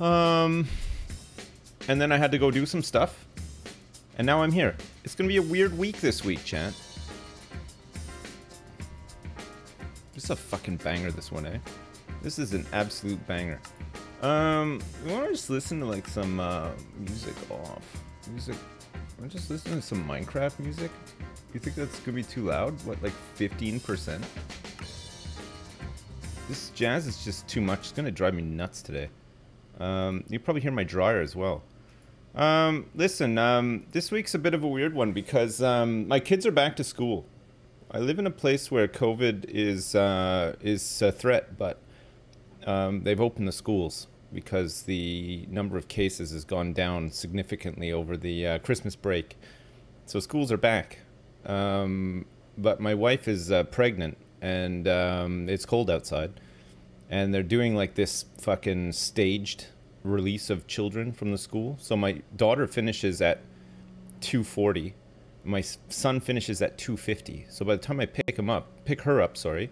Um, and then I had to go do some stuff. And now I'm here. It's gonna be a weird week this week, chat. This is a fucking banger, this one, eh? This is an absolute banger. Um, we want to just listen to like some uh, music off. Music. To just listen to some Minecraft music? You think that's gonna be too loud? What, like 15%? This jazz is just too much. It's gonna drive me nuts today. Um, you probably hear my dryer as well. Um, listen, um, this week's a bit of a weird one because um, my kids are back to school. I live in a place where COVID is uh, is a threat, but um, they've opened the schools because the number of cases has gone down significantly over the uh, Christmas break. So schools are back. Um, but my wife is uh, pregnant and um, it's cold outside. And they're doing like this fucking staged release of children from the school. So my daughter finishes at 240. My son finishes at 250. So by the time I pick him up, pick her up, sorry,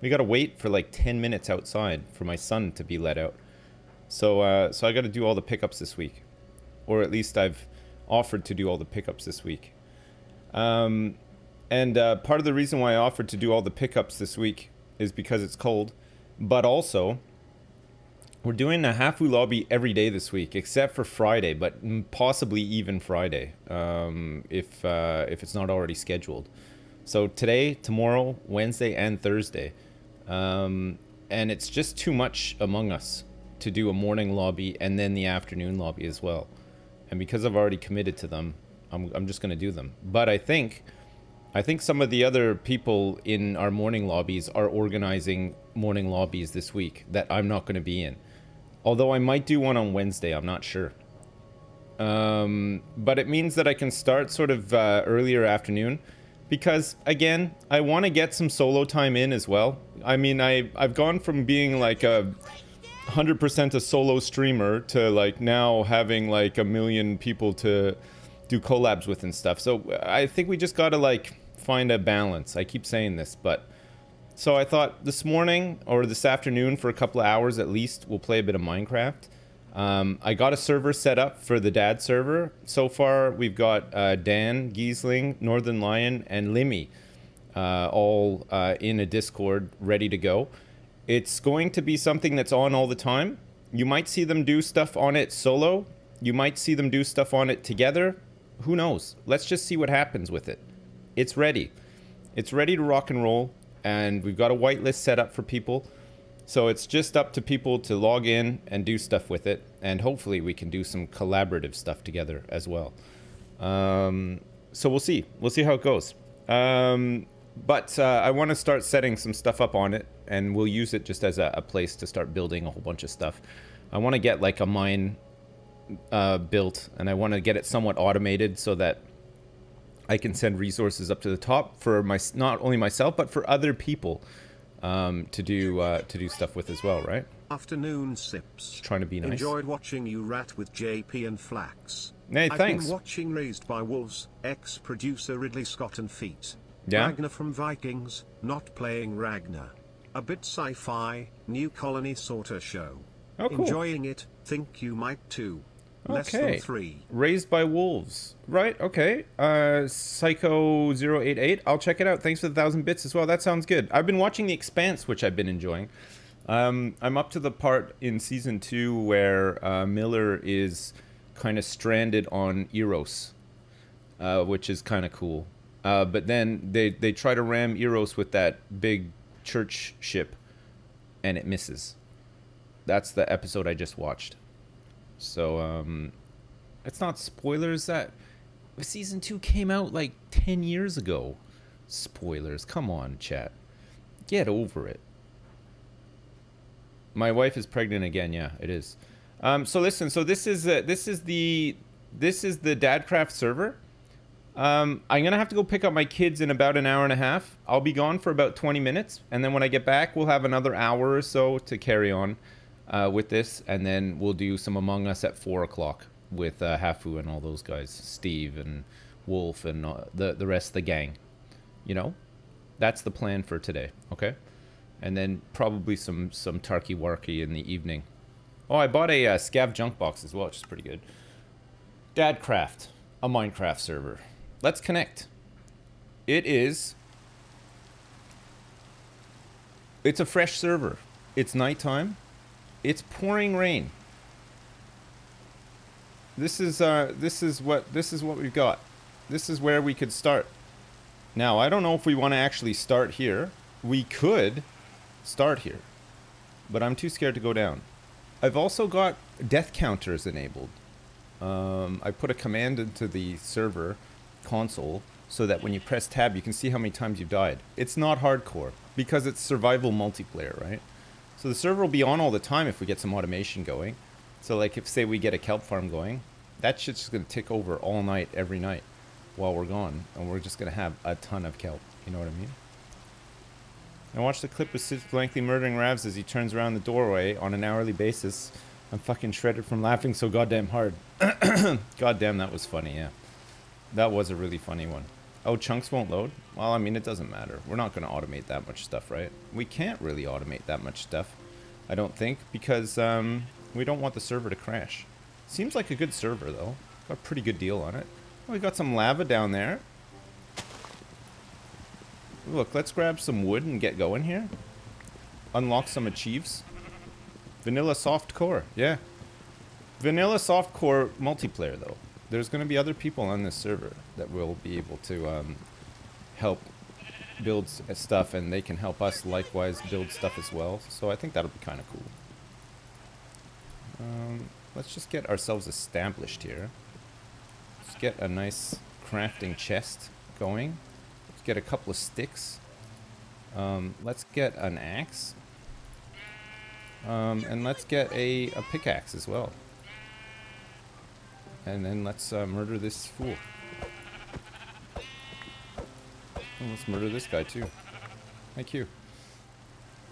we gotta wait for like 10 minutes outside for my son to be let out. So, uh, so I gotta do all the pickups this week. Or at least I've offered to do all the pickups this week. Um, and uh, part of the reason why I offered to do all the pickups this week is because it's cold. But also, we're doing a Hafu lobby every day this week, except for Friday, but possibly even Friday, um, if uh, if it's not already scheduled. So today, tomorrow, Wednesday, and Thursday, um, and it's just too much among us to do a morning lobby and then the afternoon lobby as well. And because I've already committed to them, I'm I'm just going to do them. But I think. I think some of the other people in our morning lobbies are organizing morning lobbies this week that I'm not going to be in. Although I might do one on Wednesday, I'm not sure. Um, but it means that I can start sort of uh, earlier afternoon because again, I want to get some solo time in as well. I mean, I I've gone from being like a 100% a solo streamer to like now having like a million people to do collabs with and stuff. So I think we just got to like find a balance. I keep saying this, but so I thought this morning or this afternoon for a couple of hours at least, we'll play a bit of Minecraft. Um, I got a server set up for the dad server. So far, we've got uh, Dan, Gheesling, Northern Lion, and Limmy uh, all uh, in a Discord ready to go. It's going to be something that's on all the time. You might see them do stuff on it solo. You might see them do stuff on it together. Who knows? Let's just see what happens with it. It's ready. It's ready to rock and roll and we've got a whitelist set up for people. So it's just up to people to log in and do stuff with it, and hopefully we can do some collaborative stuff together as well. Um, so we'll see. We'll see how it goes. Um, but uh, I want to start setting some stuff up on it, and we'll use it just as a, a place to start building a whole bunch of stuff. I want to get like a mine uh, built, and I want to get it somewhat automated so that I can send resources up to the top for my not only myself but for other people um, to do uh, to do stuff with as well, right? Afternoon sips. Just trying to be nice. Enjoyed watching you rat with JP and Flax. Hey, I've thanks. been watching Raised by Wolves, ex-producer Ridley Scott and Feet. Yeah. Ragnar from Vikings, not playing Ragnar. A bit sci-fi, new colony sorta show. Oh, cool. Enjoying it, think you might too. Less Okay. three. Raised by Wolves. Right, okay. Uh, Psycho088. I'll check it out. Thanks for the thousand bits as well. That sounds good. I've been watching The Expanse, which I've been enjoying. Um, I'm up to the part in season two where uh, Miller is kind of stranded on Eros, uh, which is kind of cool. Uh, but then they, they try to ram Eros with that big church ship, and it misses. That's the episode I just watched. So um it's not spoilers that season 2 came out like 10 years ago. Spoilers. Come on, chat. Get over it. My wife is pregnant again. Yeah, it is. Um so listen, so this is uh, this is the this is the Dadcraft server. Um, I'm gonna have to go pick up my kids in about an hour and a half. I'll be gone for about 20 minutes, and then when I get back, we'll have another hour or so to carry on uh, with this, and then we'll do some Among Us at four o'clock with uh, Hafu and all those guys, Steve and Wolf and uh, the the rest of the gang. You know, that's the plan for today. Okay, and then probably some some Tarky Warky in the evening. Oh, I bought a uh, scav junk box as well, which is pretty good. Dadcraft, a Minecraft server. Let's connect. It is. It's a fresh server. It's nighttime. It's pouring rain. This is uh this is what this is what we've got. This is where we could start. Now, I don't know if we want to actually start here. We could start here. But I'm too scared to go down. I've also got death counters enabled. Um, I put a command into the server console so that when you press tab, you can see how many times you've died. It's not hardcore because it's survival multiplayer, right? So the server will be on all the time if we get some automation going. So like if say we get a kelp farm going, that shit's just gonna tick over all night, every night while we're gone. And we're just gonna have a ton of kelp. You know what I mean? I watched the clip of Sid blankly murdering Ravs as he turns around the doorway on an hourly basis. I'm fucking shredded from laughing so goddamn hard. goddamn, that was funny, yeah. That was a really funny one. Oh, chunks won't load? Well, I mean, it doesn't matter. We're not going to automate that much stuff, right? We can't really automate that much stuff, I don't think, because um, we don't want the server to crash. Seems like a good server, though. Got a pretty good deal on it. Oh, we got some lava down there. Look, let's grab some wood and get going here. Unlock some achieves. Vanilla soft core, yeah. Vanilla soft core multiplayer, though there's going to be other people on this server that will be able to um, help build uh, stuff and they can help us likewise build stuff as well. So I think that'll be kind of cool. Um, let's just get ourselves established here. Let's get a nice crafting chest going. Let's get a couple of sticks. Um, let's get an axe. Um, and let's get a, a pickaxe as well. And then let's uh, murder this fool. And let's murder this guy too. Thank you.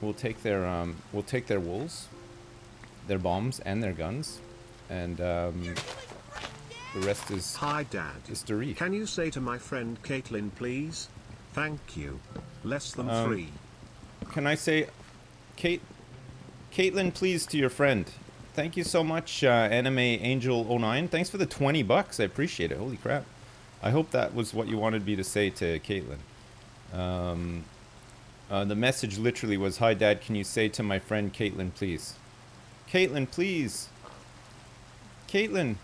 We'll take their um, we'll take their wolves, their bombs, and their guns, and um, the rest is Hi, Dad. Can you say to my friend Caitlin, please? Thank you. Less than Um, three. Can I say, Kate, Caitlin, please to your friend. Thank you so much, uh, Anime Angel 09. Thanks for the 20 bucks. I appreciate it. Holy crap. I hope that was what you wanted me to say to Caitlin. Um, uh, the message literally was, Hi, Dad, can you say to my friend Caitlin, please? Caitlin, please. Caitlin,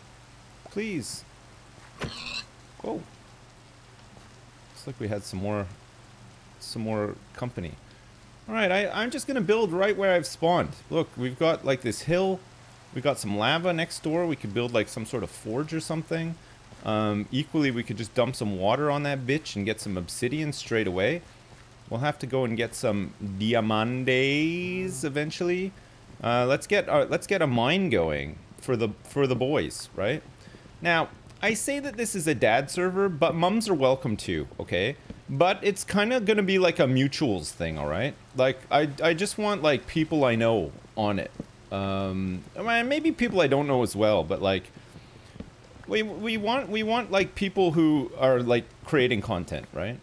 please. Oh. Looks like we had some more, some more company. All right, I, I'm just gonna build right where I've spawned. Look, we've got like this hill. We got some lava next door. We could build like some sort of forge or something. Um, equally, we could just dump some water on that bitch and get some obsidian straight away. We'll have to go and get some diamantes eventually. Uh, let's get uh, let's get a mine going for the for the boys, right? Now, I say that this is a dad server, but mums are welcome too, okay? But it's kind of going to be like a mutuals thing, all right? Like I I just want like people I know on it. Um maybe people I don't know as well, but like we we want we want like people who are like creating content, right?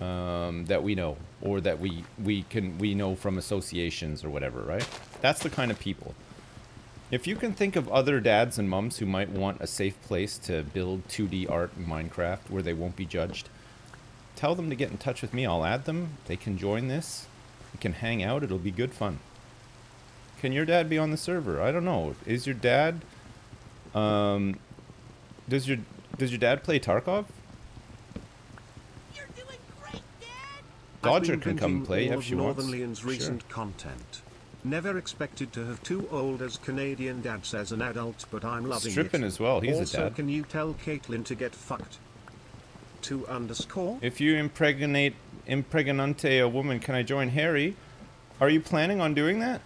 Um, that we know or that we we can we know from associations or whatever, right? That's the kind of people. If you can think of other dads and mums who might want a safe place to build 2D art in Minecraft where they won't be judged, tell them to get in touch with me. I'll add them. They can join this. We can hang out. It'll be good fun. Can your dad be on the server? I don't know. Is your dad um does your does your dad play Tarkov? You're doing great, Dad! Dodger can come and play all if she of wants. Northern Lion's Sure. recent content. Never expected to have two old as Canadian dads as an adult, but I'm loving Stripping it. as well. He's also, a dad. can you tell Caitlin to get fucked? To underscore? If you impregnate impregnante a woman, can I join Harry? Are you planning on doing that?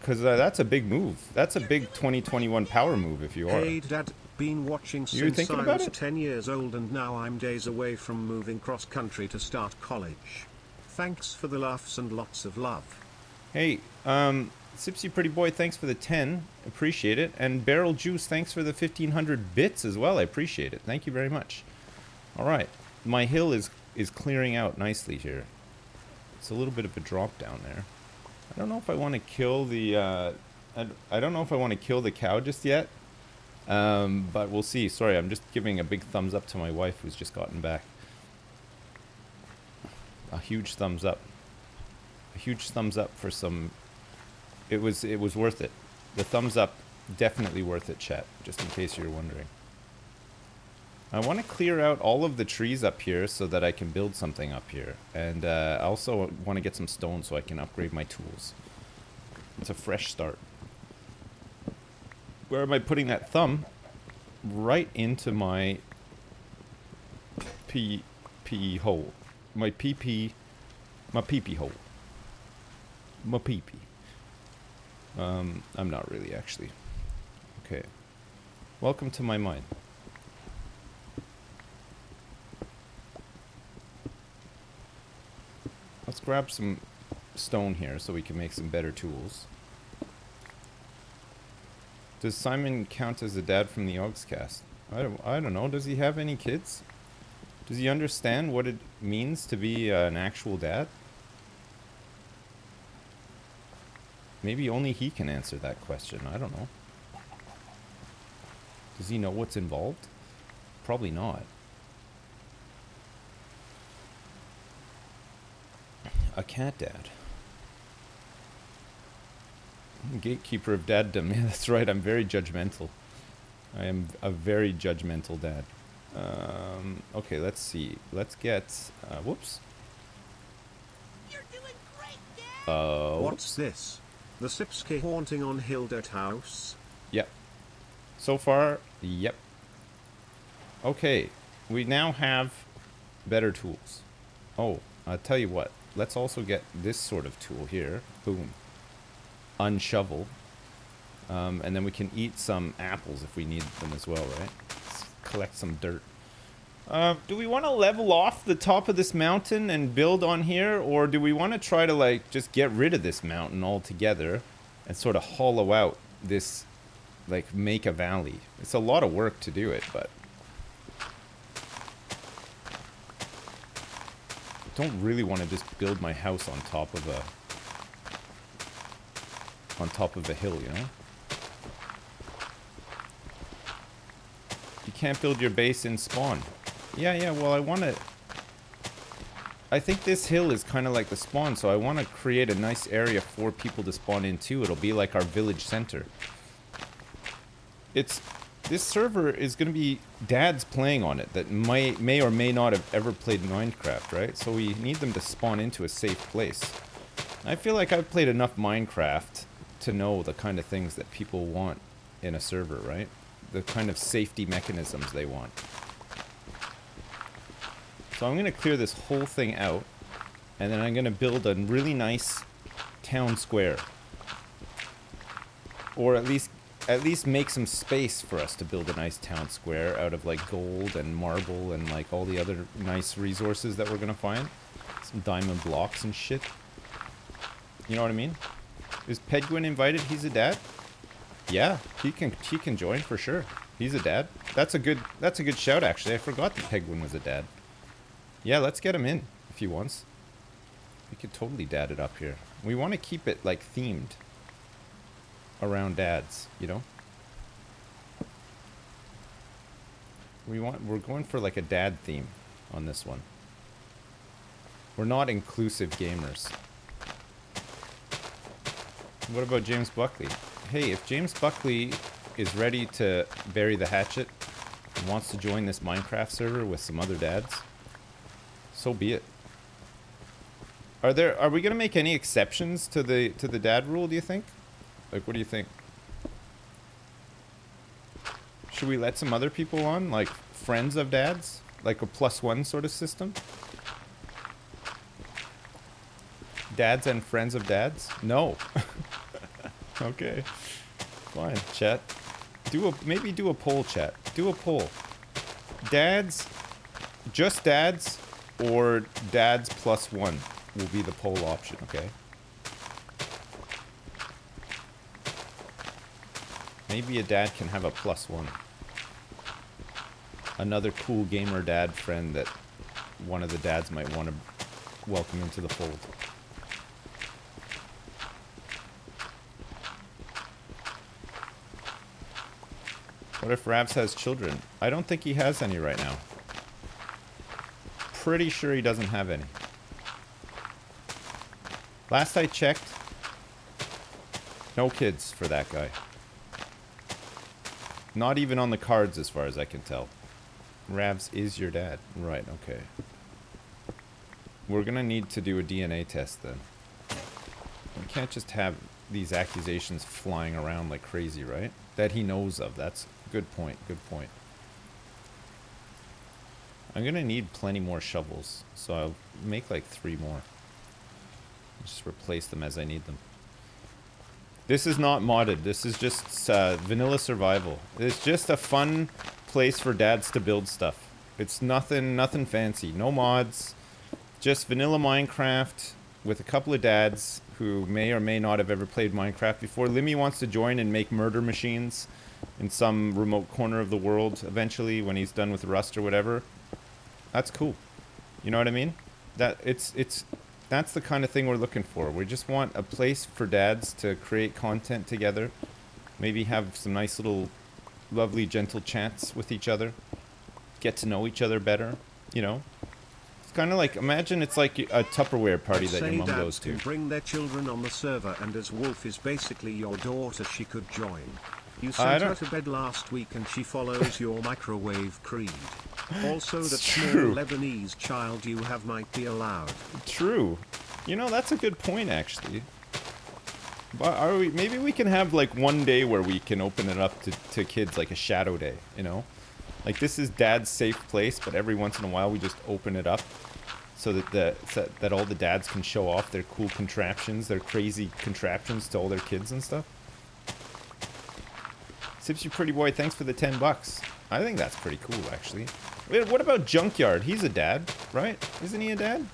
Because uh, that's a big move. That's a big 2021 power move if you are. Hey dad, been watching You were since I was it? 10 years old and now I'm days away from moving cross country to start college. Thanks for the laughs and lots of love. Hey, um, Sipsy Pretty Boy, thanks for the 10. Appreciate it. And Barrel Juice, thanks for the 1500 bits as well. I appreciate it. Thank you very much. All right. My hill is, is clearing out nicely here. It's a little bit of a drop down there. I don't know if I want to kill the, uh, I, I don't know if I want to kill the cow just yet. Um, but we'll see. Sorry, I'm just giving a big thumbs up to my wife who's just gotten back. A huge thumbs up. A huge thumbs up for some... It was, it was worth it. The thumbs up, definitely worth it, chat, just in case you're wondering. I want to clear out all of the trees up here so that I can build something up here. And uh, I also want to get some stone so I can upgrade my tools. It's a fresh start. Where am I putting that thumb? Right into my P P hole. My PP my pee pee hole. My pee pee. Um, I'm not really actually. Okay. Welcome to my mind. Let's grab some stone here so we can make some better tools. Does Simon count as a dad from the Yogscast? I don't, I don't know. Does he have any kids? Does he understand what it means to be uh, an actual dad? Maybe only he can answer that question. I don't know. Does he know what's involved? Probably not. A cat dad. Gatekeeper of daddom. Yeah, that's right. I'm very judgmental. I am a very judgmental dad. Um, okay, let's see. Let's get. Uh, whoops. You're doing great, Dad. Uh, What's this? The Sipsky haunting on Hildert House? Yep. So far, yep. Okay, we now have better tools. Oh, I'll tell you what. Let's also get this sort of tool here. Boom. Unshovel. Um, and then we can eat some apples if we need them as well, right? Let's collect some dirt. Uh, do we want to level off the top of this mountain and build on here? Or do we want to try to, like, just get rid of this mountain altogether and sort of hollow out this, like, make a valley? It's a lot of work to do it, but... don't really want to just build my house on top of a... on top of a hill, you know? You can't build your base in spawn. Yeah, yeah, well, I want to... I think this hill is kind of like the spawn, so I want to create a nice area for people to spawn into. It'll be like our village center. It's... This server is going to be dads playing on it that may, may or may not have ever played Minecraft, right? So we need them to spawn into a safe place. I feel like I've played enough Minecraft to know the kind of things that people want in a server, right? The kind of safety mechanisms they want. So I'm going to clear this whole thing out, and then I'm going to build a really nice town square. Or at least at least make some space for us to build a nice town square out of like gold and marble and like all the other nice resources that we're to find. Some diamond blocks and shit. You know what I mean? Is Pedguin invited? He's a dad? Yeah, he can he can join for sure. He's a dad. That's a good that's a good shout actually. I forgot that Pedguin was a dad. Yeah, let's get him in if he wants. We could totally dad it up here. We want to keep it like themed around dads, you know? We want we're going for like a dad theme on this one. We're not inclusive gamers. What about James Buckley? Hey, if James Buckley is ready to bury the hatchet and wants to join this Minecraft server with some other dads, so be it. Are there are we gonna make any exceptions to the to the dad rule, do you think? Like what do you think? Should we let some other people on, like friends of dads? Like a plus one sort of system? Dads and friends of dads? No. okay. Fine, chat. Do a maybe do a poll chat. Do a poll. Dads just dads or dads plus one will be the poll option, okay? Maybe a dad can have a plus one. Another cool gamer dad friend that one of the dads might want to welcome into the fold. What if Ravs has children? I don't think he has any right now. Pretty sure he doesn't have any. Last I checked, no kids for that guy. Not even on the cards as far as I can tell. Ravs is your dad. Right, okay. We're gonna need to do a DNA test then. We can't just have these accusations flying around like crazy, right? That he knows of. That's good point. Good point. I'm gonna need plenty more shovels, so I'll make like three more. Just replace them as I need them. This is not modded. This is just uh, vanilla survival. It's just a fun place for dads to build stuff. It's nothing, nothing fancy. No mods. Just vanilla Minecraft with a couple of dads who may or may not have ever played Minecraft before. Limmy wants to join and make murder machines in some remote corner of the world eventually when he's done with Rust or whatever. That's cool. You know what I mean? That it's it's that's the kind of thing we're looking for. We just want a place for dads to create content together. Maybe have some nice little lovely gentle chats with each other. Get to know each other better, you know? It's kind of like imagine it's like a Tupperware party that your mom goes to. bring their children on the server and as Wolf is basically your daughter she could join. You sent her to bed last week and she follows your microwave creed. Also that It's small true. Lebanese child you have might be allowed. True. You know, that's a good point actually. But are we maybe we can have like one day where we can open it up to, to kids like a shadow day, you know? Like this is dad's safe place, but every once in a while we just open it up so that the so that all the dads can show off their cool contraptions, their crazy contraptions to all their kids and stuff. Sips you pretty boy, thanks for the 10 bucks. I think that's pretty cool actually. Wait, what about Junkyard? He's a dad, right? Isn't he a dad?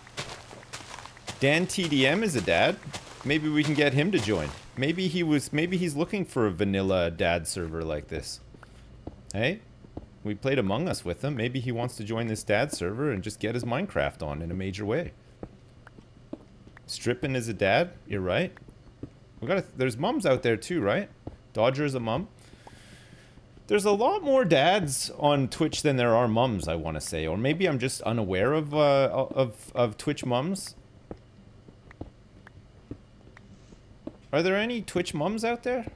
Dan TDM is a dad. Maybe we can get him to join. Maybe he was maybe he's looking for a vanilla dad server like this. Hey? We played Among Us with him. Maybe he wants to join this dad server and just get his Minecraft on in a major way. Strippin is a dad. You're right. We got there's mums out there too, right? Dodger's a mum. There's a lot more dads on Twitch than there are mums, I want to say, or maybe I'm just unaware of uh, of of Twitch mums. Are there any Twitch mums out there?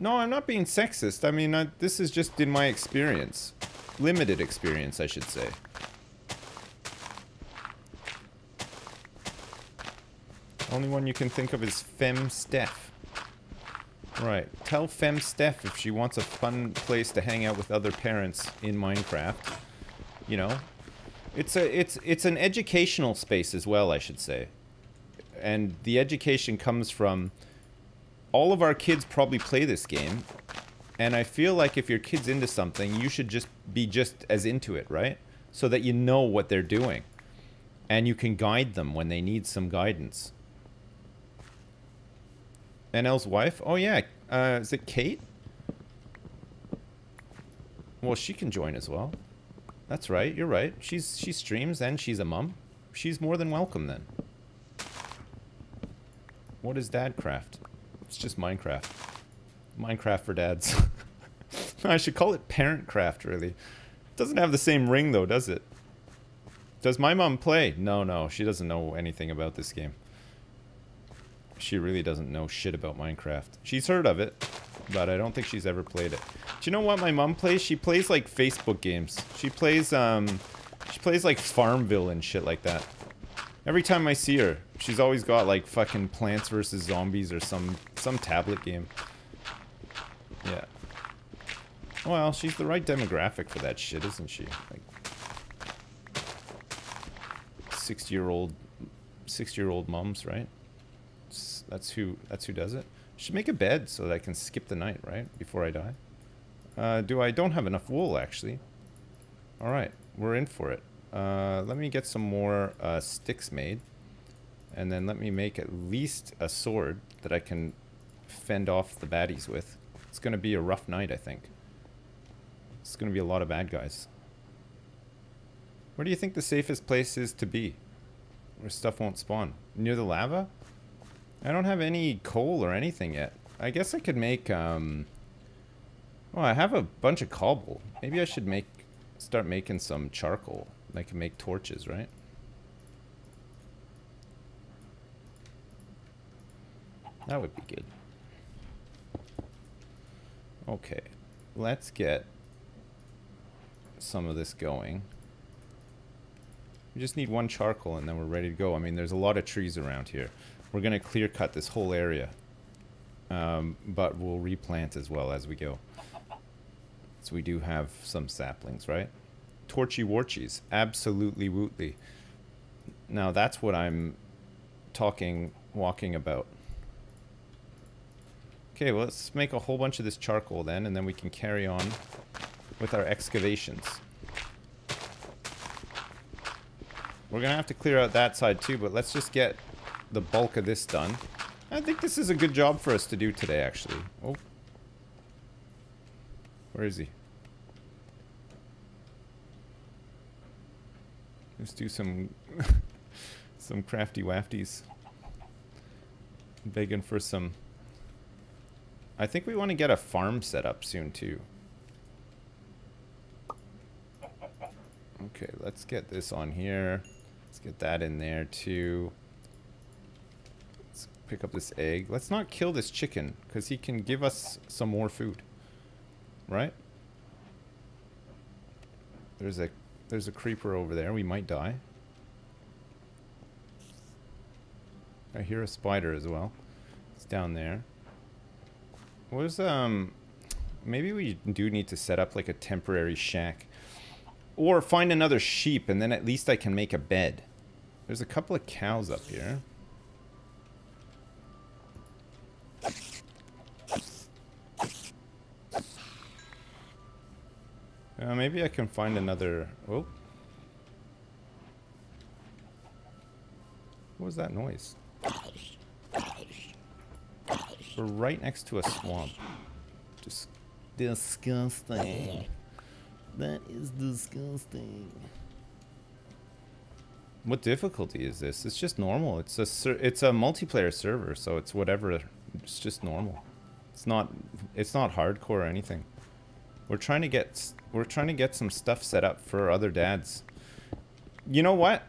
No, I'm not being sexist. I mean, I, this is just in my experience. Limited experience, I should say. Only one you can think of is Fem Steph. Right. Tell Fem Steph if she wants a fun place to hang out with other parents in Minecraft. You know? It's a it's it's an educational space as well, I should say. And the education comes from all of our kids probably play this game. And I feel like if your kid's into something, you should just be just as into it, right? So that you know what they're doing. And you can guide them when they need some guidance. NL's wife? Oh yeah, uh, is it Kate? Well, she can join as well. That's right, you're right. She's she streams and she's a mum. She's more than welcome then. What is Dadcraft? It's just Minecraft. Minecraft for dads. I should call it Parentcraft, really. It Doesn't have the same ring though, does it? Does my mom play? No, no, she doesn't know anything about this game. She really doesn't know shit about Minecraft. She's heard of it, but I don't think she's ever played it. Do you know what my mom plays? She plays like Facebook games. She plays um she plays like Farmville and shit like that. Every time I see her, she's always got like fucking Plants vs Zombies or some some tablet game. Yeah. Well, she's the right demographic for that shit, isn't she? Like 60-year-old 60-year-old mums, right? That's who that's who does it. Should make a bed so that I can skip the night, right? Before I die. Uh, do I don't have enough wool actually. All right, we're in for it. Uh, let me get some more uh, sticks made, and then let me make at least a sword that I can fend off the baddies with. It's gonna be a rough night, I think. It's gonna be a lot of bad guys. Where do you think the safest place is to be? Where stuff won't spawn? Near the lava? I don't have any coal or anything yet. I guess I could make, um... Oh, I have a bunch of cobble. Maybe I should make start making some charcoal. I can make torches, right? That would be good. Okay, let's get some of this going. We just need one charcoal and then we're ready to go. I mean, there's a lot of trees around here. We're going to clear cut this whole area. Um, but we'll replant as well as we go. So we do have some saplings, right? Torchy warchies. Absolutely wootly. Now that's what I'm talking, walking about. Okay, well, let's make a whole bunch of this charcoal then, and then we can carry on with our excavations. We're going to have to clear out that side too, but let's just get the bulk of this done. I think this is a good job for us to do today, actually. Oh. Where is he? Let's do some some crafty wafties. Begging for some I think we want to get a farm set up soon too. Okay, let's get this on here. Let's get that in there too. Pick up this egg. Let's not kill this chicken because he can give us some more food. Right? There's a there's a creeper over there. We might die. I hear a spider as well. It's down there. Was um maybe we do need to set up like a temporary shack or find another sheep and then at least I can make a bed. There's a couple of cows up here. Uh, maybe I can find another... Oh. What was that noise? We're right next to a swamp. Just disgusting. That is disgusting. What difficulty is this? It's just normal. It's a it's a multiplayer server, so it's whatever. It's just normal. It's not it's not hardcore or anything. We're trying to get we're trying to get some stuff set up for other dads. You know what?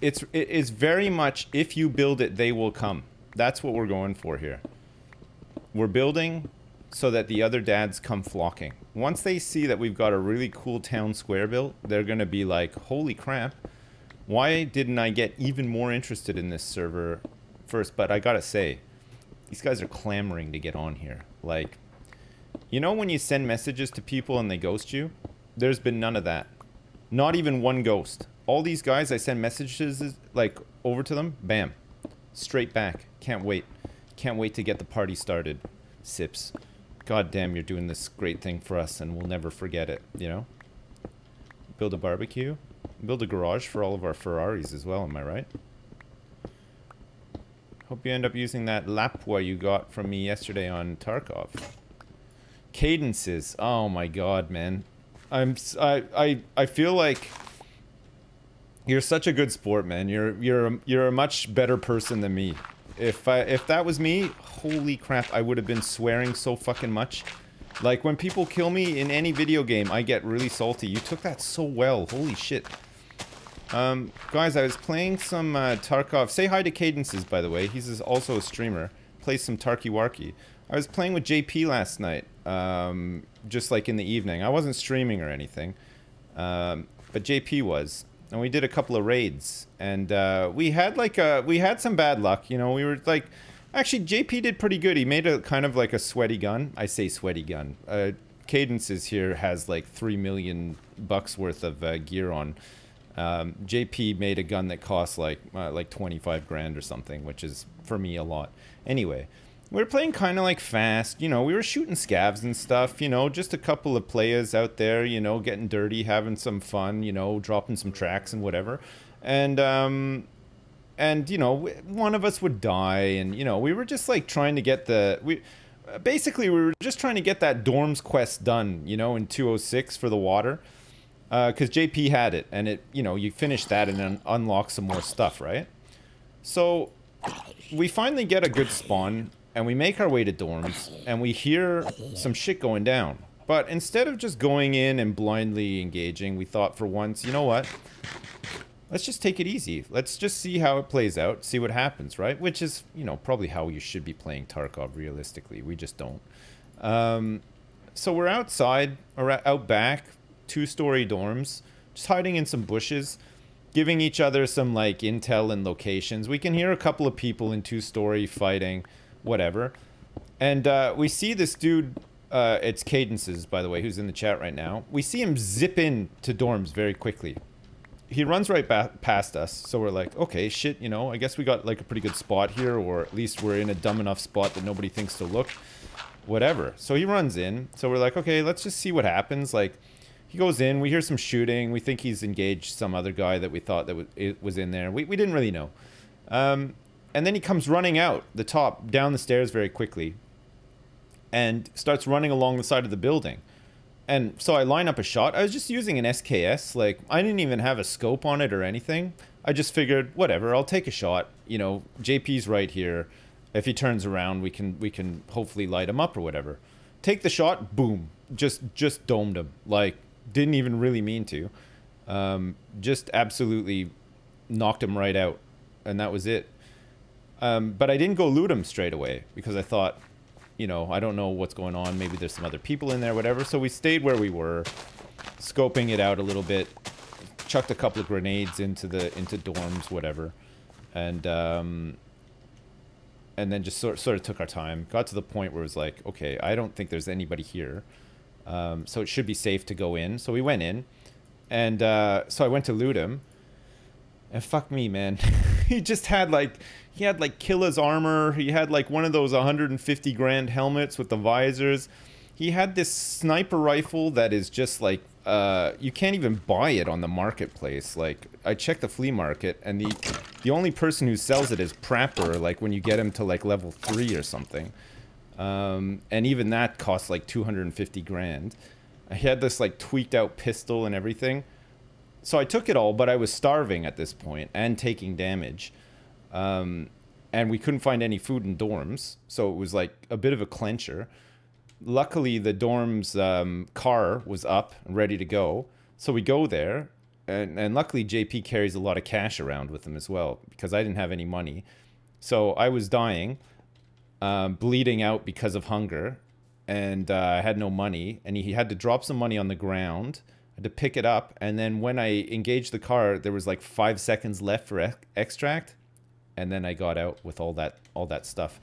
It's it is very much if you build it, they will come. That's what we're going for here. We're building so that the other dads come flocking. Once they see that we've got a really cool town square built, they're going to be like, holy crap, why didn't I get even more interested in this server first? But I gotta say, these guys are clamoring to get on here. Like, you know when you send messages to people and they ghost you? There's been none of that. Not even one ghost. All these guys, I send messages, like, over to them, bam. Straight back. Can't wait. Can't wait to get the party started. Sips. God damn, you're doing this great thing for us and we'll never forget it, you know? Build a barbecue. Build a garage for all of our Ferraris as well, am I right? Hope you end up using that Lapua you got from me yesterday on Tarkov. Cadences. Oh my god, man. I'm I I I feel like you're such a good sport, man. You're you're you're a much better person than me. If I, if that was me, holy crap, I would have been swearing so fucking much. Like, when people kill me in any video game, I get really salty. You took that so well. Holy shit. Um, guys, I was playing some uh, Tarkov. Say hi to Cadences, by the way. He's also a streamer. Plays some Tarky Warky. I was playing with JP last night, um, just like in the evening. I wasn't streaming or anything, um, but JP was and we did a couple of raids, and uh, we had like a we had some bad luck. You know, we were like, actually JP did pretty good. He made a kind of like a sweaty gun. I say sweaty gun. Uh, Cadences here has like three million bucks worth of uh, gear on. Um, JP made a gun that costs like uh, like 25 grand or something, which is for me a lot. Anyway, we were playing kind of like fast, you know, we were shooting scavs and stuff, you know, just a couple of players out there, you know, getting dirty, having some fun, you know, dropping some tracks and whatever. And, um, and, you know, one of us would die and, you know, we were just like trying to get the, we, basically we were just trying to get that dorms quest done, you know, in 206 for the water. Uh, cause JP had it and it, you know, you finish that and then unlock some more stuff, right? So we finally get a good spawn and we make our way to dorms, and we hear some shit going down. But instead of just going in and blindly engaging, we thought for once, you know what? Let's just take it easy. Let's just see how it plays out, see what happens, right? Which is, you know, probably how you should be playing Tarkov realistically. We just don't. Um, so we're outside, or out back, two-story dorms, just hiding in some bushes, giving each other some, like, intel and locations. We can hear a couple of people in two-story fighting, whatever. And uh, we see this dude uh, it's Cadences, by the way, who's in the chat right now. We see him zip in to dorms very quickly. He runs right past us, so we're like, okay, shit, you know, I guess we got like a pretty good spot here, or at least we're in a dumb enough spot that nobody thinks to look. Whatever. So he runs in, so we're like, okay, let's just see what happens. Like, he goes in, we hear some shooting, we think he's engaged some other guy that we thought that it was in there. We, we didn't really know. Um, and then he comes running out the top, down the stairs very quickly and starts running along the side of the building. And so I line up a shot. I was just using an SKS. Like, I didn't even have a scope on it or anything. I just figured, whatever, I'll take a shot. You know, JP's right here. If he turns around, we can we can hopefully light him up or whatever. Take the shot, boom. Just just domed him. Like, didn't even really mean to. Um, just absolutely knocked him right out. And that was it. Um, but I didn't go loot him straight away because I thought, you know, I don't know what's going on. Maybe there's some other people in there, whatever. So we stayed where we were, scoping it out a little bit, chucked a couple of grenades into the into dorms, whatever, and um, and then just sort sort of took our time. Got to the point where it was like, okay, I don't think there's anybody here, um, so it should be safe to go in. So we went in, and uh, so I went to loot him, and fuck me, man, he just had like he had like Killa's armor. He had like one of those 150 grand helmets with the visors. He had this sniper rifle that is just like uh, you can't even buy it on the marketplace. Like I checked the flea market, and the the only person who sells it is Prapor. Like when you get him to like level three or something, um, and even that costs like 250 grand. He had this like tweaked out pistol and everything. So I took it all, but I was starving at this point and taking damage. Um, and we couldn't find any food in dorms, so it was like a bit of a clencher. Luckily, the dorm's um, car was up and ready to go, so we go there, and, and luckily JP carries a lot of cash around with him as well because I didn't have any money, so I was dying, um, bleeding out because of hunger, and uh, I had no money, and he had to drop some money on the ground. To pick it up, and then when I engaged the car, there was like five seconds left for extract and then I got out with all that all that stuff.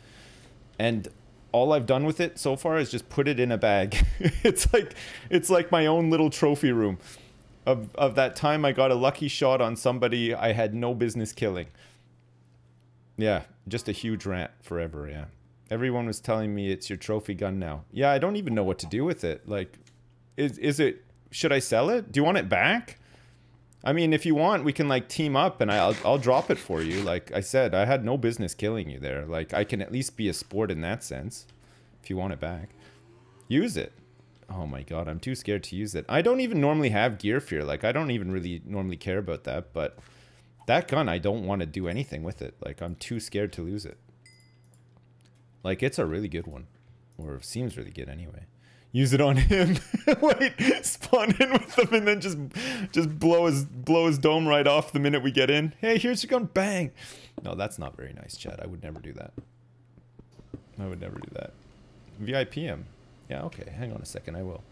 And all I've done with it so far is just put it in a bag. it's like it's like my own little trophy room of of that time I got a lucky shot on somebody I had no business killing. Yeah, just a huge rant forever, yeah. Everyone was telling me it's your trophy gun now. Yeah, I don't even know what to do with it. Like is is it should I sell it? Do you want it back? I mean, if you want, we can like team up and I'll, I'll drop it for you. Like I said, I had no business killing you there. Like I can at least be a sport in that sense. If you want it back. Use it. Oh my god, I'm too scared to use it. I don't even normally have gear fear. Like I don't even really normally care about that. But that gun, I don't want to do anything with it. Like I'm too scared to lose it. Like it's a really good one. Or seems really good anyway use it on him. Wait, spawn in with them and then just just blow his blow his dome right off the minute we get in. Hey, here's your gun. Bang. No, that's not very nice, Chad. I would never do that. I would never do that. VIP him. Yeah, okay. Hang on a second. I will.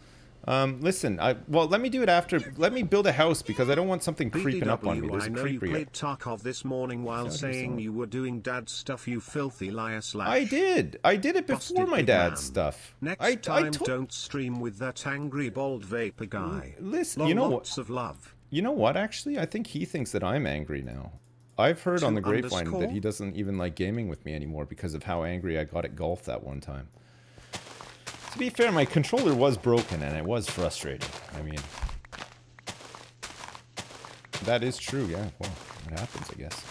Um, listen, I well, let me do it after. Let me build a house because I don't want something creeping up on me. There's I know you played Tarkov this morning while saying you were doing dad stuff. You filthy liar! Slash. I did. I did it before my dad's stuff. Next I, time, I don't stream with that angry bald vapor guy. Listen, you know lots of love. You know what? Actually, I think he thinks that I'm angry now. I've heard on the grapevine underscore? that he doesn't even like gaming with me anymore because of how angry I got at golf that one time. To be fair, my controller was broken and it was frustrating. I mean, that is true, yeah. Well, it happens, I guess.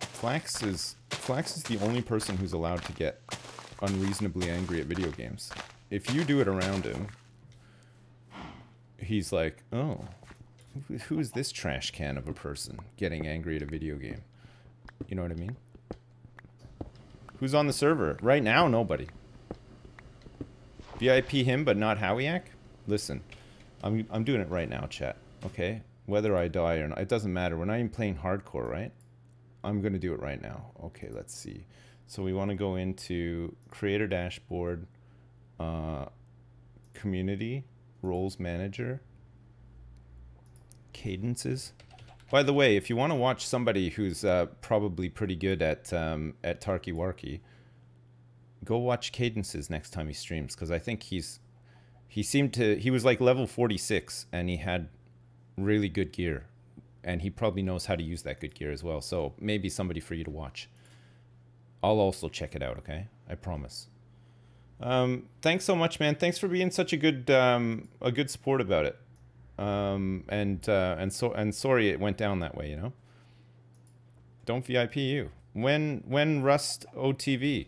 Flax is Flax is the only person who's allowed to get unreasonably angry at video games. If you do it around him, he's like, oh, who is this trash can of a person getting angry at a video game? You know what I mean? Who's on the server? Right now, nobody. VIP him, but not Howiak? Listen, I'm, I'm doing it right now, chat. Okay? Whether I die or not, it doesn't matter. We're not even playing hardcore, right? I'm going to do it right now. Okay, let's see. So we want to go into creator dashboard, uh, community, roles manager, cadences. By the way, if you want to watch somebody who's uh, probably pretty good at um, at Tarky Warky, go watch Cadences next time he streams because I think he's he seemed to he was like level 46 and he had really good gear and he probably knows how to use that good gear as well. So maybe somebody for you to watch. I'll also check it out, okay? I promise. Um, thanks so much, man. Thanks for being such a good um, a good support about it. Um, and uh, and so and sorry it went down that way, you know. Don't VIP you. When when Rust OTV,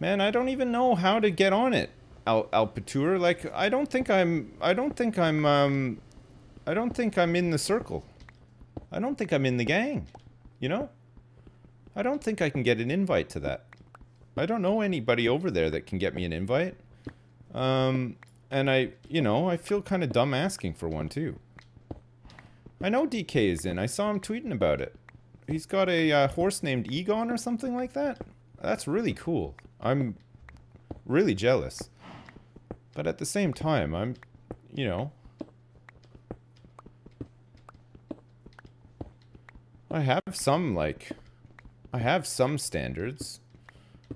man, I don't even know how to get on it. Al Alpatur, like I don't think I'm I don't think I'm um I don't think I'm in the circle. I don't think I'm in the gang. You know? I don't think I can get an invite to that. I don't know anybody over there that can get me an invite. Um, and I, you know, I feel kind of dumb asking for one too. I know DK is in. I saw him tweeting about it. He's got a uh, horse named Egon or something like that. That's really cool. I'm really jealous. But at the same time, I'm, you know, I have some, like, I have some standards.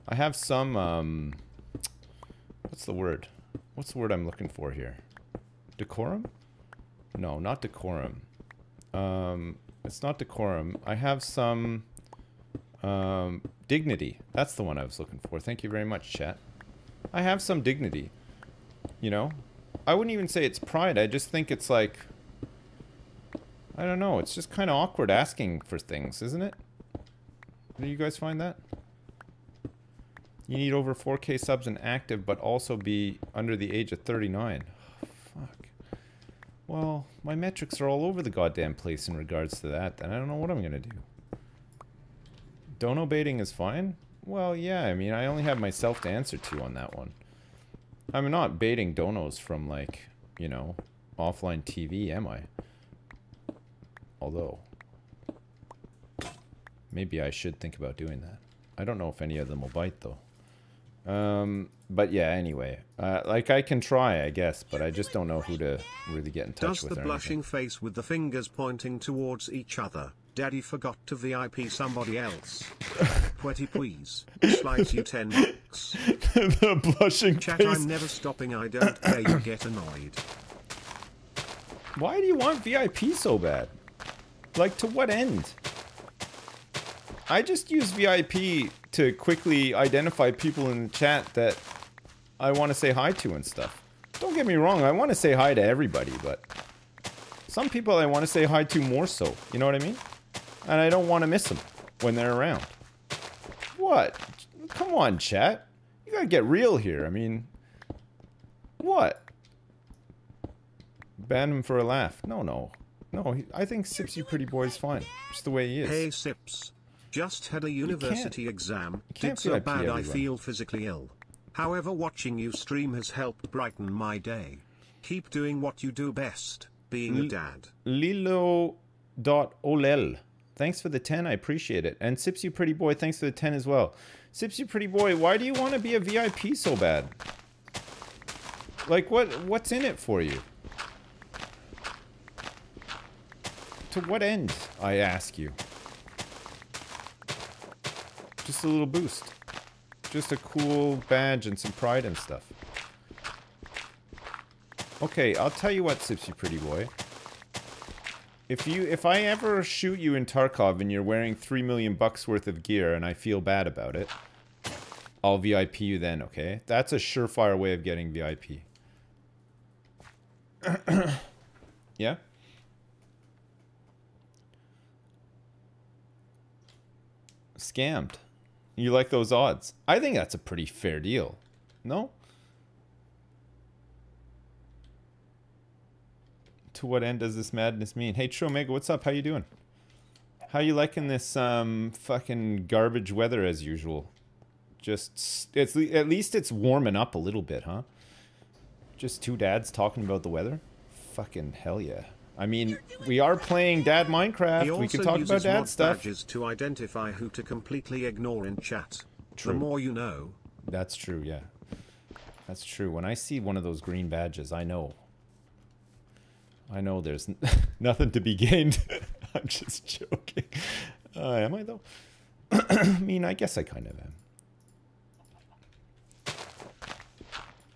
I have some, um, what's the word? What's the word I'm looking for here? Decorum? No, not decorum. Um, it's not decorum. I have some, um, dignity. That's the one I was looking for. Thank you very much, chat. I have some dignity. You know? I wouldn't even say it's pride. I just think it's like, I don't know. It's just kind of awkward asking for things, isn't it? Do you guys find that? You need over 4k subs and active, but also be under the age of 39. fuck. Well, my metrics are all over the goddamn place in regards to that, and I don't know what I'm gonna do. Dono baiting is fine? Well, yeah, I mean, I only have myself to answer to on that one. I'm not baiting donos from, like, you know, offline TV, am I? Although, maybe I should think about doing that. I don't know if any of them will bite, though. Um, but yeah, anyway. Uh, like, I can try, I guess, but I just don't know who to really get in touch Does with the or blushing face with the fingers pointing towards each other? Daddy forgot to VIP somebody else. Pwetty please. Slides you 10 bucks. the blushing Chat, face. I'm never stopping. I don't care. You get annoyed. Why do you want VIP so bad? Like, to what end? I just use VIP to quickly identify people in the chat that I want to say hi to and stuff. Don't get me wrong, I want to say hi to everybody, but some people I want to say hi to more so. You know what I mean? And I don't want to miss them when they're around. What? Come on, chat. You gotta get real here. I mean, what? Ban him for a laugh. No, no. No, I think Sips You Pretty Boy is fine. Just the way he is. Hey Sips. Just had a university exam. Did so bad I feel physically ill. However, watching you stream has helped brighten my day. Keep doing what you do best, being a dad. Lilo.olel. Thanks for the 10. I appreciate it. And Sips You Pretty Boy, thanks for the 10 as well. Sips You Pretty Boy, why do you want to be a VIP so bad? Like, what? what's in it for you? To what end, I ask you? Just a little boost. Just a cool badge and some pride and stuff. Okay, I'll tell you what, Sipsy Pretty Boy. If you if I ever shoot you in Tarkov and you're wearing three million bucks worth of gear and I feel bad about it, I'll VIP you then, okay? That's a surefire way of getting VIP. yeah? Scammed. You like those odds? I think that's a pretty fair deal. No? to what end does this madness mean? Hey, Tromega, what's up? How you doing? How you liking this um fucking garbage weather as usual? Just it's at least it's warming up a little bit, huh? Just two dads talking about the weather? Fucking hell yeah. I mean, we are playing Dad Minecraft. We can talk about dad stuff. badges to identify who to completely ignore in chat. True. The more you know. That's true, yeah. That's true. When I see one of those green badges, I know. I know there's nothing to be gained. I'm just joking. Uh, am I though? I mean, I guess I kind of am.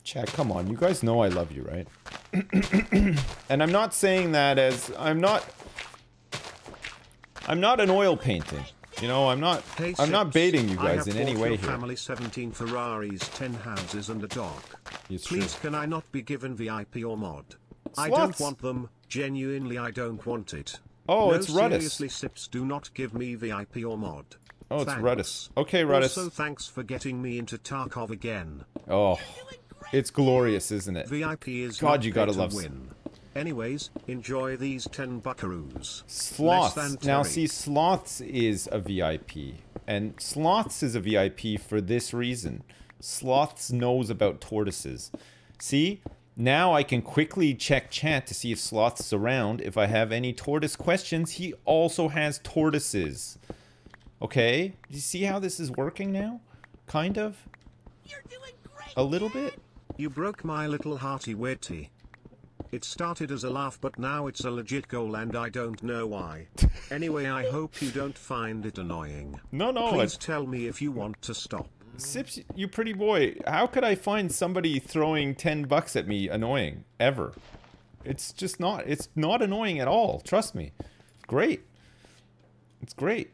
Chad, come on. You guys know I love you, right? and I'm not saying that as I'm not I'm not an oil painting. You know, I'm not Hey, I'm not baiting you guys in any way here. family 17 Ferraris, 10 houses and a dog. It's Please true. can I not be given VIP or mod? I don't want them. Genuinely I don't want it. Oh, no, it's Ruddus. seriously, Sips, do not give me VIP or mod. Oh, it's Thanks. Ruddus. Okay, Ruddus. Also, thanks for getting me into Tarkov again. Oh, it's glorious, isn't it? VIP is God, you gotta to love- win. Anyways, enjoy these 10 buckaroos. Sloths. than Now, see, Sloths is a VIP. And Sloths is a VIP for this reason. Sloths knows about tortoises. See? Now I can quickly check chat to see if Sloth's around. If I have any tortoise questions, he also has tortoises. Okay? You see how this is working now? Kind of? You're doing great. A little bit? You broke my little hearty witty. It started as a laugh but now it's a legit goal and I don't know why. anyway I hope you don't find it annoying. No, no. Please tell me if you want to stop. Sips, you pretty boy. How could I find somebody throwing 10 bucks at me annoying? Ever. It's just not. It's not annoying at all. Trust me. Great. It's great.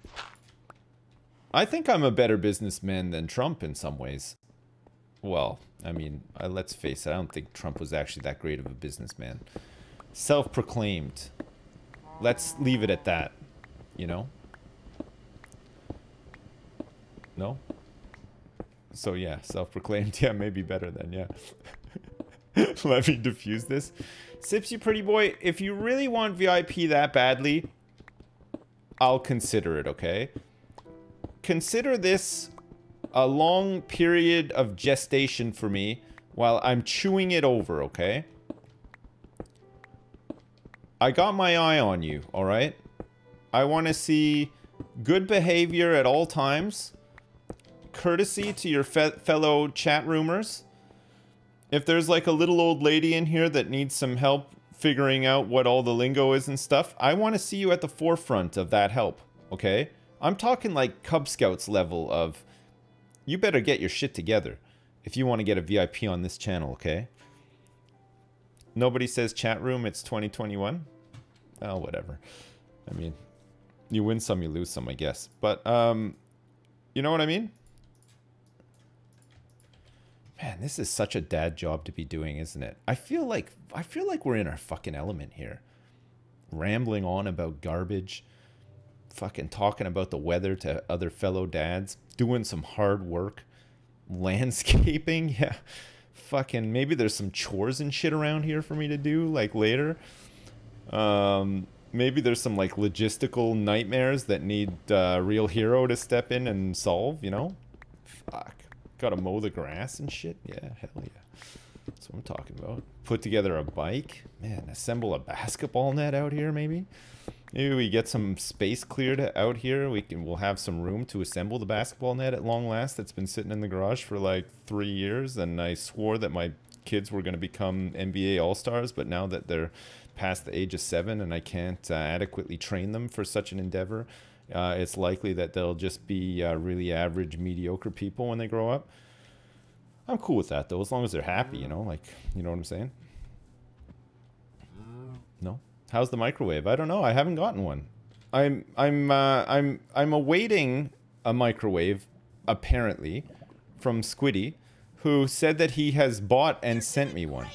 I think I'm a better businessman than Trump in some ways. Well, I mean, let's face it. I don't think Trump was actually that great of a businessman. Self-proclaimed. Let's leave it at that. You know? No? So yeah, self-proclaimed. Yeah, maybe better than yeah. Let me diffuse this. Sips, you pretty boy. If you really want VIP that badly, I'll consider it. Okay. Consider this a long period of gestation for me while I'm chewing it over. Okay. I got my eye on you. All right. I want to see good behavior at all times courtesy to your fe- fellow chat roomers. If there's like a little old lady in here that needs some help figuring out what all the lingo is and stuff, I want to see you at the forefront of that help, okay? I'm talking like Cub Scouts level of you better get your shit together if you want to get a VIP on this channel, okay? Nobody says chat room, it's 2021. Oh, whatever. I mean, you win some, you lose some, I guess. But um you know what I mean? Man, this is such a dad job to be doing, isn't it? I feel like I feel like we're in our fucking element here. Rambling on about garbage, fucking talking about the weather to other fellow dads, doing some hard work, landscaping, yeah. Fucking maybe there's some chores and shit around here for me to do like later. Um maybe there's some like logistical nightmares that need uh, real hero to step in and solve, you know? Fuck. Gotta mow the grass and shit? Yeah, hell yeah. That's what I'm talking about. Put together a bike? Man, assemble a basketball net out here, maybe? Maybe we get some space cleared out here. We can we'll have some room to assemble the basketball net at long last that's been sitting in the garage for like three years and I swore that my kids were gonna become NBA all stars, but now that they're past the age of seven and I can't uh, adequately train them for such an endeavor, uh, it's likely that they'll just be uh, really average, mediocre people when they grow up. I'm cool with that though, as long as they're happy, you know, like you know what I'm saying. No, how's the microwave? I don't know. I haven't gotten one. I'm I'm uh, I'm I'm awaiting a microwave, apparently, from Squiddy, who said that he has bought and sent me one.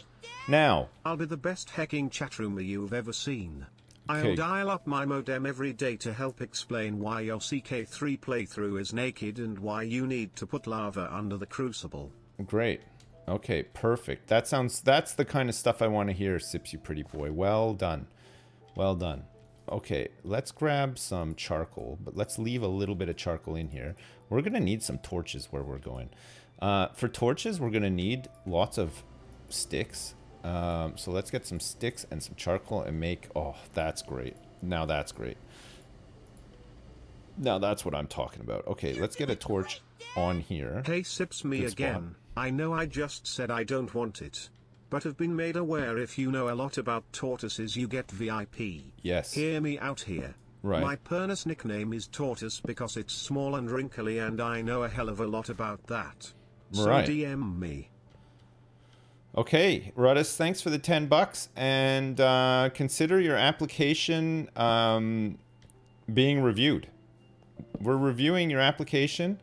Now, I'll be the best hacking chatroomer you've ever seen. I'll dial up my modem every day to help explain why your CK3 playthrough is naked and why you need to put lava under the crucible. Great. Okay, perfect. That sounds that's the kind of stuff I want to hear, Sips you pretty boy. Well done. Well done. Okay, let's grab some charcoal, but let's leave a little bit of charcoal in here. We're gonna need some torches where we're going. Uh, for torches, we're gonna need lots of sticks Um, so let's get some sticks and some charcoal and make... Oh, that's great. Now that's great. Now that's what I'm talking about. Okay, let's get a torch on here. Hey sips me Good spot. again. I know I just said I don't want it. But have been made aware if you know a lot about tortoises you get VIP. Yes. Hear me out here. Right. My Pernus nickname is Tortoise because it's small and wrinkly and I know a hell of a lot about that. Right. So DM me. Okay, Ruddus, thanks for the 10 bucks. And uh, consider your application um, being reviewed. We're reviewing your application,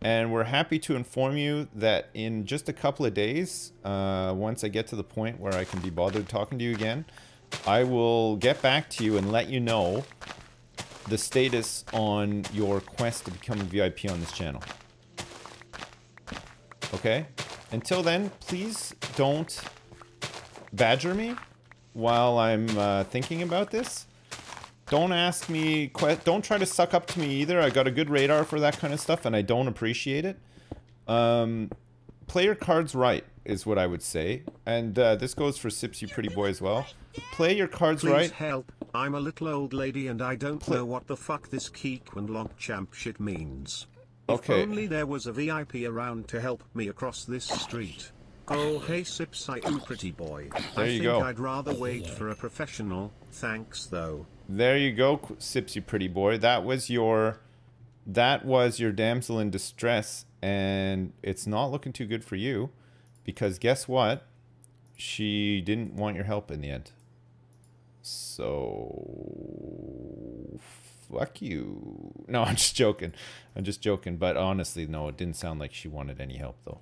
and we're happy to inform you that in just a couple of days, uh, once I get to the point where I can be bothered talking to you again, I will get back to you and let you know the status on your quest to become a VIP on this channel. Okay? Until then, please don't badger me while I'm uh, thinking about this. Don't ask me, que- don't try to suck up to me either. I got a good radar for that kind of stuff and I don't appreciate it. Um, play your cards right is what I would say. And uh, this goes for Sipsy pretty boy as well. Play your cards Please right. help. I'm a little old lady and I don't Pl- know what the fuck this Keek and Lock Champ shit means. If Okay. only there was a VIP around to help me across this street. Oh hey Sipsy, pretty boy. There I you think go. I'd rather wait for a professional, thanks though. There you go, Qu- Sips, you pretty boy. That was your, that was your damsel in distress, and it's not looking too good for you, because guess what? She didn't want your help in the end. So, fuck you. No, I'm just joking. I'm just joking. But honestly, no, it didn't sound like she wanted any help though.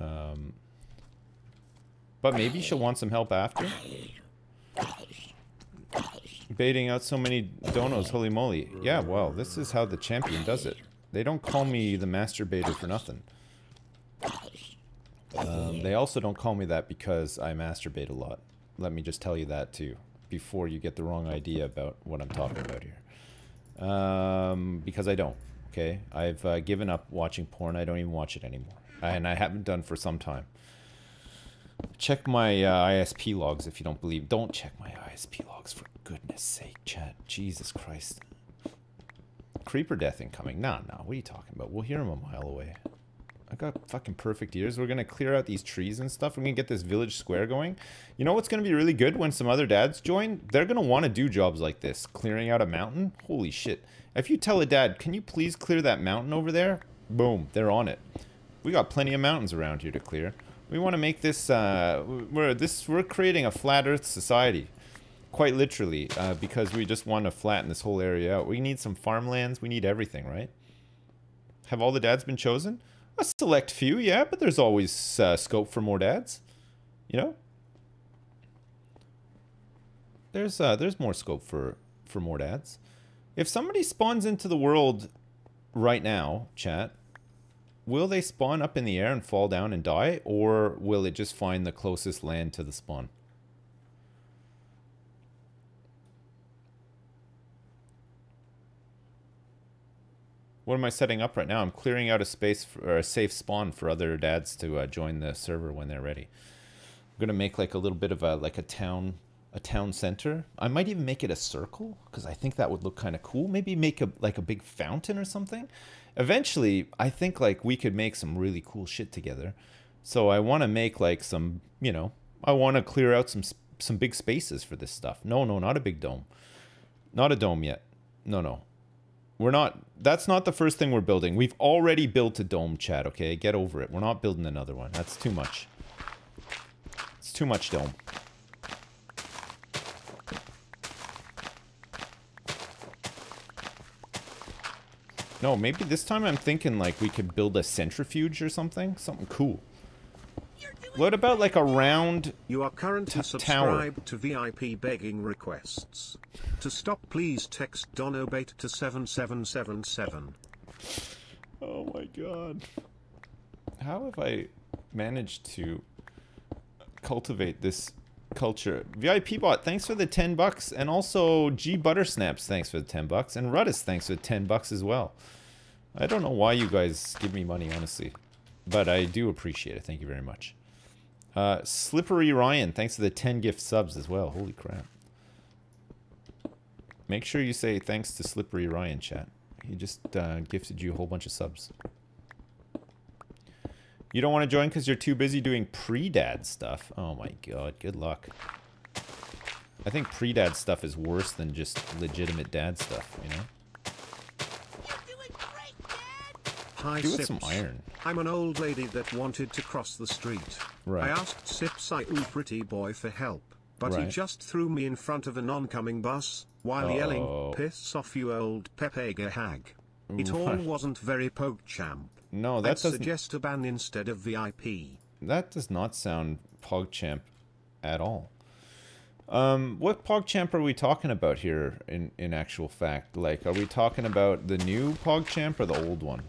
Um, but maybe she'll want some help after baiting out so many donos, holy moly. Yeah, well, this is how the champion does it. They don't call me the masturbator for nothing. Um, they also don't call me that because I masturbate a lot. Let me just tell you that too, before you get the wrong idea about what I'm talking about here. Um, because I don't, okay? I've uh, given up watching porn. I don't even watch it anymore. And I haven't done for some time. Check my uh, ISP logs if you don't believe. Don't check my ISP logs for goodness sake, chat. Jesus Christ. Creeper death incoming. Nah, nah. What are you talking about? We'll hear him a mile away. I got fucking perfect ears. We're gonna clear out these trees and stuff. We're gonna get this village square going. You know what's gonna be really good when some other dads join? They're gonna want to do jobs like this. Clearing out a mountain. Holy shit. If you tell a dad, can you please clear that mountain over there? Boom, they're on it. We got plenty of mountains around here to clear. We want to make this. Uh, we're this. We're creating a flat Earth society, quite literally, uh, because we just want to flatten this whole area out. We need some farmlands. We need everything, right? Have all the dads been chosen? A select few, yeah, but there's always uh, scope for more dads. You know. There's uh, there's more scope for for more dads. If somebody spawns into the world right now, chat, will they spawn up in the air and fall down and die, or will it just find the closest land to the spawn? What am I setting up right now? I'm clearing out a space for, or a safe spawn for other dads to uh, join the server when they're ready. I'm gonna make like a little bit of a like a town a town center. I might even make it a circle because I think that would look kind of cool. Maybe make a like a big fountain or something. Eventually, I think like we could make some really cool shit together. So I want to make like some, you know, I want to clear out some some big spaces for this stuff. No, no, not a big dome. Not a dome yet. No, no. We're not that's not the first thing we're building. We've already built a dome, Chad, okay? Get over it. We're not building another one. That's too much. It's too much dome. No, maybe this time I'm thinking like we could build a centrifuge or something. Something cool. What about like a round You are currently subscribed to VIP begging requests. To stop, please text Donobate to 7777. Oh my god. How have I managed to cultivate this culture? VIP bot, thanks for the 10 bucks. And also G Buttersnaps, thanks for the 10 bucks. And Ruddus, thanks for the 10 bucks as well. I don't know why you guys give me money, honestly. But I do appreciate it. Thank you very much. Uh, Slippery Ryan, thanks for the 10 gift subs as well. Holy crap. Make sure you say thanks to Slippery Ryan, chat. He just uh, gifted you a whole bunch of subs. You don't want to join because you're too busy doing pre-dad stuff. Oh my god, good luck. I think pre-dad stuff is worse than just legitimate dad stuff, you know? You're doing great, Dad. Hi Do with Sips. some iron. I'm an old lady that wanted to cross the street. Right. I asked Sips I ooh pretty boy for help, but he just threw me in front of an oncoming bus while Oh. yelling, "Piss off you old Pepega hag." It all wasn't very PogChamp. No, that I'd doesn't suggest a ban instead of VIP. that does not sound PogChamp at all. Um, what PogChamp are we talking about here in, in actual fact? Like, are we talking about the new PogChamp or the old one?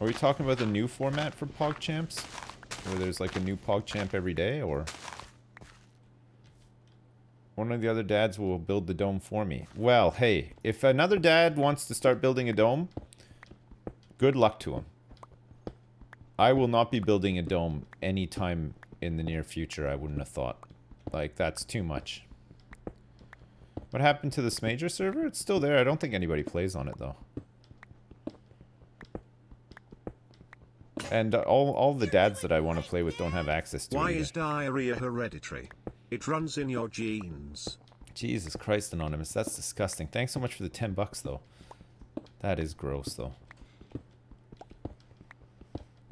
Are we talking about the new format for PogChamps? Where there's like a new PogChamp every day, or... One of the other dads will build the dome for me. Well, hey, if another dad wants to start building a dome, good luck to him. I will not be building a dome anytime in the near future, I wouldn't have thought. Like, that's too much. What happened to this major server? It's still there. I don't think anybody plays on it, though. And uh, all, all the dads that I want to play with don't have access to Why is diarrhea hereditary? It runs in your genes. Jesus Christ, Anonymous. That's disgusting. Thanks so much for the 10 bucks, though. That is gross, though.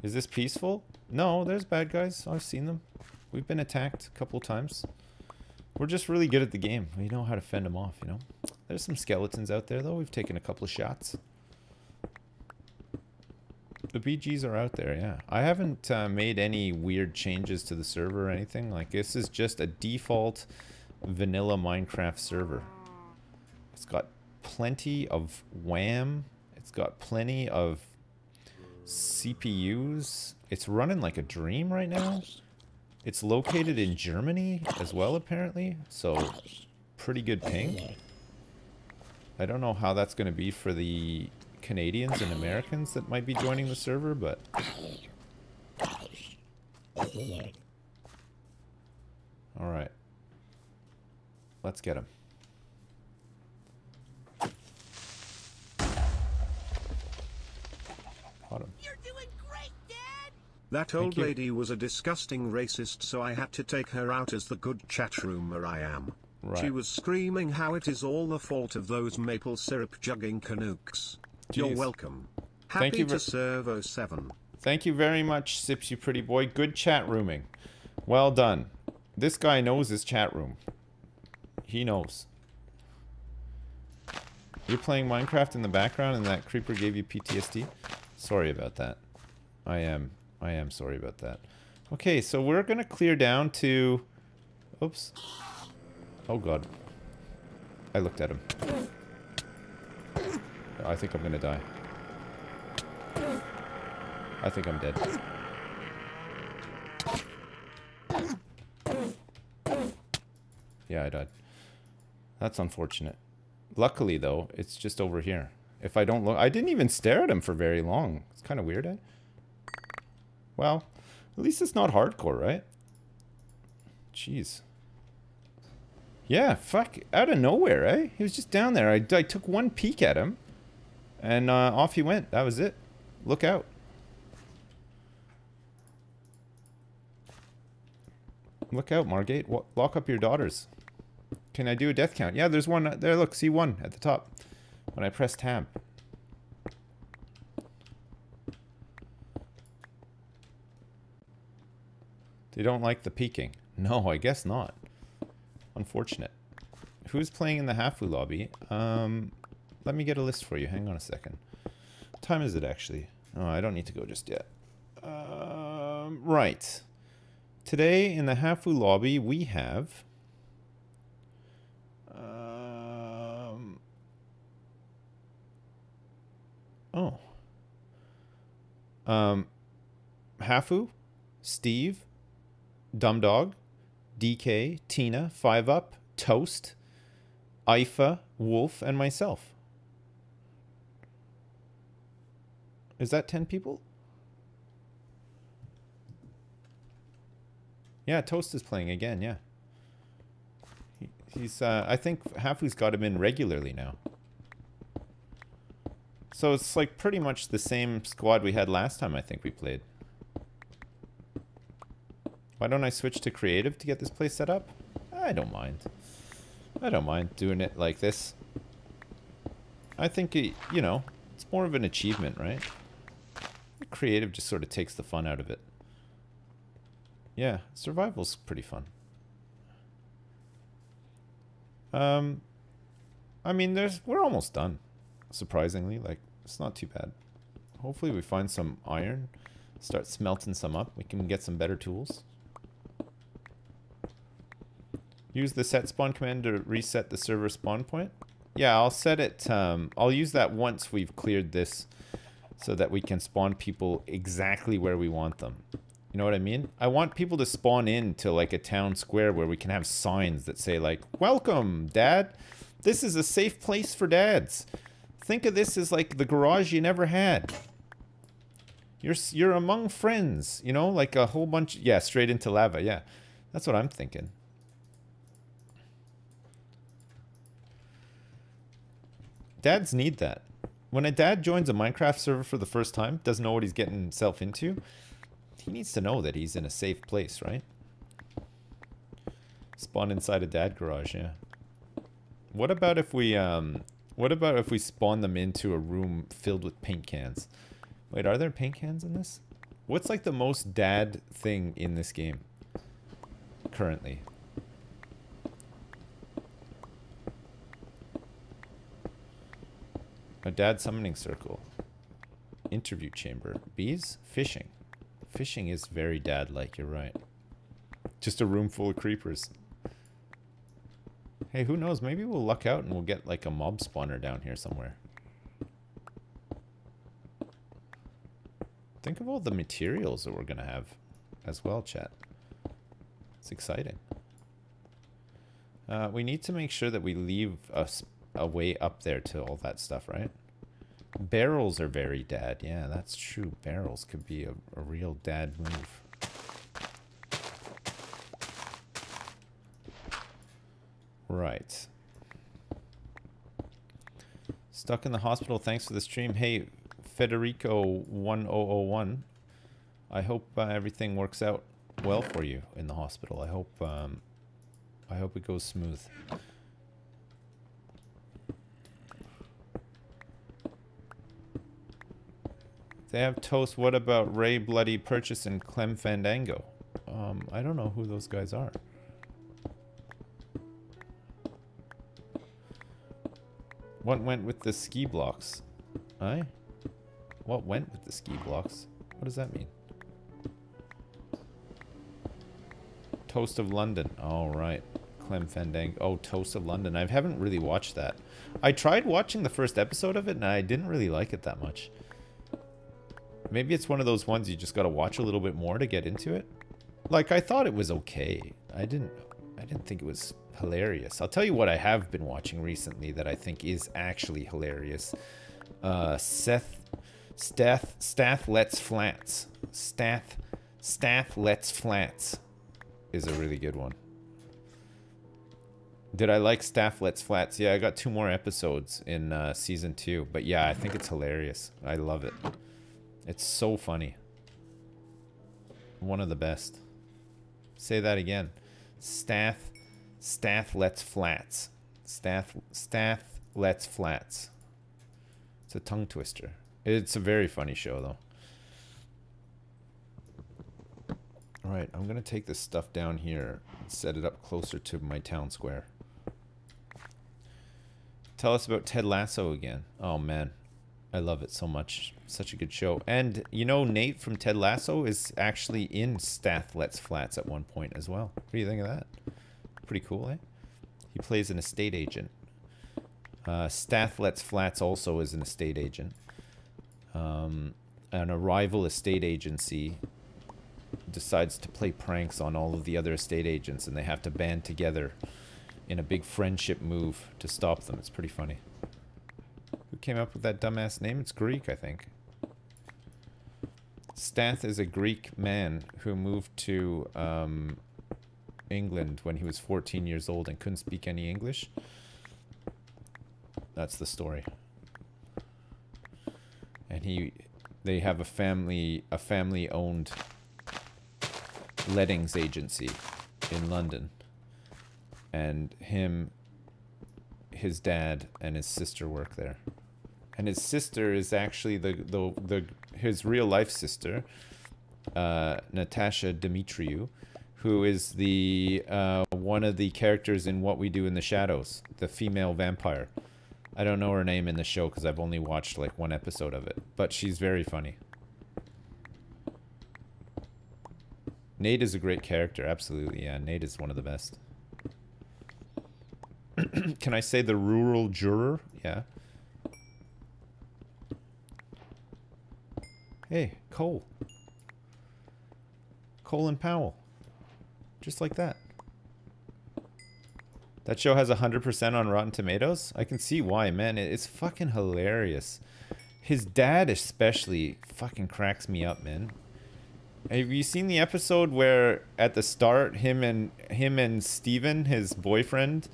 Is this peaceful? No, there's bad guys. I've seen them. We've been attacked a couple times. We're just really good at the game. We know how to fend them off, you know? There's some skeletons out there, though. We've taken a couple of shots. The BGs are out there, yeah. I haven't uh, made any weird changes to the server or anything. Like, this is just a default vanilla Minecraft server. It's got plenty of wham. It's got plenty of CPUs. It's running like a dream right now. It's located in Germany as well, apparently. So, pretty good ping. I don't know how that's going to be for the Canadians and Americans that might be joining the server, but... Alright. Let's get him. Caught him. You're doing great, Dad. That old you. lady was a disgusting racist, so I had to take her out as the good chat roomer I am. She was screaming how it is all the fault of those maple syrup jugging Canucks. You're Jeez. welcome. Thank Happy you to serve 07. Thank you very much, Sips, you pretty boy. Good chat rooming. Well done. This guy knows his chat room. He knows. You're playing Minecraft in the background and that creeper gave you PTSD? Sorry about that. I am. I am sorry about that. Okay, so we're going to clear down to... Oops. Oh, God. I looked at him. I think I'm going to die. I think I'm dead. Yeah, I died. That's unfortunate. Luckily, though, it's just over here. If I don't look... I didn't even stare at him for very long. It's kind of weird, eh? Well, at least it's not hardcore, right? Jeez. Yeah, fuck. Out of nowhere, eh? He was just down there. I, I took one peek at him. And uh, off he went. That was it. Look out. Look out, Margate. Lock up your daughters. Can I do a death count? Yeah, there's one. There, look. See one at the top. When I press tab. They don't like the peeking. No, I guess not. Unfortunate. Who's playing in the Hafu lobby? Um, let me get a list for you. Hang on a second. What time is it actually? Oh, I don't need to go just yet. Um, right. Today in the Hafu lobby we have. Oh. Um, Hafu, Steve, Dumb Dog, DK, Tina, Five Up, Toast, Ifa, Wolf, and myself. Is that 10 people? Yeah, Toast is playing again, yeah. He, he's, uh, I think Hafu's got him in regularly now. So it's like pretty much the same squad we had last time I think we played. Why don't I switch to creative to get this place set up? I don't mind. I don't mind doing it like this. I think, it, you know, it's more of an achievement, right? Creative just sort of takes the fun out of it. Yeah, survival's pretty fun. Um, I mean, there's we're almost done. Surprisingly, like it's not too bad. Hopefully, we find some iron, start smelting some up. We can get some better tools. Use the set spawn command to reset the server spawn point. Yeah, I'll set it. Um, I'll use that once we've cleared this, so that we can spawn people exactly where we want them. You know what I mean? I want people to spawn into like a town square where we can have signs that say like, "Welcome, Dad. This is a safe place for dads." Think of this as like the garage you never had. You're you're among friends, you know, like a whole bunch. Yeah, straight into lava. Yeah, that's what I'm thinking. Dads need that. When a dad joins a Minecraft server for the first time, doesn't know what he's getting himself into, he needs to know that he's in a safe place, right? Spawn inside a dad garage, yeah. What about if we um what about if we spawn them into a room filled with paint cans? Wait, are there paint cans in this? What's like the most dad thing in this game currently? A dad summoning circle. Interview chamber. Bees? Fishing. Fishing is very dad-like, you're right. Just a room full of creepers. Hey, who knows? Maybe we'll luck out and we'll get like a mob spawner down here somewhere. Think of all the materials that we're going to have as well, chat. It's exciting. Uh, we need to make sure that we leave a, a way up there to all that stuff, right? Barrels are very dad. Yeah, that's true. Barrels could be a, a real dad move. Right. Stuck in the hospital. Thanks for the stream. Hey, Federico1001. I hope uh, everything works out well for you in the hospital. I hope um, I hope it goes smooth. They have toast. What about Ray Bloody Purchase and Clem Fandango? Um, I don't know who those guys are. What went with the ski blocks? Aye? What went with the ski blocks? What does that mean? Toast of London. All right. Clem Fandango. Oh, Toast of London. I haven't really watched that. I tried watching the first episode of it, and I didn't really like it that much. Maybe it's one of those ones you just gotta watch a little bit more to get into it. Like, I thought it was okay. I didn't... I didn't think it was hilarious. I'll tell you what I have been watching recently that I think is actually hilarious. Uh, Seth... Stath... Stath Let's Flats. Stath... Stath Let's Flats is a really good one. Did I like Staff Let's Flats? Yeah, I got two more episodes in uh, season two. But yeah, I think it's hilarious. I love it. It's so funny. One of the best. Say that again. Staff, Staff Let's Flats. Staff, Staff Let's Flats. It's a tongue twister. It's a very funny show, though. Alright, I'm going to take this stuff down here and set it up closer to my town square. Tell us about Ted Lasso again. Oh, man. I love it so much. Such a good show. And, you know, Nate from Ted Lasso is actually in Stath Let's Flats at one point as well. What do you think of that? Pretty cool, eh? He plays an estate agent. Uh, Stath Let's Flats also is an estate agent. Um, an arrival estate agency decides to play pranks on all of the other estate agents and they have to band together in a big friendship move to stop them. It's pretty funny. Who came up with that dumbass name? It's Greek, I think. Stath is a Greek man who moved to um, England when he was 14 years old and couldn't speak any English. That's the story. And he they have a family a family owned lettings agency in London. And him his dad and his sister work there. And his sister is actually the the, the his real life sister, uh, Natasha Demetriou, who is the uh, one of the characters in What We Do in the Shadows, the female vampire. I don't know her name in the show because I've only watched like one episode of it, but she's very funny. Nate is a great character, absolutely. Yeah, Nate is one of the best. Can I say the rural juror? Yeah. Hey, Cole. Colin Powell. Just like that. That show has 100% on Rotten Tomatoes? I can see why, man. It's fucking hilarious. His dad especially fucking cracks me up, man. Have you seen the episode where at the start him and him and Steven, his boyfriend,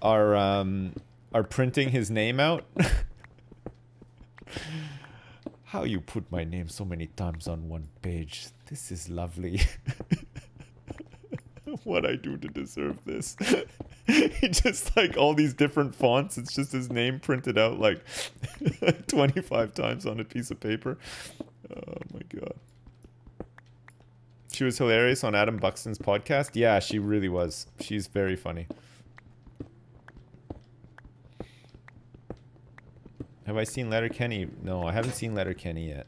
are um are printing his name out? How you put my name so many times on one page. This is lovely. what I do to deserve this. just like all these different fonts. It's just his name printed out like 25 times on a piece of paper. Oh my god. She was hilarious on Adam Buxton's podcast. Yeah, she really was. She's very funny. Have I seen Letterkenny? No, I haven't seen Letterkenny yet.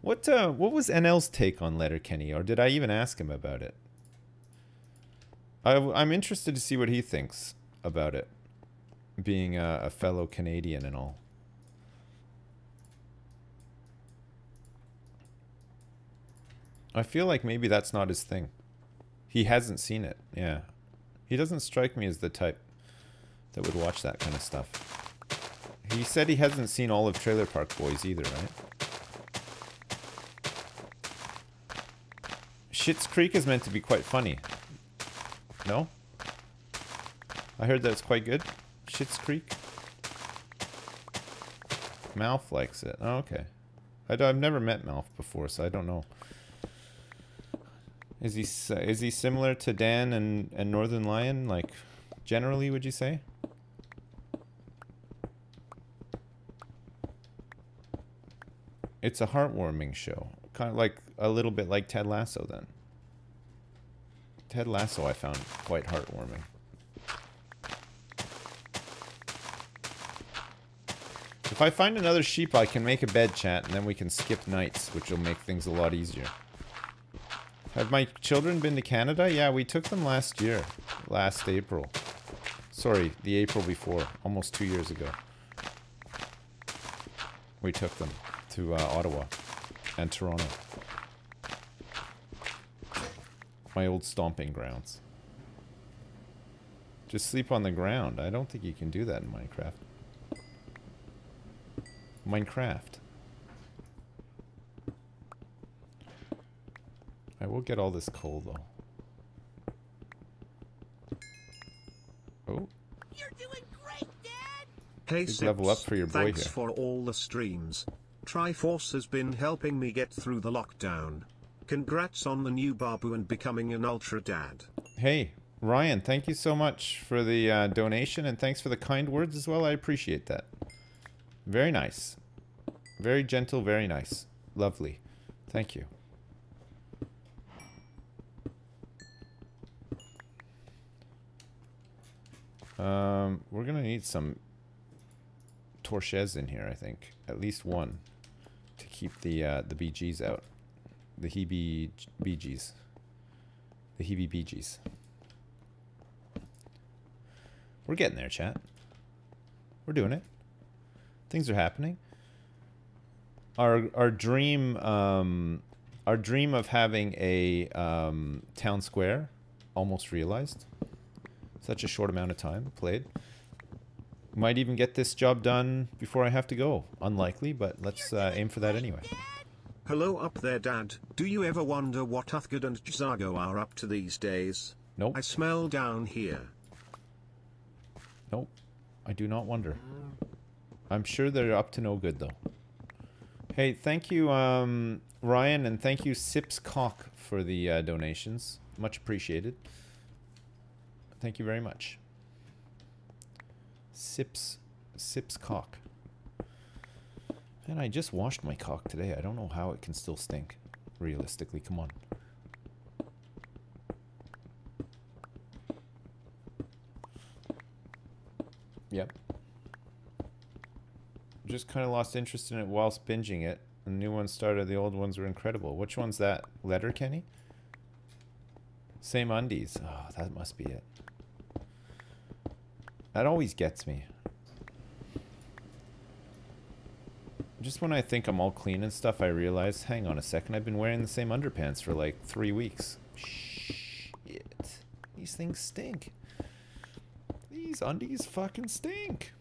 What uh, what was NL's take on Letterkenny, or did I even ask him about it? I, I'm interested to see what he thinks about it, being a, a fellow Canadian and all. I feel like maybe that's not his thing. He hasn't seen it. Yeah. He doesn't strike me as the type that would watch that kind of stuff. He said he hasn't seen all of Trailer Park Boys either, right? Schitt's Creek is meant to be quite funny. No? I heard that it's quite good. Schitt's Creek. Mouth likes it. Oh, okay. I have never met Mouth before, so I don't know. Is he is he similar to Dan and and Northern Lion? Like, generally, would you say? It's a heartwarming show, kind of like a little bit like Ted Lasso. Then. Ted Lasso, I found quite heartwarming. If I find another sheep, I can make a bed chat, and then we can skip nights, which will make things a lot easier. Have my children been to Canada? Yeah, we took them last year. Last April. Sorry, the April before. Almost two years ago. We took them to uh, Ottawa and Toronto. My old stomping grounds. Just sleep on the ground. I don't think you can do that in Minecraft. Minecraft. I will get all this coal though. Oh. You're doing great, Dad! Hey, Big level up for your boy thanks here. for all the streams. Triforce has been helping me get through the lockdown. Congrats on the new Babu and becoming an ultra dad. Hey, Ryan, thank you so much for the uh, donation and thanks for the kind words as well. I appreciate that. Very nice. Very gentle, very nice. Lovely. Thank you. Um, we're gonna need some torches in here, I think. At least one to keep the uh, the BGs out. The heebie BGs. The heebie BGs. We're getting there, chat. We're doing it. Things are happening. Our our dream um our dream of having a um, town square almost realized. Such a short amount of time played. Might even get this job done before I have to go. Unlikely, but let's uh, aim for that anyway. Hello up there, Dad. Do you ever wonder what Uthgard and Zago are up to these days? Nope. I smell down here. Nope. I do not wonder. I'm sure they're up to no good though. Hey, thank you, um, Ryan, and thank you, Sips Cock, for the uh, donations. Much appreciated. Thank you very much. Sips, Sips Cock. And I just washed my cock today. I don't know how it can still stink. Realistically, come on. Yep. Just kind of lost interest in it whilst binging it. The new ones started, the old ones were incredible. Which one's that? Letterkenny? Same undies. Oh, that must be it. That always gets me. Just when I think I'm all clean and stuff, I realize, hang on a second, I've been wearing the same underpants for like three weeks. Shit. These things stink. These undies fucking stink.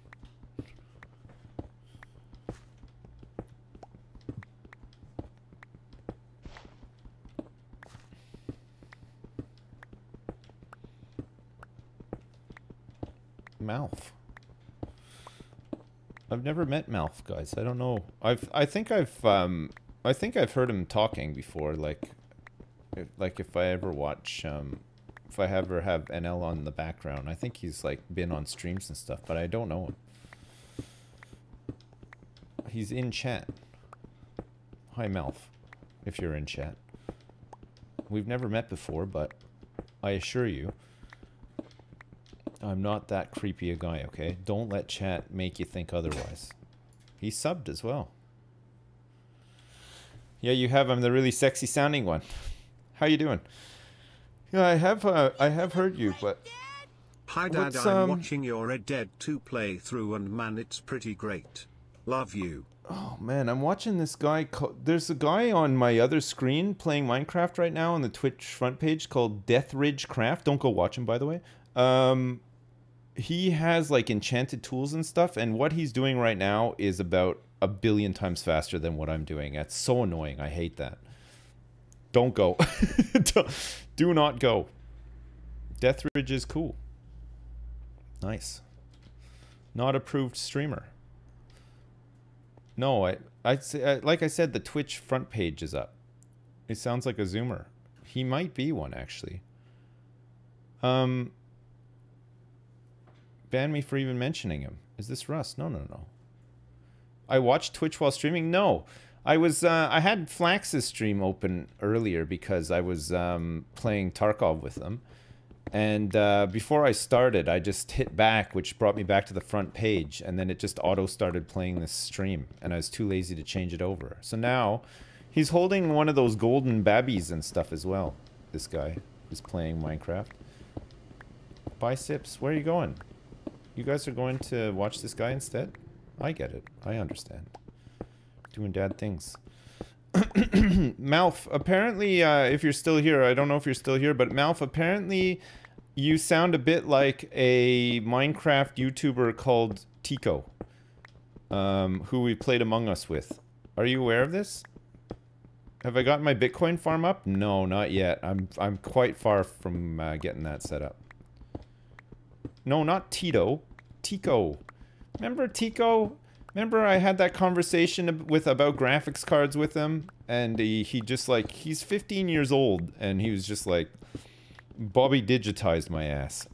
Malf. I've never met Malf, guys. I don't know. I've I think I've um I think I've heard him talking before. Like, if, like if I ever watch um if I ever have NL on the background, I think he's like been on streams and stuff, but I don't know him. He's in chat. Hi, Malf, if you're in chat. We've never met before, but I assure you, I'm not that creepy a guy, okay? Don't let chat make you think otherwise. He subbed as well. Yeah, you have. I'm the really sexy sounding one. How you doing? Yeah, I have. Uh, I have heard you, but Hi Dad, I'm um, watching your Red Dead 2 playthrough and man it's pretty great. Love you. oh man, I'm watching this guy. There's a guy on my other screen playing Minecraft right now on the Twitch front page called Death Ridge Craft. Don't go watch him, by the way. Um, he has like enchanted tools and stuff, and what he's doing right now is about a billion times faster than what I'm doing. That's so annoying. I hate that. Don't go. Don't- go. deathridge is cool. Nice. Not approved streamer. No, I, I, like I said, the Twitch front page is up. It sounds like a Zoomer. He might be one actually. Um, ban me for even mentioning him. Is this Russ? No, no, no. I watched Twitch while streaming. No, I was. Uh, I had Flax's stream open earlier because I was um, playing Tarkov with them, and uh, before I started, I just hit back, which brought me back to the front page, and then it just auto started playing this stream, and I was too lazy to change it over. So now, he's holding one of those golden babbies and stuff as well. This guy is playing Minecraft. Biceps, where are you going? You guys are going to watch this guy instead? I get it. I understand. Doing dad things. Malf, apparently, uh, if you're still here, I don't know if you're still here, but Malf, apparently you sound a bit like a Minecraft YouTuber called Tico, um, who we played Among Us with. Are you aware of this? Have I gotten my Bitcoin farm up? No, not yet. I'm I'm quite far from uh, getting that set up. No, not Tito. Tico. Remember Tico? Remember I had that conversation with about graphics cards with him, and he, he just like he's 15 years old, and he was just like, Bobby digitized my ass.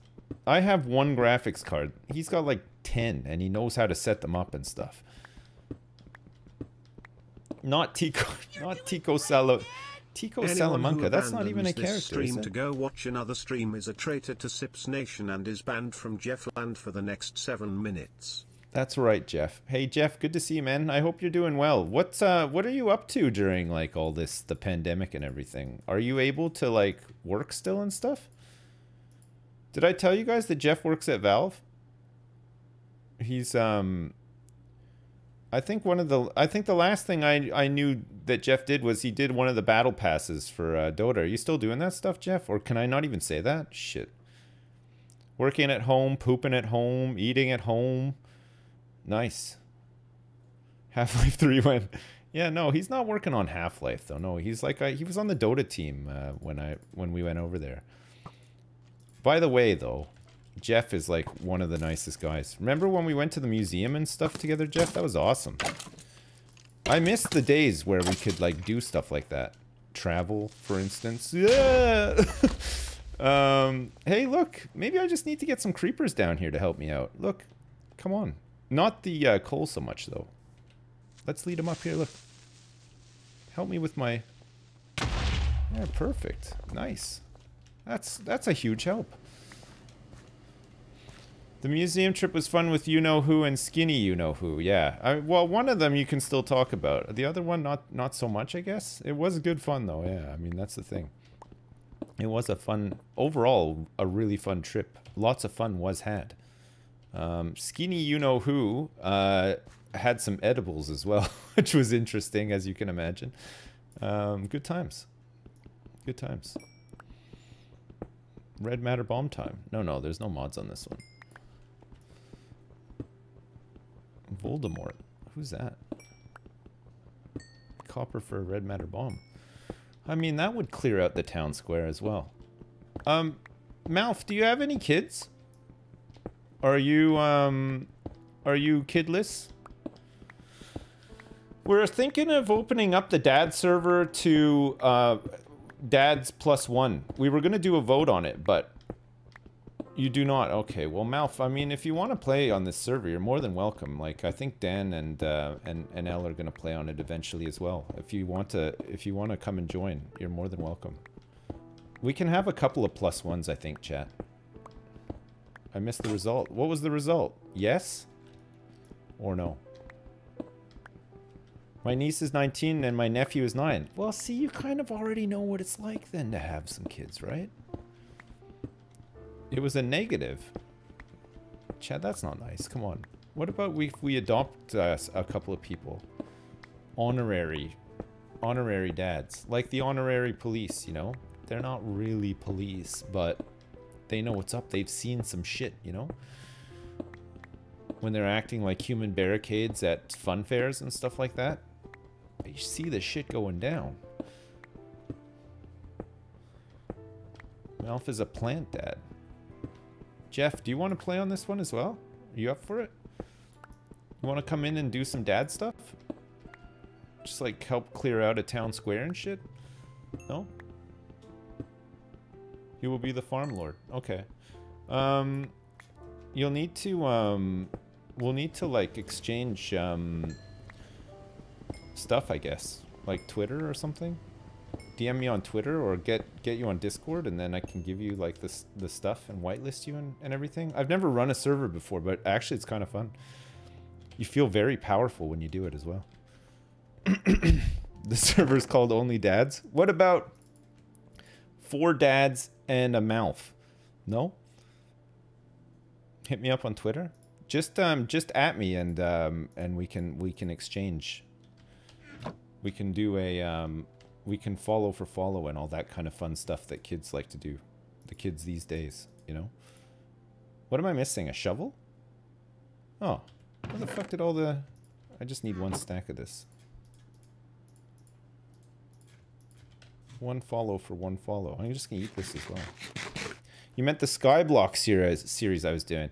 I have one graphics card. He's got like 10, and he knows how to set them up and stuff. Not Tico, not Tico Salo, Tico Anyone Salamanca. That's not even a character. Stream to go watch another stream is a traitor to Sips Nation and is banned from Jeffland for the next seven minutes. That's right, Jeff. Hey, Jeff, good to see you, man. I hope you're doing well. What's uh, what are you up to during like all this, the pandemic and everything? Are you able to like work still and stuff? Did I tell you guys that Jeff works at Valve? He's um. I think one of the I think the last thing I I knew that Jeff did was he did one of the battle passes for uh, Dota. Are you still doing that stuff, Jeff? Or can I not even say that? Shit. Working at home, pooping at home, eating at home. Nice. Half Life 3 went. Yeah, no, he's not working on Half Life though. No, he's like uh he was on the Dota team uh, when I when we went over there. By the way, though, Jeff is like one of the nicest guys. Remember when we went to the museum and stuff together, Jeff? That was awesome. I miss the days where we could like do stuff like that. Travel, for instance. Yeah. um, hey, look, maybe I just need to get some creepers down here to help me out. Look, come on. Not the uh, coal so much though. Let's lead them up here. Look. Help me with my. Yeah, perfect. Nice. That's that's a huge help. The museum trip was fun with you know who and skinny you know who. Yeah. I, well, one of them you can still talk about. The other one not not so much, I guess. It was good fun though. Yeah. I mean, that's the thing. It was a fun overall a really fun trip. Lots of fun was had. Um, skinny you know who uh, had some edibles as well, which was interesting as you can imagine. Um, good times. Good times. Red matter bomb time. No, no, there's no mods on this one. Voldemort. Who's that? Copper for a red matter bomb. I mean, that would clear out the town square as well. Um, Malf, do you have any kids? Are you, um, are you kidless? We're thinking of opening up the dad server to, uh, dads plus one. We were going to do a vote on it, but you do not? Okay, well, Malf, I mean, if you want to play on this server, you're more than welcome. Like, I think Dan and uh, and and Elle are gonna play on it eventually as well. If you want to, if you want to come and join, you're more than welcome. We can have a couple of plus ones, I think, chat. I missed the result. What was the result? Yes? Or no? My niece is 19 and my nephew is 9. Well, see, you kind of already know what it's like then to have some kids, right? It was a negative. Chad, that's not nice. Come on. What about we we adopt uh, a couple of people? Honorary. Honorary dads. Like the honorary police, you know? They're not really police, but they know what's up. They've seen some shit, you know? When they're acting like human barricades at fun fairs and stuff like that. You see the shit going down. Malf is a plant dad. Jeff, do you want to play on this one as well? Are you up for it? You want to come in and do some dad stuff? Just like help clear out a town square and shit? No? You will be the farm lord. Okay. Um, you'll need to, um, we'll need to like exchange, um, stuff, I guess. Like Twitter or something? DM me on Twitter or get get you on Discord, and then I can give you like this the stuff and whitelist you and, and everything. I've never run a server before, but actually it's kind of fun. You feel very powerful when you do it as well. the server's called Only Dads. What about four dads and a mouth? No. Hit me up on Twitter. Just um just at me and um and we can we can exchange. We can do a um we can follow for follow and all that kind of fun stuff that kids like to do. The kids these days, you know? What am I missing? A shovel? Oh. Where the fuck did all the... I just need one stack of this. One follow for one follow. I'm just gonna eat this as well. You meant the Skyblock series, series I was doing.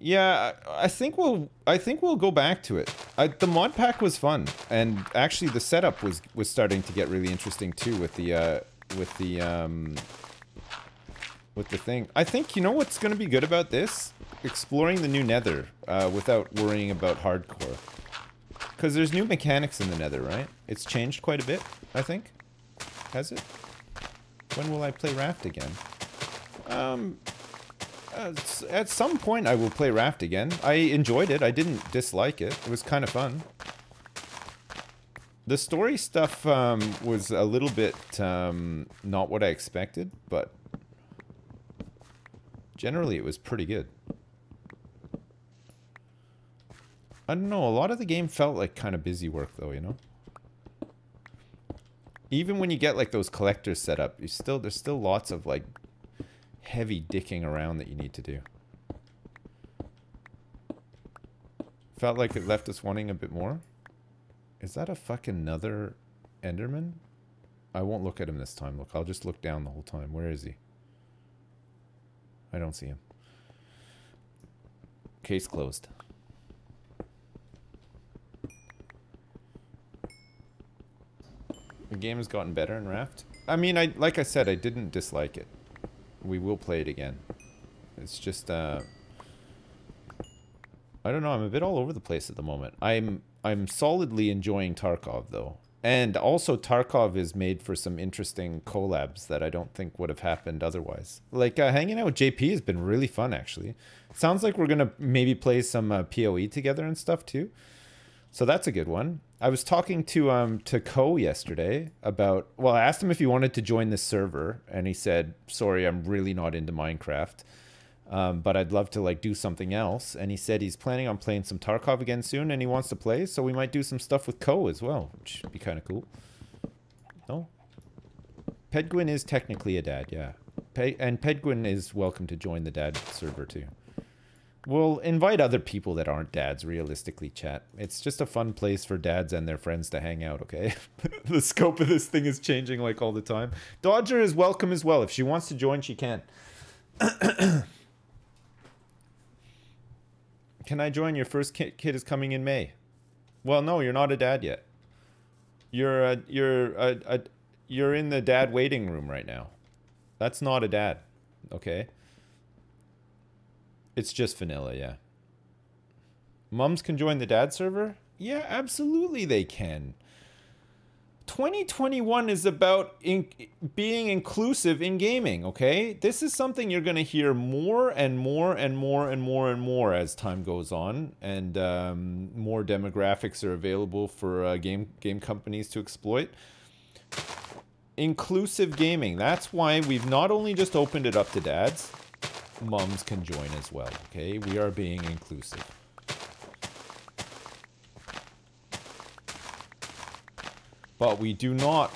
Yeah, I think we'll I think we'll go back to it. I, the mod pack was fun, and actually the setup was was starting to get really interesting too with the uh, with the um, with the thing. I think you know what's going to be good about this? Exploring the new Nether uh, without worrying about hardcore, because there's new mechanics in the Nether, right? It's changed quite a bit, I think. Has it? When will I play Raft again? Um, at some point I will play Raft again. I enjoyed it. I didn't dislike it. It was kind of fun. The story stuff um, was a little bit um, not what I expected, but generally it was pretty good. I don't know, a lot of the game felt like kind of busy work though, you know? Even when you get like those collectors set up, you still there's still lots of like heavy dicking around that you need to do. Felt like it left us wanting a bit more. Is that a fucking another Enderman? I won't look at him this time. Look, I'll just look down the whole time. Where is he? I don't see him. Case closed. The game has gotten better in Raft. I mean, I like I said, I didn't dislike it. We will play it again. It's just, uh... I don't know, I'm a bit all over the place at the moment. I'm I'm solidly enjoying Tarkov, though. And also, Tarkov is made for some interesting collabs that I don't think would have happened otherwise. Like, uh, hanging out with JP has been really fun, actually. Sounds like we're to maybe play some uh, PoE together and stuff, too. So that's a good one. I was talking to um to Co yesterday about well, I asked him if he wanted to join this server, and he said, "Sorry, I'm really not into Minecraft, um, but I'd love to like do something else." And he said he's planning on playing some Tarkov again soon, and he wants to play, so we might do some stuff with Co as well, which would be kind of cool. No, Pedguin is technically a dad, yeah, Pe- and Pedguin is welcome to join the dad server too. We'll invite other people that aren't dads, realistically, chat. It's just a fun place for dads and their friends to hang out, okay? the scope of this thing is changing like all the time. Dodger is welcome as well. If she wants to join, she can. can I join? Your first ki- kid is coming in May. Well, no, you're not a dad yet. You're a, you're a, a, you're in the dad waiting room right now. That's not a dad, okay? It's just vanilla, yeah. Mums can join the dad server? Yeah, absolutely they can. 2021 is about in, being inclusive in gaming, okay? This is something you're going to hear more and more and more and more and more as time goes on, and um, more demographics are available for uh, game game companies to exploit. Inclusive gaming. That's why we've not only just opened it up to dads, mums can join as well, okay? We are being inclusive. But we do not,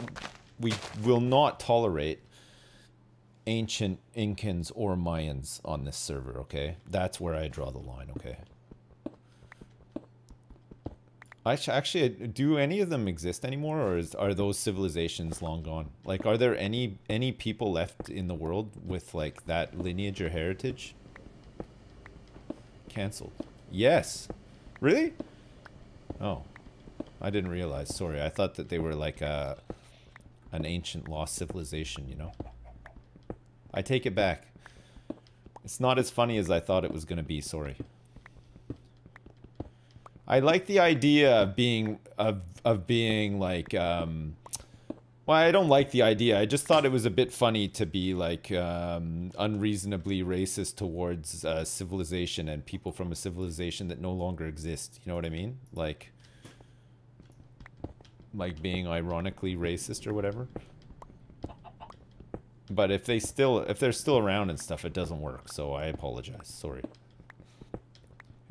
we will not tolerate ancient Incans or Mayans on this server, okay? That's where I draw the line, okay? Actually, uh, do any of them exist anymore, or is, are those civilizations long gone? Like, are there any any people left in the world with like that lineage or heritage? Cancelled. Yes. Really? Oh, I didn't realize. Sorry, I thought that they were like a an ancient lost civilization. You know. I take it back. It's not as funny as I thought it was gonna be. Sorry. I like the idea of being of of being like um well, I don't like the idea. I just thought it was a bit funny to be like um, unreasonably racist towards uh, civilization and people from a civilization that no longer exists. You know what I mean? Like, like being ironically racist or whatever. But if they still, if they're still around and stuff, it doesn't work. So I apologize. Sorry.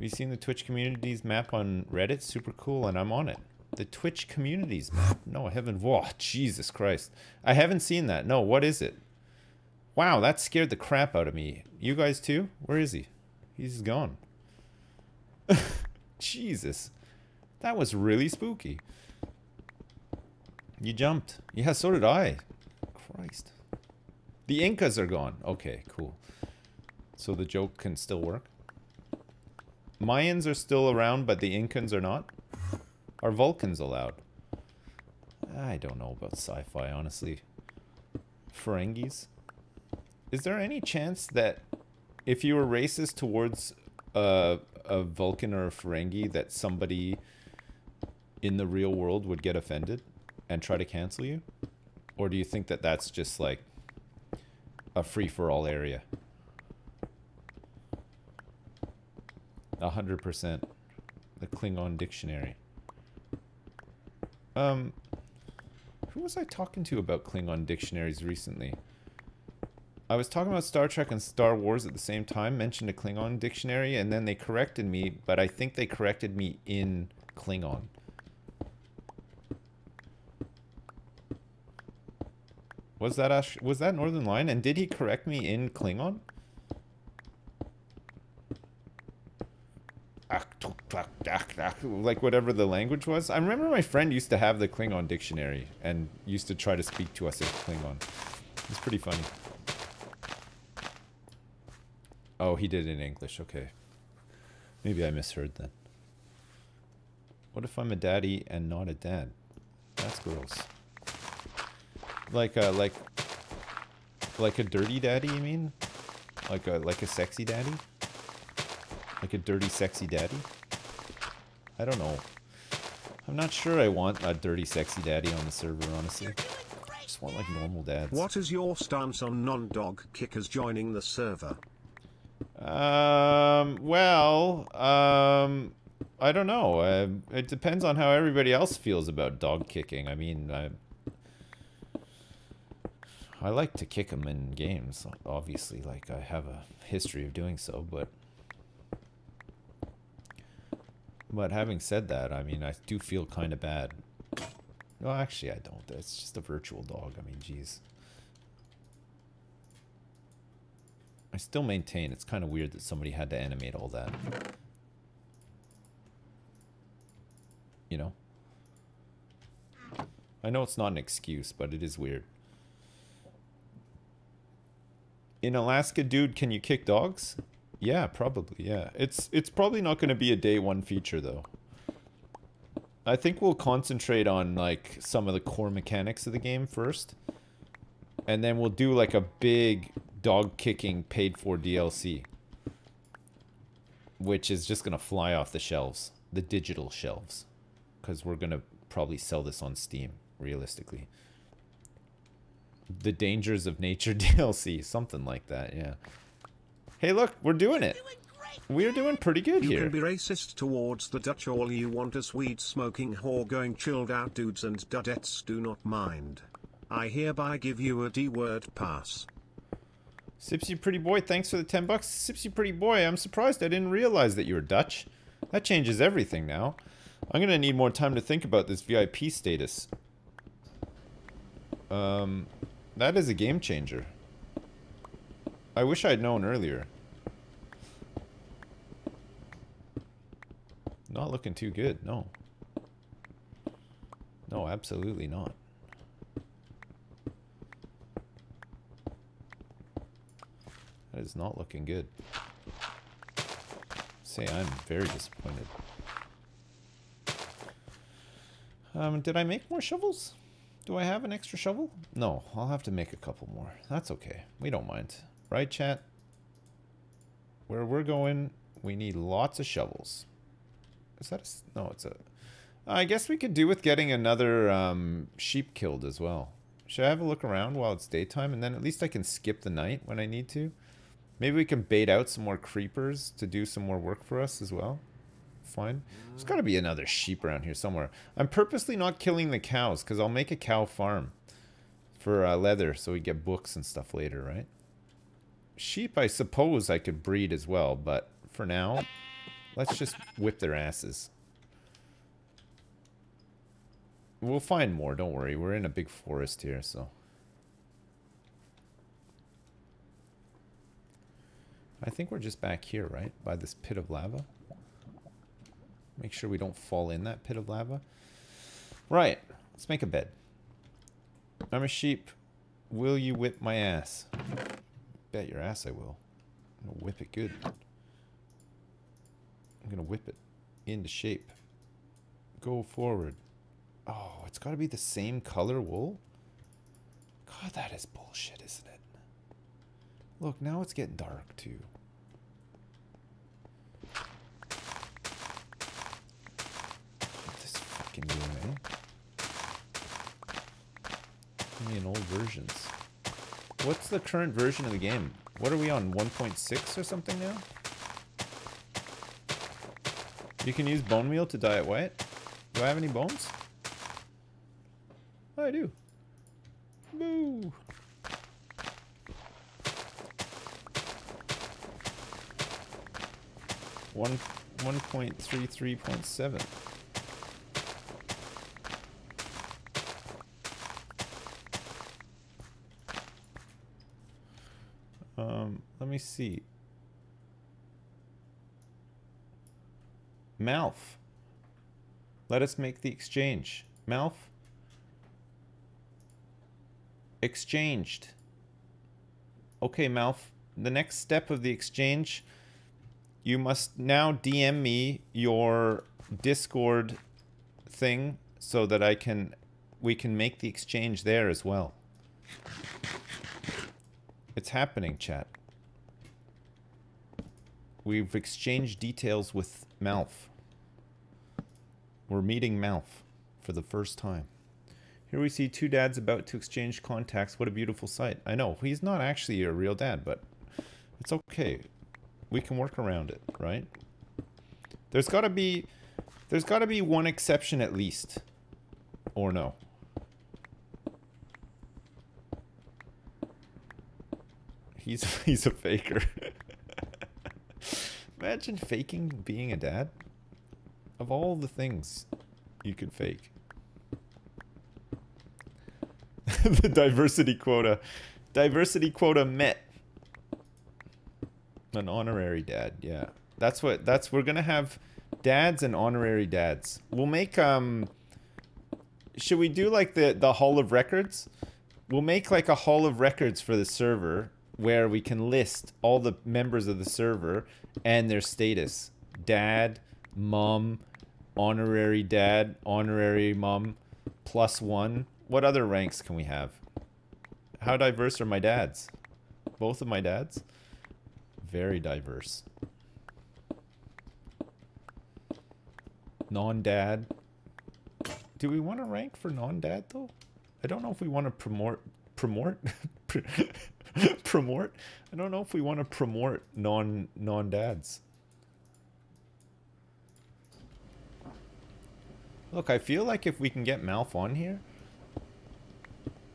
Have you seen the Twitch communities map on Reddit? Super cool, and I'm on it. The Twitch communities map? No, I haven't. Whoa, Jesus Christ. I haven't seen that. No, what is it? Wow, that scared the crap out of me. You guys too? Where is he? He's gone. Jesus. That was really spooky. You jumped. Yeah, so did I. Christ. The Incas are gone. Okay, cool. So the joke can still work? Mayans are still around, but the Incans are not? Are Vulcans allowed? I don't know about sci-fi, honestly. Ferengis? Is there any chance that if you were racist towards a, a Vulcan or a Ferengi, that somebody in the real world would get offended and try to cancel you? Or do you think that that's just like a free-for-all area? A hundred percent. The Klingon dictionary. Um, who was I talking to about Klingon dictionaries recently? I was talking about Star Trek and Star Wars at the same time, mentioned a Klingon dictionary, and then they corrected me, but I think they corrected me in Klingon. Was that Ash was that Northern Lion? And did he correct me in Klingon? like whatever the language was. I remember my friend used to have the Klingon dictionary and used to try to speak to us in Klingon. It's pretty funny. Oh, he did it in English. Okay. Maybe I misheard then. What if I'm a daddy and not a dad? That's gross. Like a like like a dirty daddy, you mean? Like a like a sexy daddy? Like a dirty sexy daddy? I don't know. I'm not sure I want a dirty sexy daddy on the server, honestly. You're doing great, I just want like normal dads. What is your stance on non-dog kickers joining the server? Um, well, um, I don't know. Uh, it depends on how everybody else feels about dog kicking. I mean, I, I like to kick them in games, obviously. Like, I have a history of doing so, but. But having said that, I mean, I do feel kind of bad. Well, actually, I don't. It's just a virtual dog. I mean, jeez. I still maintain it's kind of weird that somebody had to animate all that. You know? I know it's not an excuse, but it is weird. In Alaska, dude, can you kick dogs? Yeah, probably. Yeah. It's it's probably not going to be a day one feature though. I think we'll concentrate on like some of the core mechanics of the game first. And then we'll do like a big dog kicking paid for DLC. Which is just going to fly off the shelves, the digital shelves. Because we're going to probably sell this on Steam, realistically. The Dangers of Nature DLC, something like that, yeah. Hey, look, we're doing it. We're doing pretty good You here. You can be racist towards the Dutch all you want as weed smoking whore going chilled out dudes and dudettes do not mind. I hereby give you a D word pass. Sipsy Pretty Boy, thanks for the 10 bucks. Sipsy Pretty Boy, I'm surprised I didn't realize that you were Dutch. That changes everything now. I'm going to need more time to think about this VIP status. Um, that is a game changer. I wish I'd known earlier. Not looking too good, no. No, absolutely not. That is not looking good. Say I'm very disappointed. Um, did I make more shovels? Do I have an extra shovel? No, I'll have to make a couple more. That's okay. We don't mind. Right, chat? Where we're going, we need lots of shovels. Is that a... No, it's a... I guess we could do with getting another um, sheep killed as well. Should I have a look around while it's daytime? And then at least I can skip the night when I need to. Maybe we can bait out some more creepers to do some more work for us as well. Fine. There's got to be another sheep around here somewhere. I'm purposely not killing the cows because I'll make a cow farm for uh, leather so we get books and stuff later, right? Sheep, I suppose I could breed as well, but for now, let's just whip their asses. We'll find more, don't worry. We're in a big forest here, so. I think we're just back here, right? By this pit of lava. Make sure we don't fall in that pit of lava. Right. Let's make a bed. I'm a sheep. Will you whip my ass? Bet your ass I will. I'm gonna whip it good. I'm gonna whip it into shape. Go forward. Oh, it's gotta be the same color wool? God, that is bullshit, isn't it? Look, now it's getting dark too. This fucking game, eh? Give me an old versions. What's the current version of the game? What are we on, 1.6 or something now? You can use bone meal to diet white? Do I have any bones? Oh, I do. Boo! One, 1.33.7. see. Let us make the exchange. Malf. Exchanged. Okay, Malf. the next step of the exchange, you must now DM me your Discord thing so that I can we can make the exchange there as well. It's happening, chat. We've exchanged details with Malf. We're meeting Malf for the first time. Here we see two dads about to exchange contacts. What a beautiful sight. I know, he's not actually a real dad, but it's okay. We can work around it, right? There's got to be there's got to be one exception at least. Or no. He's he's a faker. Imagine faking being a dad. Of all the things you could fake. the diversity quota. Diversity quota met. An honorary dad, yeah. That's what that's we're gonna have dads and honorary dads. We'll make um should we do like the the hall of records? We'll make like a hall of records for the server where we can list all the members of the server and their status. Dad, mom, honorary dad, honorary mom, plus one. What other ranks can we have? How diverse are my dads? Both of my dads? Very diverse. Non-dad. Do we want to rank for non-dad though? I don't know if we want to promote promote promote. I don't know if we want to promote non non dads. Look, I feel like if we can get Malf on here,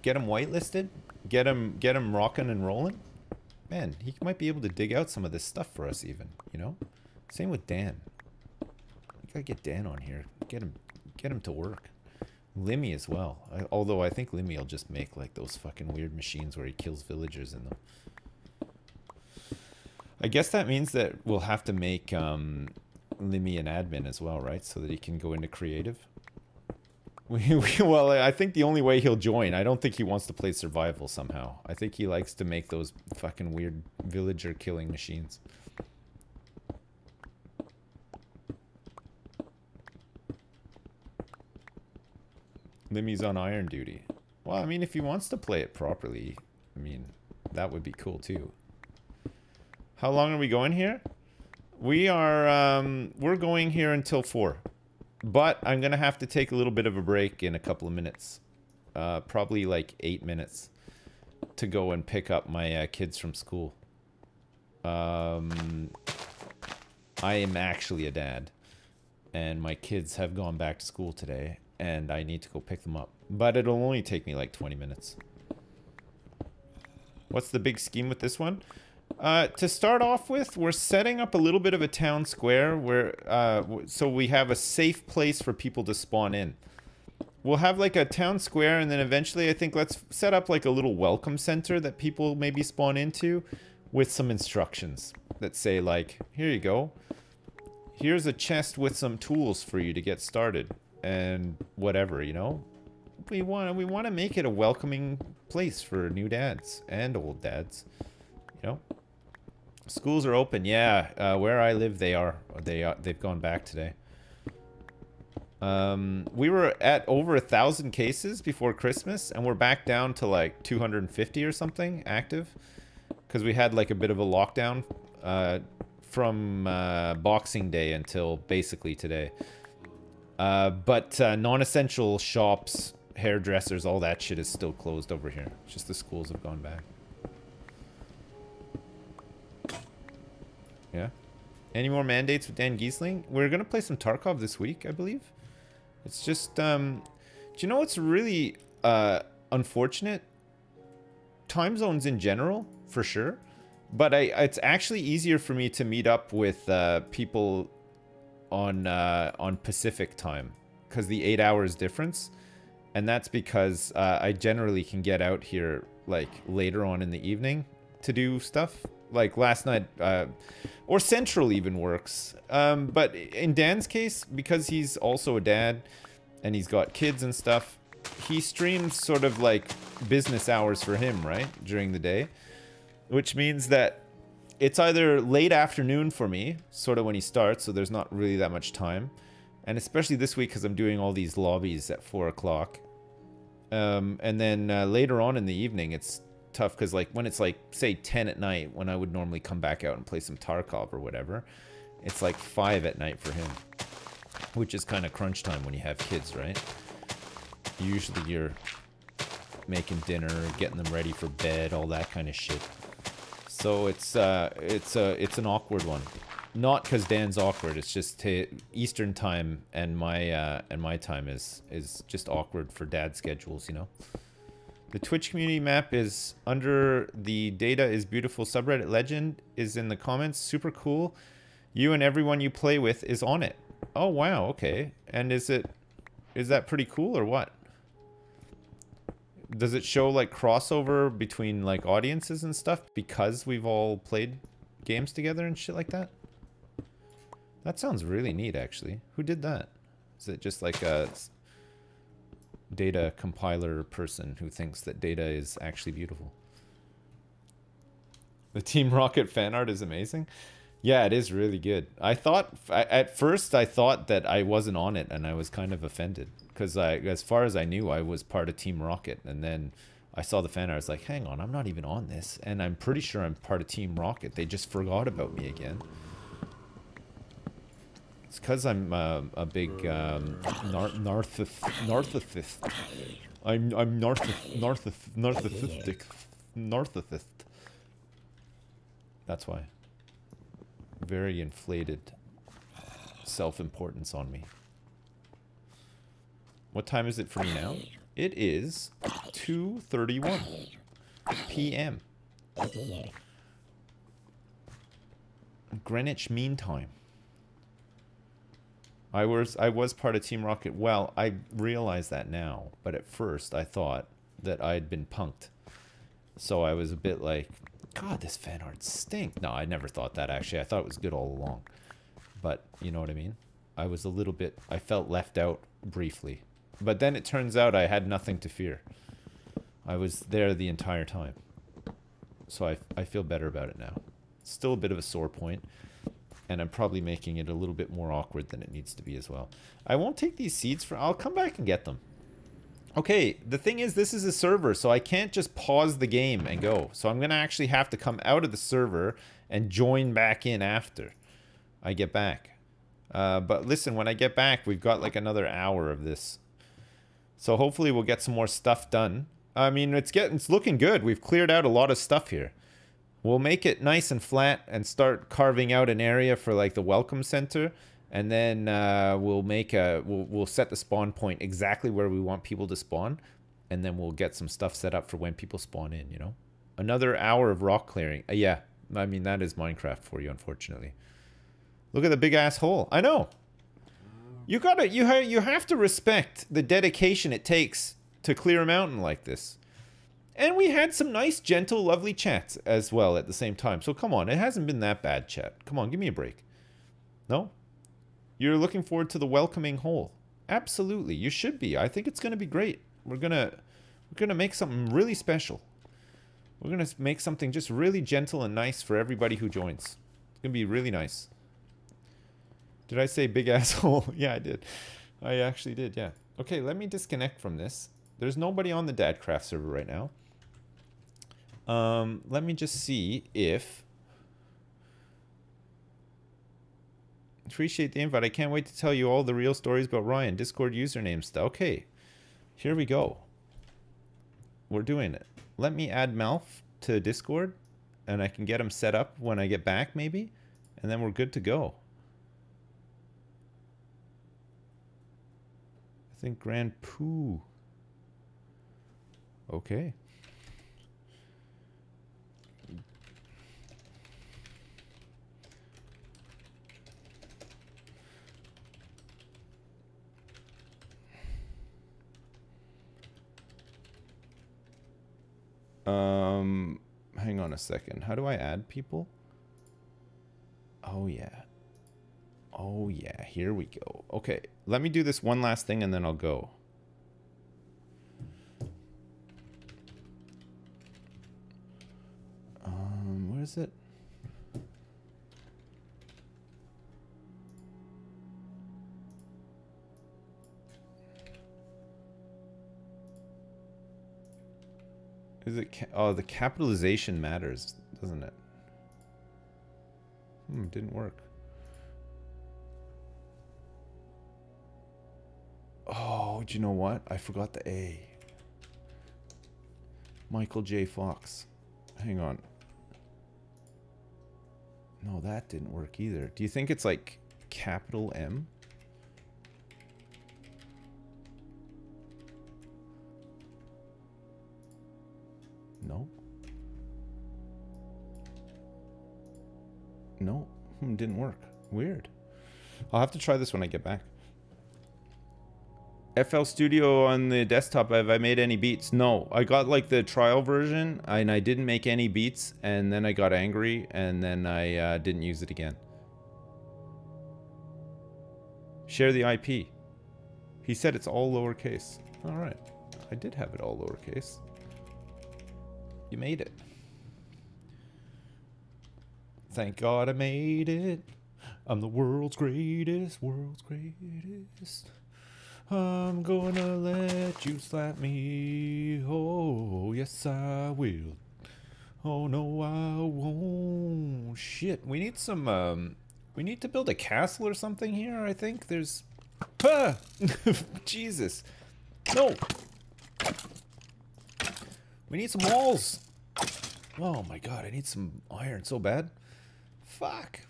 get him whitelisted, get him get him rocking and rolling, man, he might be able to dig out some of this stuff for us even, you know? Same with Dan. You gotta get Dan on here. Get him get him to work. Limmy as well. I, although I think Limmy will just make like those fucking weird machines where he kills villagers in them. I guess that means that we'll have to make um, Limmy an admin as well, right? So that he can go into creative. We, we, well, I think the only way he'll join, I don't think he wants to play survival somehow. I think he likes to make those fucking weird villager killing machines. Limmy's on iron duty. Well, I mean, if he wants to play it properly, I mean, that would be cool too. How long are we going here? We are, um, we're going here until 4. But I'm going to have to take a little bit of a break in a couple of minutes. Uh, probably like 8 minutes to go and pick up my uh, kids from school. Um, I am actually a dad. And my kids have gone back to school today and I need to go pick them up. But it'll only take me like 20 minutes. What's the big scheme with this one? Uh, to start off with, we're setting up a little bit of a town square where, uh, so we have a safe place for people to spawn in. We'll have like a town square and then eventually I think let's set up like a little welcome center that people maybe spawn into with some instructions that say like, here you go. Here's a chest with some tools for you to get started and whatever, you know? We want we want to make it a welcoming place for new dads and old dads. You know? Schools are open. Yeah, uh, where I live they are. They are they've gone back today. Um, we were at over a thousand cases before Christmas, and we're back down to like 250 or something active, because we had like a bit of a lockdown uh, from uh, Boxing Day until basically today. Uh, but uh, non-essential shops, hairdressers, all that shit is still closed over here. It's just the schools have gone back. Yeah. Any more mandates with Dan Gheesling? We're gonna play some Tarkov this week, I believe. It's just, um, do you know what's really uh, unfortunate? Time zones in general, for sure. But I, it's actually easier for me to meet up with uh, people on uh, on Pacific time because the eight hours difference, and that's because uh, I generally can get out here like later on in the evening to do stuff. Like last night, uh, or Central even works. Um, but in Dan's case, because he's also a dad and he's got kids and stuff, he streams sort of like business hours for him, right? During the day. Which means that it's either late afternoon for me, sort of when he starts, so there's not really that much time, and especially this week because I'm doing all these lobbies at four o'clock. Um, and then uh, later on in the evening, it's tough because like when it's like say 10 at night, when I would normally come back out and play some Tarkov or whatever, it's like five at night for him, which is kind of crunch time when you have kids, right? Usually you're making dinner, getting them ready for bed, all that kind of shit. So it's uh, it's a uh, it's an awkward one. Not because Dan's awkward. It's just Eastern time and my uh, and my time is is just awkward for Dad's schedules. You know. The Twitch community map is under the data is beautiful subreddit legend is in the comments. Super cool. You and everyone you play with is on it. Oh wow, okay. And is it is that pretty cool or what? Does it show like crossover between like audiences and stuff because we've all played games together and shit like that? That sounds really neat, actually. Who did that? Is it just like a data compiler person who thinks that data is actually beautiful? The Team Rocket fan art is amazing. Yeah, it is really good. I thought at first I thought that I wasn't on it and I was kind of offended because I, as far as I knew, I was part of Team Rocket, and then I saw the fan. I was like, hang on, I'm not even on this, and I'm pretty sure I'm part of Team Rocket. They just forgot about me again. It's because I'm uh, a big um, nar narcissist. I'm I'm narcissist narcissist narcissistic narcissist. That's why. Very inflated self-importance on me. What time is it for me now? It is 2.31 p.m. Greenwich Mean Time. I was I was part of Team Rocket. Well, I realize that now, but at first I thought that I'd been punked. So I was a bit like, God, this fan art stink. No, I never thought that actually. I thought it was good all along. But you know what I mean? I was a little bit I felt left out briefly. But then it turns out I had nothing to fear. I was there the entire time. So I, I feel better about it now. Still a bit of a sore point, and I'm probably making it a little bit more awkward than it needs to be as well. I won't take these seeds for... I'll come back and get them. Okay, the thing is, this is a server, so I can't just pause the game and go. So I'm going to actually have to come out of the server and join back in after I get back. Uh, but listen, when I get back, we've got like another hour of this so hopefully we'll get some more stuff done. I mean, it's getting it's looking good. We've cleared out a lot of stuff here. We'll make it nice and flat and start carving out an area for like the welcome center. And then uh, we'll make a we'll, we'll set the spawn point exactly where we want people to spawn. And then we'll get some stuff set up for when people spawn in, you know? Another hour of rock clearing. Uh, yeah, I mean, that is Minecraft for you, unfortunately. Look at the big ass hole. I know. You gotta, you, ha you have to respect the dedication it takes to clear a mountain like this. And we had some nice, gentle, lovely chats as well at the same time. So come on, it hasn't been that bad, chat. Come on, give me a break. No? You're looking forward to the welcoming hole. Absolutely, you should be. I think it's going to be great. We're going to we're going to make something really special. We're going to make something just really gentle and nice for everybody who joins. It's going to be really nice. Did I say big asshole? yeah, I did. I actually did, yeah. Okay, let me disconnect from this. There's nobody on the Dadcraft server right now. Um, let me just see if... Appreciate the invite. I can't wait to tell you all the real stories about Ryan. Discord username stuff. Okay, here we go. We're doing it. Let me add Malf to Discord, and I can get him set up when I get back, maybe, and then we're good to go. I think Grand Poo. Okay. Um, hang on a second. How do I add people? Oh, yeah. Oh yeah, here we go. Okay, let me do this one last thing and then I'll go. Um, where is it? Is it? Oh, the capitalization matters, doesn't it? Hmm, didn't work. Oh, do you know what? I forgot the A. Michael J. Fox. Hang on. No, that didn't work either. Do you think it's like capital M? No, hmm, didn't work. Weird. I'll have to try this when I get back. FL Studio on the desktop, have I made any beats? No. I got like the trial version and I didn't make any beats and then I got angry and then I uh, didn't use it again. Share the IP. He said it's all lowercase. Alright. I did have it all lowercase. You made it. Thank God I made it. I'm the world's greatest, world's greatest. I'm gonna let you slap me. Oh, yes, I will. Oh, no, I won't. Shit, we need some, um, we need to build a castle or something here, I think. There's, ah! Jesus. No. We need some walls. Oh my god, I need some iron so bad. Fuck.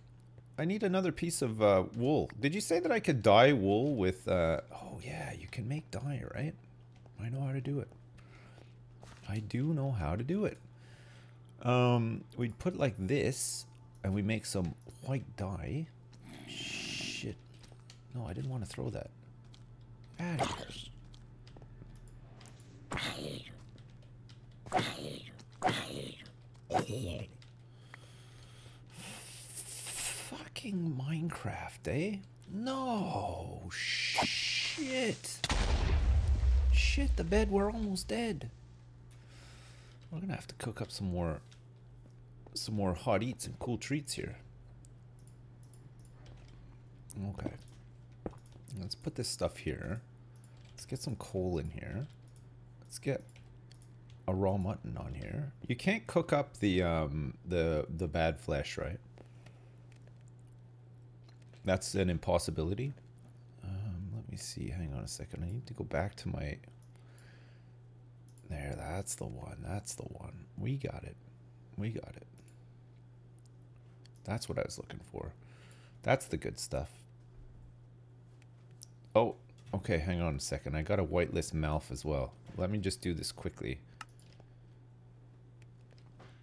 I need another piece of uh, wool. Did you say that I could dye wool with... Uh... Oh, yeah, you can make dye, right? I know how to do it. I do know how to do it. Um, we'd put like this, and we make some white dye. Shit. No, I didn't want to throw that. Out of here. Fucking Minecraft, eh? No. Shit. Shit, the bed, we're almost dead. We're gonna have to cook up some more some more hot eats and cool treats here. Okay. Let's put this stuff here. Let's get some coal in here. Let's get a raw mutton on here. You can't cook up the um the the bad flesh, right? That's an impossibility. Um, let me see. Hang on a second. I need to go back to my. There, that's the one. That's the one. We got it. We got it. That's what I was looking for. That's the good stuff. Oh, okay. Hang on a second. I got a whitelist Malf as well. Let me just do this quickly.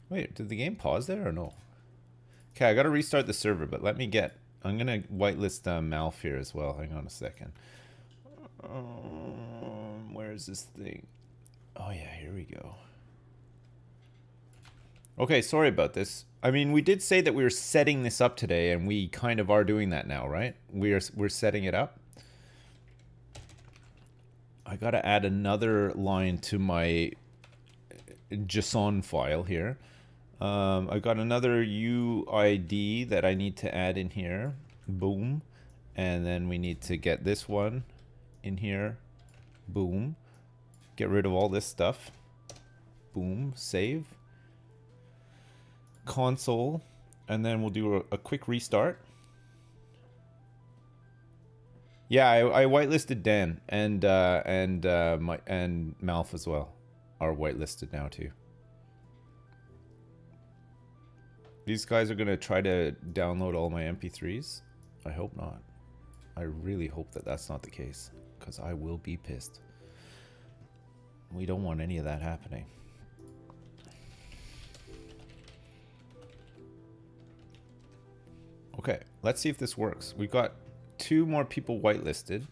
Wait, did the game pause there or no? Okay, I gotta restart the server, but let me get I'm gonna whitelist uh, Malf here as well. Hang on a second. Um, where is this thing? Oh yeah, here we go. Okay, sorry about this. I mean, we did say that we were setting this up today, and we kind of are doing that now, right? We are we're setting it up. I gotta add another line to my JSON file here. Um, I've got another UID that I need to add in here. Boom. And then we need to get this one in here. Boom. Get rid of all this stuff. Boom. Save. Console. And then we'll do a, a quick restart. Yeah, I, I whitelisted Dan and uh, and uh, my and Malf as well are whitelisted now too. These guys are going to try to download all my MP3s? I hope not. I really hope that that's not the case, because I will be pissed. We don't want any of that happening. Okay, let's see if this works. We've got two more people whitelisted.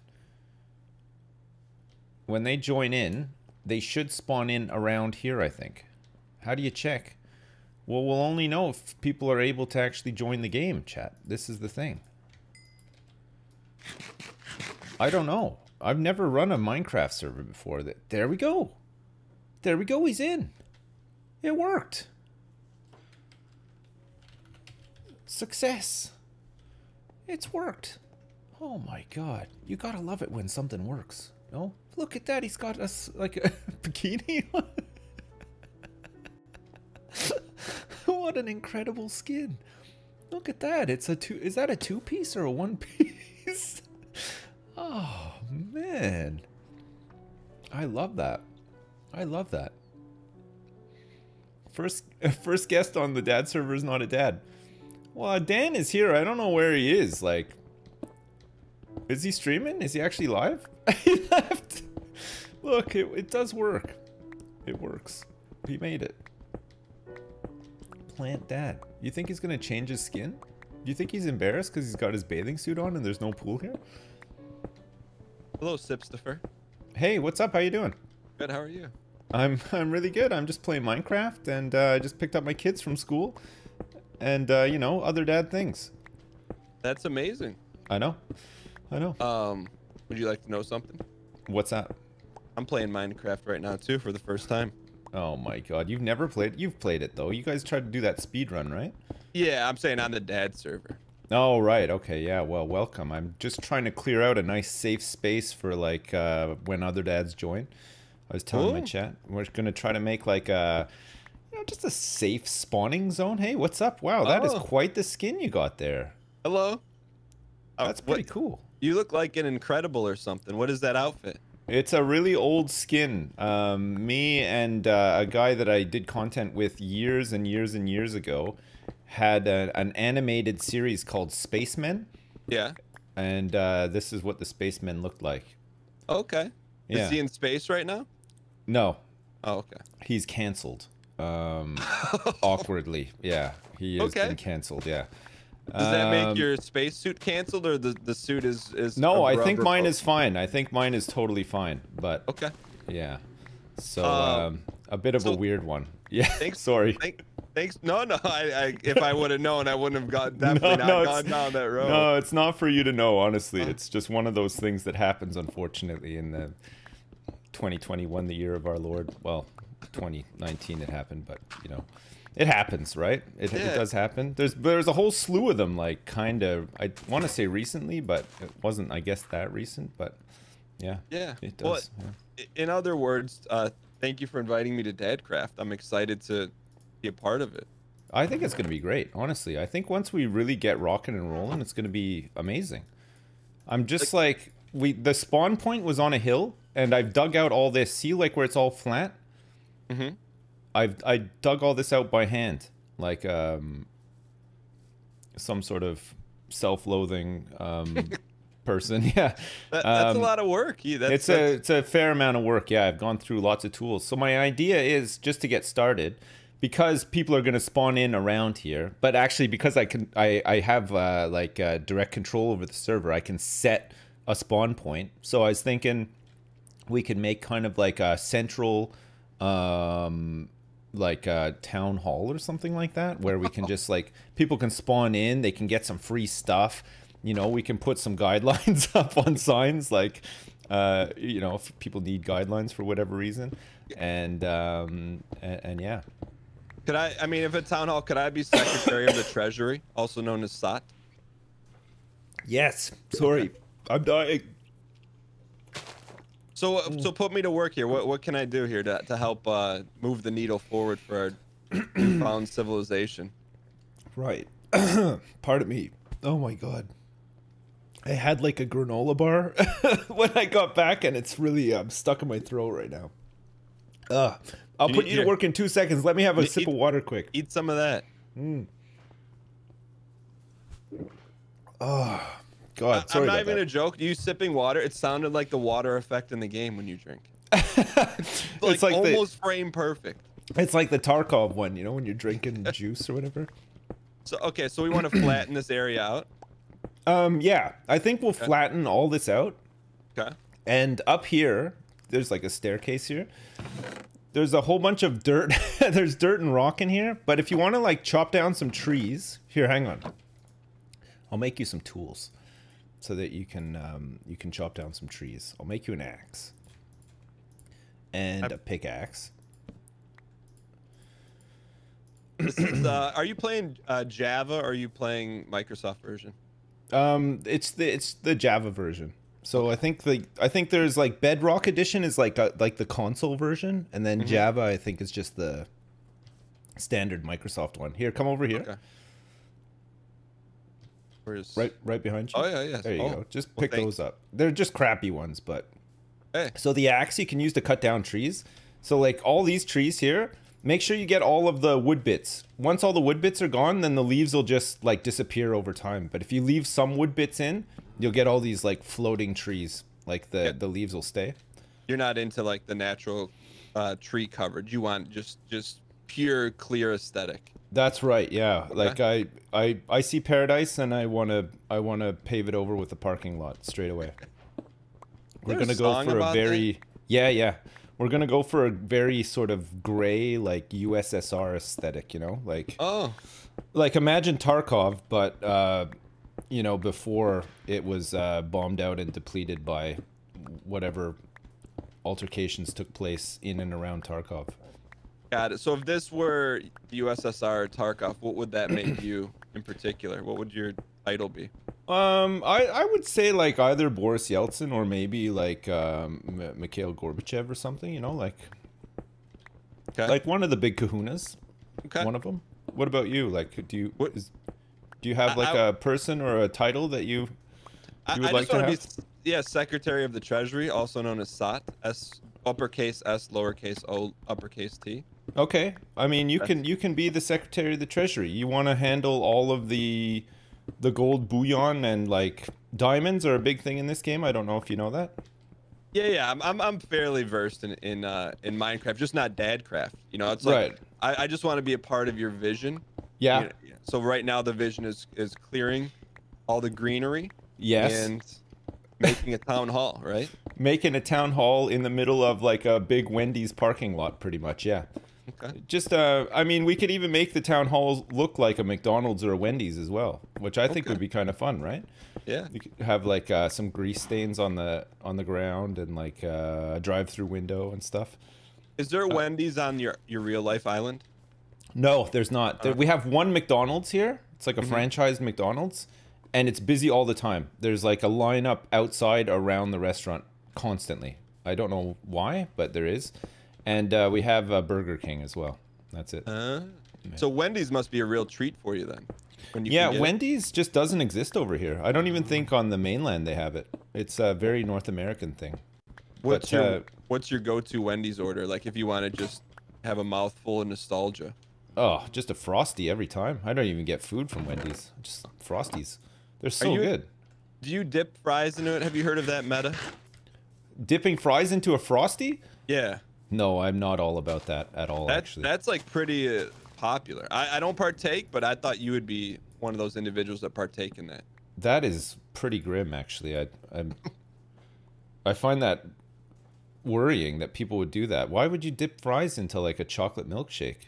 When they join in, they should spawn in around here, I think. How do you check? Well, we'll only know if people are able to actually join the game, chat. This is the thing. I don't know. I've never run a Minecraft server before. That There we go. There we go. He's in. It worked. Success. It's worked. Oh my god. You gotta love it when something works. No? Look at that. He's got us like a bikini what an incredible skin. Look at that. It's a two is that a two piece or a one piece? oh man. I love that. I love that. First first guest on the dad server is not a dad. Well, Dan is here. I don't know where he is. Like is he streaming? Is he actually live? he left. Look, it, it does work. It works. He made it. Plant dad. You think he's gonna change his skin? Do you think he's embarrassed because he's got his bathing suit on and there's no pool here? Hello, Sipstifer. Hey, what's up? How you doing? Good, how are you? I'm I'm really good. I'm just playing Minecraft and uh, I just picked up my kids from school, and uh, you know other dad things. That's amazing. I know, I know. Um, would you like to know something? What's that? I'm playing Minecraft right now too for the first time. Oh my god, you've never played. You've played it though. You guys tried to do that speed run, right? Yeah, I'm saying on the dad server. Oh right, okay, yeah. Well, welcome. I'm just trying to clear out a nice safe space for like uh, when other dads join. I was telling my chat we're gonna try to make like a, you know, just a safe spawning zone. Hey, what's up? Wow, that is Oh. quite the skin you got there. Hello. Uh, That's pretty what- cool. You look like an incredible or something. What is that outfit? It's a really old skin. Um, me and uh, a guy that I did content with years and years and years ago had a, an animated series called Spacemen, Yeah. and uh, this is what the Spacemen looked like. Okay. Yeah. Is he in space right now? No, Oh, okay. he's canceled. Um, awkwardly, yeah, he has Okay. been canceled. Yeah. Does that make Um, your spacesuit canceled, or the the suit is is? No, I think mine bo- is fine. I think mine is totally fine. But Okay. yeah, so Um, um, a bit of a weird one. Yeah. Thanks. Sorry. Thank, thanks. No, no. I, I if I would have known, I wouldn't have gone definitely not it's- gone down that road. No, it's not for you to know, honestly. Uh. It's just one of those things that happens, unfortunately, in the 2021, the year of our Lord. Well, 2019 it happened, but, you know, it happens, right? It, it does happen. There's there's a whole slew of them, like, kind of, I want to say recently, but it wasn't, I guess, that recent, but yeah. Yeah. It Well, does. yeah. in other words, uh, thank you for inviting me to Dadcraft. I'm excited to be a part of it. I think it's going to be great, honestly. I think once we really get rocking and rolling, it's going to be amazing. I'm just like, we the spawn point was on a hill, and I've dug out all this. See, like where it's all flat. Mhm. I've I dug all this out by hand, like um, some sort of self-loathing um, person. Yeah, That, that's Um, a lot of work. Yeah, that's, it's a it's a fair amount of work. Yeah, I've gone through lots of tools. So my idea is just to get started, because people are going to spawn in around here. But actually, because I can, I I have uh, like uh, direct control over the server. I can set a spawn point. So I was thinking we could make kind of like a central, um, like a town hall or something like that, where we can just like people can spawn in. They can get some free stuff you know we can put some guidelines up on signs like uh you know if people need guidelines for whatever reason and um and, and yeah Could I? I mean, if a town hall, could I be secretary of the treasury, also known as SOT? yes sorry i'm dying So, uh, so put me to work here. What, what can I do here to, to help uh, move the needle forward for our newfound civilization? right. Pardon me. Oh my god. I had like a granola bar when i got back and it's really um, stuck in my throat right now. Uh i'll You put you to work in two seconds. Let me have a sip eat- of water quick. Eat some of that. God I'm not even that. a joke. You sipping water, it sounded like the water effect in the game when you drink. Like, it's like the, almost frame perfect. It's like the Tarkov one, you know, when you're drinking juice or whatever. So okay, so we want to flatten this area out. Um, yeah, I think we'll flatten all this out, Okay. and up here, there's like a staircase here. There's a whole bunch of dirt. there's dirt and rock in here, but if you want to like chop down some trees, here, hang on. I'll make you some tools, so that you can um, you can chop down some trees. I'll make you an axe and I'm- a pickaxe. Is, uh, are you playing uh, Java or are you playing Microsoft version? Um, it's the it's the Java version. So I think the I think there's like Bedrock Edition is like a, like the console version, and then Java I think is just the standard Microsoft one. Here, come over here. Okay. Where's Right, right behind you. Oh, yeah, yeah. There you Oh, go. Just pick thank- those up. They're just crappy ones, but Hey, so the axe you can use to cut down trees. So like all these trees here, make sure you get all of the wood bits. Once all the wood bits are gone, then the leaves will just like disappear over time. But if you leave some wood bits in, you'll get all these like floating trees. Like the Yeah. the leaves will stay. you're not into like the natural uh, tree coverage. You want just just pure clear aesthetic. That's right. Yeah. Like I I I see paradise and I want to I want to pave it over with a parking lot straight away. We're to go for a about that? very Yeah, yeah. We're going to go for a very sort of gray like USSR aesthetic, you know? Like Oh, like imagine Tarkov but uh you know before it was uh bombed out and depleted by whatever altercations took place in and around Tarkov. Got it. So if this were the USSR or Tarkov, what would that make you in particular? What would your title be? Um, I, I would say like either Boris Yeltsin or maybe like um, M- Mikhail Gorbachev or something. You know, like Okay. like one of the big Kahunas. okay. One of them. What about you? Like, do you What- is, do you have I- like I- a person or a title that you you would I like to have? be, yeah, Secretary of the Treasury, also known as SOT, S uppercase S, lowercase O, uppercase T. Okay. I mean, you can you can be the Secretary of the Treasury. You want to handle all of the the gold bullion and like diamonds are a big thing in this game. I don't know if you know that. Yeah, yeah, I'm, I'm, I'm fairly versed in in uh, in Minecraft, just not Dadcraft. You know, it's like Right. I, I just want to be a part of your vision. Yeah. You know, so right now the vision is is clearing all the greenery Yes. and making a town hall, right? Making a town hall in the middle of like a big Wendy's parking lot, pretty much. Yeah. Okay. Just, uh, I mean, we could even make the town halls look like a McDonald's or a Wendy's as well, which I think Okay. would be kind of fun, right? Yeah. You could have like uh, some grease stains on the on the ground and like uh, a drive-through window and stuff. Is there Wendy's on your your real life island? No, there's not. There, we have one McDonald's here. It's like a franchised McDonald's, and it's busy all the time. There's like a lineup outside around the restaurant constantly. I don't know why, but there is. And uh, we have uh, Burger King as well. That's it. Uh, so Wendy's must be a real treat for you then. When you yeah, get it. Wendy's just doesn't exist over here. I don't even think on the mainland they have it. It's a very North American thing. What's but, your uh, What's your go-to Wendy's order? Like if you want to just have a mouthful of nostalgia. Oh, just a frosty every time. I don't even get food from Wendy's. Just frosties. They're so you- good. Do you dip fries into it? Have you heard of that meta? Dipping fries into a frosty? Yeah, No, I'm not all about that at all. that's actually, that's like pretty uh, popular. I, I don't partake, but I thought you would be one of those individuals that partake in that. that is pretty grim. Actually, I I'm, I find that worrying that people would do that. Why would you dip fries into like a chocolate milkshake?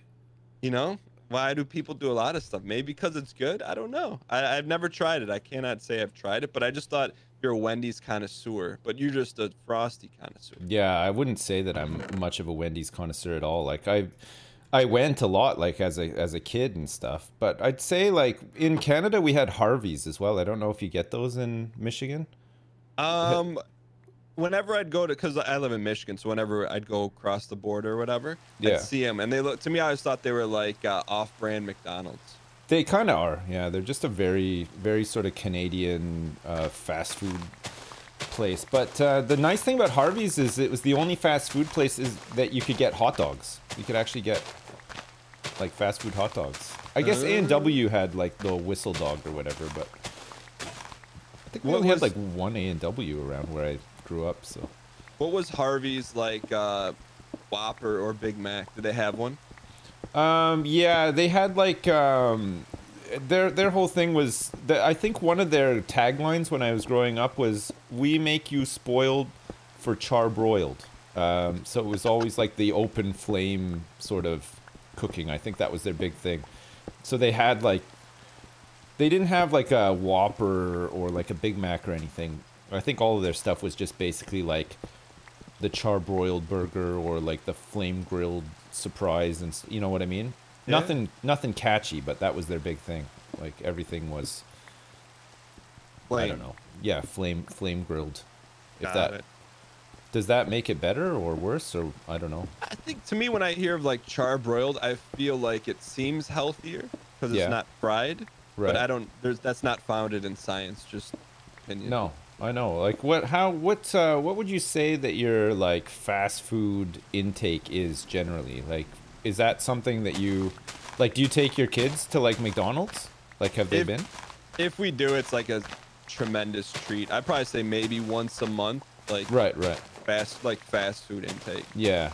You know, why do people do a lot of stuff? Maybe because it's good. I don't know. I, I've never tried it. I cannot say I've tried it, but I just thought you're a Wendy's connoisseur, but you're just a frosty connoisseur. Yeah, I wouldn't say that I'm much of a Wendy's connoisseur at all. Like I I went a lot like as a as a kid and stuff. But I'd say like in Canada we had Harvey's as well. I don't know if you get those in Michigan. Um, whenever I'd go to, cause I live in Michigan, so whenever I'd go across the border or whatever, Yeah. I'd see them, and they look to me. I always thought they were like uh, off-brand McDonald's. They kind of are. Yeah, they're just a very very sort of Canadian uh, fast food place. But uh, the nice thing about Harvey's is it was the only fast food place is that you could get hot dogs. You could actually get like fast food hot dogs. I guess A and W had like the whistle dog or whatever, but I think we only had like one A and W around where I grew up. So What was Harvey's like uh, Whopper or Big Mac? Did they have one? Um, yeah, they had like um, their their whole thing was that I think one of their taglines when I was growing up was "We make you spoiled for charbroiled." Um, so it was always like the open flame sort of cooking. I think that was their big thing. So they had like they didn't have like a Whopper or like a Big Mac or anything. I think all of their stuff was just basically like the charbroiled burger or like the flame grilled surprise and you know what I mean? Yeah. Nothing nothing catchy, but that was their big thing. Like everything was I don't know. Yeah, flame flame grilled. If Got that it. does that make it better or worse or I don't know. I think to me, when I hear of like char broiled, I feel like it seems healthier because it's Yeah. not fried. Right. But I don't. There's that's not founded in science. Just opinion. No, I know. Like what? How? What? Uh, what would you say that your like fast food intake is generally? Like, is that something that you, like, do you take your kids to like McDonald's? Like, have they If- been? If we do, it's like a tremendous treat. I'd probably say maybe once a month, like Right. Right. fast, like fast food intake. Yeah.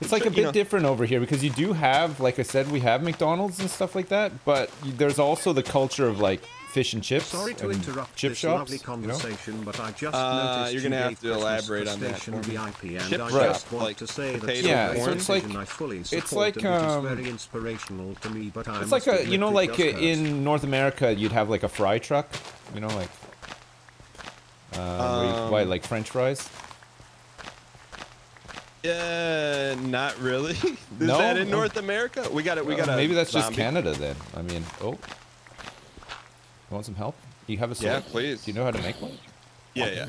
It's like a bit you know- different over here because you do have, like I said, we have McDonald's and stuff like that, but there's also the culture of like fish and chips. Sorry to and interrupt chip this shops. lovely you know? conversation, but I just Uh, noticed you're gonna you have gave to elaborate on that Station for me. VIP, and Chip I just want like to say that Yeah, so it's like- I fully it's support like, and it is um, very inspirational to me. But I It's like a, you know, like uh, in North America, you'd have like a fry truck, you know, like, uh, where you buy Um, like French fries. Yeah, not really. Is No? that in. North America? We got it. We Uh, got a maybe that's just. Canada then. I mean, oh, you want some help? You have a sword? Yeah, please. Do you know how to make one? Yeah, yeah.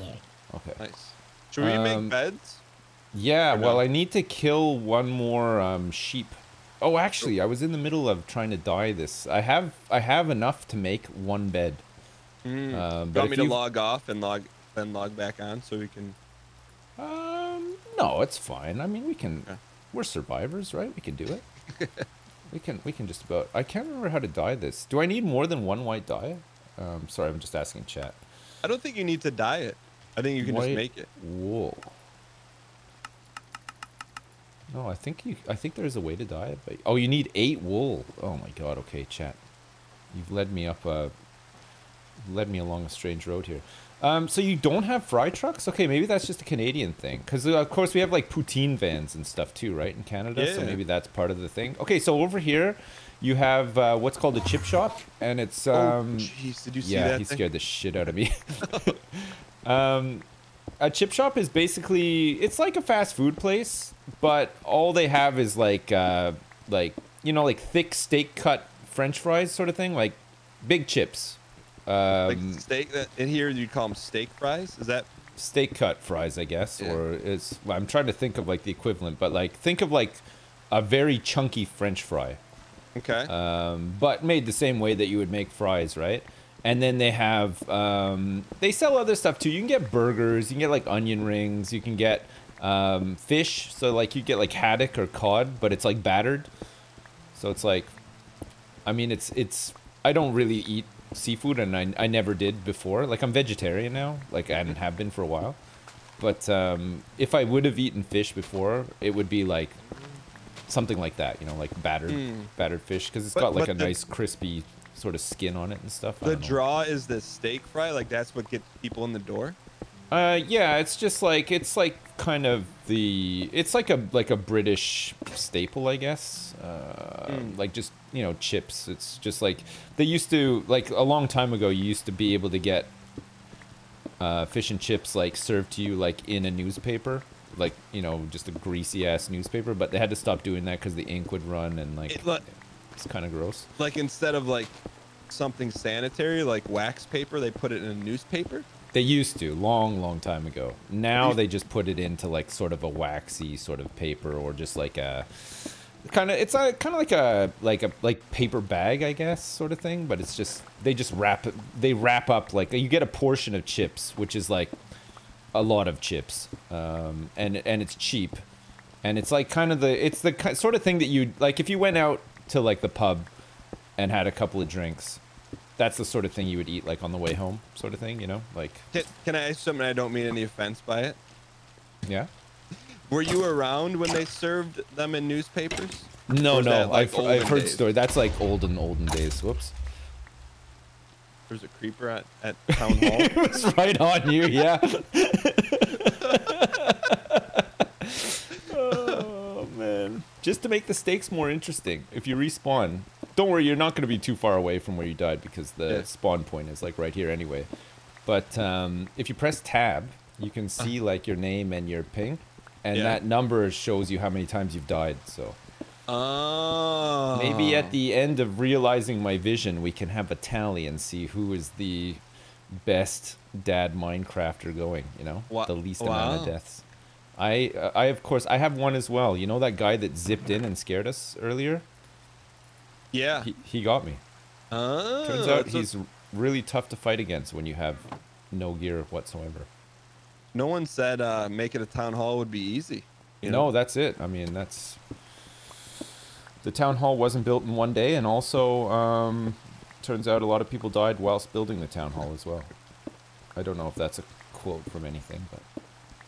Okay. Nice. Should we Um, make beds? Yeah, Or well, no? I need to kill one more um, sheep. Oh, actually, I was in the middle of trying to dye this. I have I have enough to make one bed. Mm. Um, you want me to you- log off and log then log back on so we can? Um, no, it's fine. I mean, we can. Yeah. We're survivors, right? We can do it. we can. We can just about. I can't remember how to dye this. Do I need more than one white dye? Um, sorry, I'm just asking chat. I don't think you need to dye it. I think you can White just make it. wool. No, I think you. I think there's a way to dye it, but oh, you need eight wool. Oh my god. Okay, chat. You've led me up a. Led me along a strange road here. Um, so you don't have fry trucks? Okay, maybe that's just a Canadian thing. Because of course we have like poutine vans and stuff too, right, in Canada. So maybe that's part of the thing. Okay, so over here, you have uh, what's called a chip shop, and it's oh, um, jeez, did you see yeah, that? he thing? scared the shit out of me. um, a chip shop is basically it's like a fast food place, but all they have is like uh, like you know like thick steak cut French fries sort of thing, like big chips. Like Um, steak. That, in here, you call them steak fries. Is that? steak cut fries, I guess, Yeah. or it's. well, I'm trying to think of like the equivalent, but like think of like a very chunky French fry. Okay. um, but made the same way that you would make fries, right? And then they have um, they sell other stuff too. You can get burgers, you can get like onion rings, you can get um, fish. So like you get like haddock or cod, but it's like battered. So it's like, I mean, it's it's. I don't really eat seafood, and I I never did before. Like I'm vegetarian now, like and have been for a while. But um, if I would have eaten fish before, it would be like something like that, you know, like battered Mm. battered fish because it's But- got like a the- nice crispy sort of skin on it and stuff. The draw is the steak fry. Like that's what gets people in the door. Uh, yeah, it's just like it's like kind of the it's like a like a British staple, I guess. Uh, Mm. Like just you know chips. It's just like they used to like a long time ago. You used to be able to get uh, fish and chips like served to you like in a newspaper, like you know just a greasy ass newspaper. But they had to stop doing that because the ink would run and like It, like, it's kind of gross. like instead of like something sanitary like wax paper, they put it in a newspaper. They used to long, long time ago. Now they just put it into like sort of a waxy sort of paper or just like a kind of it's a kind of like a like a like paper bag, I guess, sort of thing. But it's just they just wrap. They wrap up like you get a portion of chips, which is like a lot of chips, um, and and it's cheap, and it's like kind of the it's the sort of thing that you like if you went out to like the pub and had a couple of drinks. That's the sort of thing you would eat like on the way home, sort of thing, you know, like Can, can I ask something? I don't mean any offense by it. Yeah. Were you around when they served them in newspapers? No, no. that, like, I've, I've heard days? story. That's like olden, olden days. Whoops. There's a creeper at, at town hall. it was right on you. Yeah. oh man. Just to make the stakes more interesting, if you respawn, don't worry, you're not going to be too far away from where you died because the Yeah. spawn point is like right here anyway. But um, if you press tab, you can see like your name and your ping, and Yeah. that number shows you how many times you've died. So. Oh. Maybe at the end of realizing my vision, we can have a tally and see who is the best dad Minecrafter going. You know, Wa- the least amount of deaths. I I of course I have one as well. You know that guy that zipped in and scared us earlier? Yeah. He he got me. oh, Turns out he's really tough to fight against when you have no gear whatsoever. no one said uh, making a town hall would be easy. You no, know? that's it. I mean, that's the town hall wasn't built in one day, and also um, turns out a lot of people died whilst building the town hall as well. I don't know if that's a quote from anything, but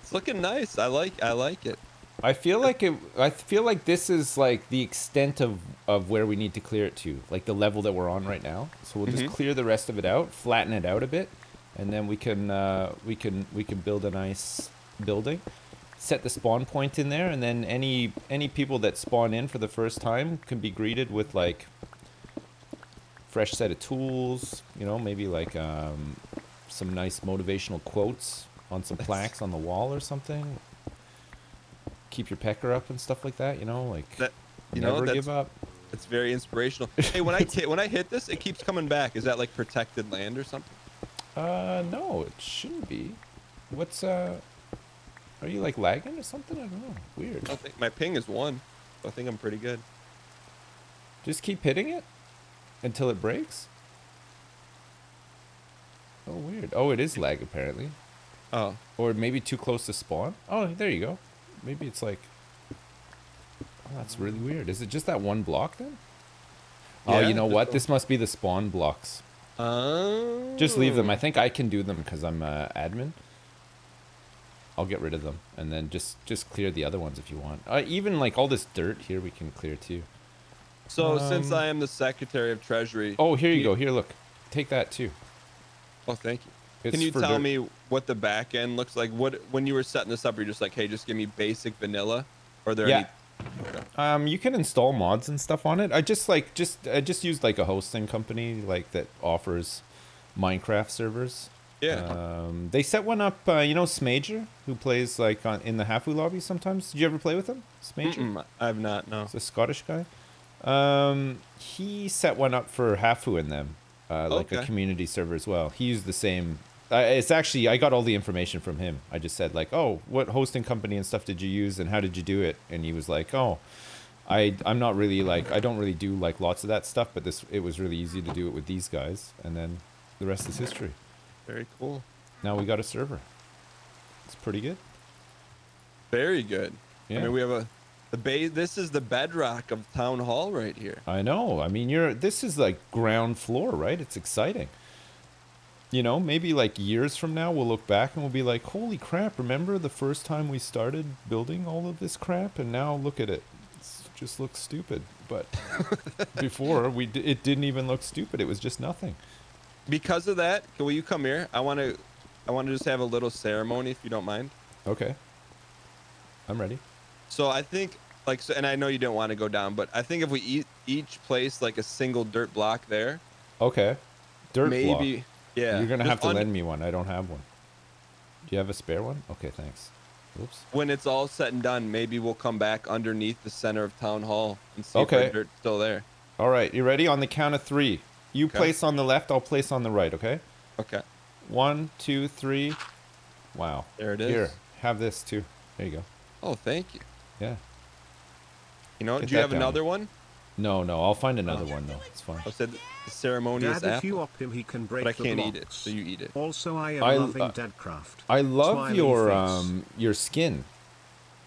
it's looking nice. I like I like it. I feel like it. I feel like this is like the extent of of where we need to clear it to, like the level that we're on right now. So we'll just Mhm. clear the rest of it out, flatten it out a bit, and then we can uh, we can we can build a nice building, set the spawn point in there, and then any any people that spawn in for the first time can be greeted with like fresh set of tools. You know, maybe like um, some nice motivational quotes on some plaques on the wall or something keep your pecker up and stuff like that. You know, like That you know never that's give up. it's very inspirational. hey, when I when I hit this, it keeps coming back. Is that like protected land or something? Uh, no, it shouldn't be. What's uh? Are you like lagging or something? I don't know. Weird. I think my ping is one. So I think I'm pretty good. Just keep hitting it until it breaks. Oh, weird. Oh, it is lag apparently, Oh, or maybe too close to spawn. Oh, there you go. Maybe it's like. Oh, that's really weird. Is it just that one block then? Oh, you know what? This must be the spawn blocks. oh. Just leave them. I think I can do them because I'm uh, admin. I'll get rid of them and then just just clear the other ones if you want. Uh, even like all this dirt here, we can clear too. So since Um, I am the Secretary of Treasury. Oh, here you Can go. Here, look. Take that too. Oh, thank you. It's Can you tell dirt. me what the back end looks like? What when you were setting this up, you're just like, hey, just give me basic vanilla, or there Yeah. any? Um, you can install mods and stuff on it. I just like just I just used like a hosting company like that offers Minecraft servers. Yeah. Um, they set one up. Uh, you know, Smajor, who plays like on in the Hafu lobby sometimes. Did you ever play with him? Smajor. I've not. No. He's a Scottish guy. Um, he set one up for Hafu and them, uh, like a community server as well. He used the same. It's actually I got all the information from him. I just said like, oh, what hosting company and stuff did you use and how did you do it? And he was like, oh, I I'm not really like I don't really do like lots of that stuff, but this it was really easy to do it with these guys, and then the rest is history. Very cool. Now we got a server. It's pretty good. Very good. Yeah. I mean, we have a the base. This is the bedrock of town hall right here. I know. I mean, you're this is like ground floor, right? It's exciting. You know, maybe like years from now we'll look back and we'll be like, "Holy crap, remember the first time we started building all of this crap and now look at it. It just looks stupid." But before we d- it didn't even look stupid. It was just nothing. Because of that, will you come here? I want to, I want to just have a little ceremony if you don't mind. Okay. I'm ready. So I think like so, and I know you don't want to go down, but I think if we eat, each place like a single dirt block there, Okay. Dirt block. Yeah. You're going to have to lend me one. I don't have one. Do you have a spare one? Okay, thanks. Oops. When it's all said and done, maybe we'll come back underneath the center of town hall and see Okay. if dirt's still there. All right, you ready? On the count of three. You Okay. place on the left, I'll place on the right, okay? Okay. One, two, three. Wow. There it is. Here, have this too. There you go. Oh, thank you. Yeah. You know, Get do you have another one? No, no, I'll find another one though. It's fine. I said the ceremonious Dad, if apple, you op him, he can break but I can't eat it, so you eat it. Also, I am I- loving uh, Dadcraft. I love Smiley your face. um your skin.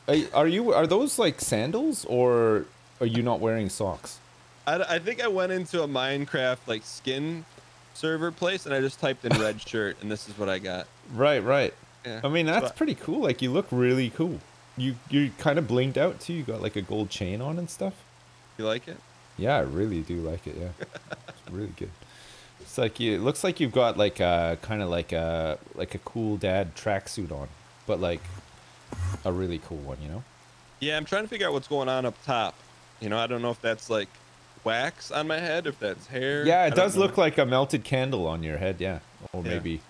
Are, are you are those like sandals or are you not wearing socks? I, I think I went into a Minecraft like skin server place and I just typed in red shirt and this is what I got. Right, right. Yeah. I mean So that's pretty cool. Like you look really cool. You you kind of blinked out too. You got like a gold chain on and stuff. You like it? Yeah, I really do like it. Yeah, it's really good. It's like you. It looks like you've got like uh, a kind of like a like a cool dad tracksuit on, but like a really cool one. You know? Yeah, I'm trying to figure out what's going on up top. You know, I don't know if that's like wax on my head, if that's hair. Yeah, it does look like a melted candle on your head. Yeah, or Yeah. maybe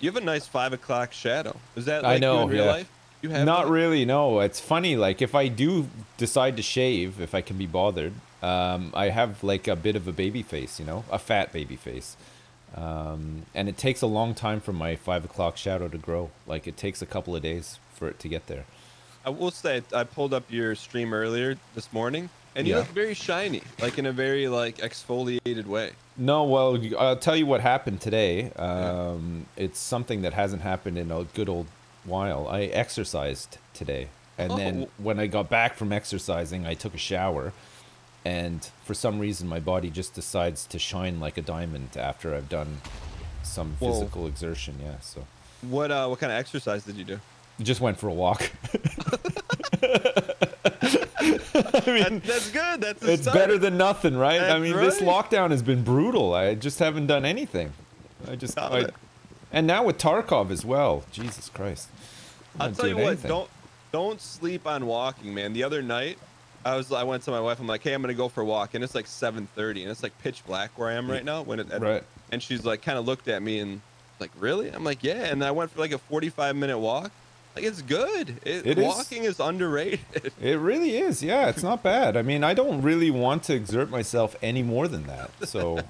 You have a nice five o'clock shadow. Is that I know, in real yeah. life? You have not that? really. No, it's funny. Like if I do decide to shave, if I can be bothered, um, I have like a bit of a baby face. You know, a fat baby face. Um, and it takes a long time for my five o'clock shadow to grow. Like it takes a couple of days for it to get there. I will say I pulled up your stream earlier this morning, and you Yeah. look very shiny, like in a very like exfoliated way. No, well, I'll tell you what happened today. Um, It's something that hasn't happened in a good old while. I exercised today, and then Oh. when I got back from exercising, I took a shower, and for some reason, my body just decides to shine like a diamond after I've done some Whoa. physical exertion. Yeah, so What uh, what kind of exercise did you do? just went for a walk. i That, that's good. That's it's start. better than nothing, right? I That's mean, this lockdown has been brutal. I just haven't done anything. I just, I. and now with Tarkov as well. Jesus Christ! I'm I'll tell you what. anything. Don't don't sleep on walking, man. The other night, I was I went to my wife. I'm like, hey, I'm gonna go for a walk, and it's like 7:30, and it's like pitch black where I am right now. When it Right. and she's like, kind of looked at me and like, really? I'm like, yeah. And I went for like a 45 minute walk. Like it's good. It, It is. walking is underrated. It really is. Yeah, it's not bad. I mean, I don't really want to exert myself any more than that. So,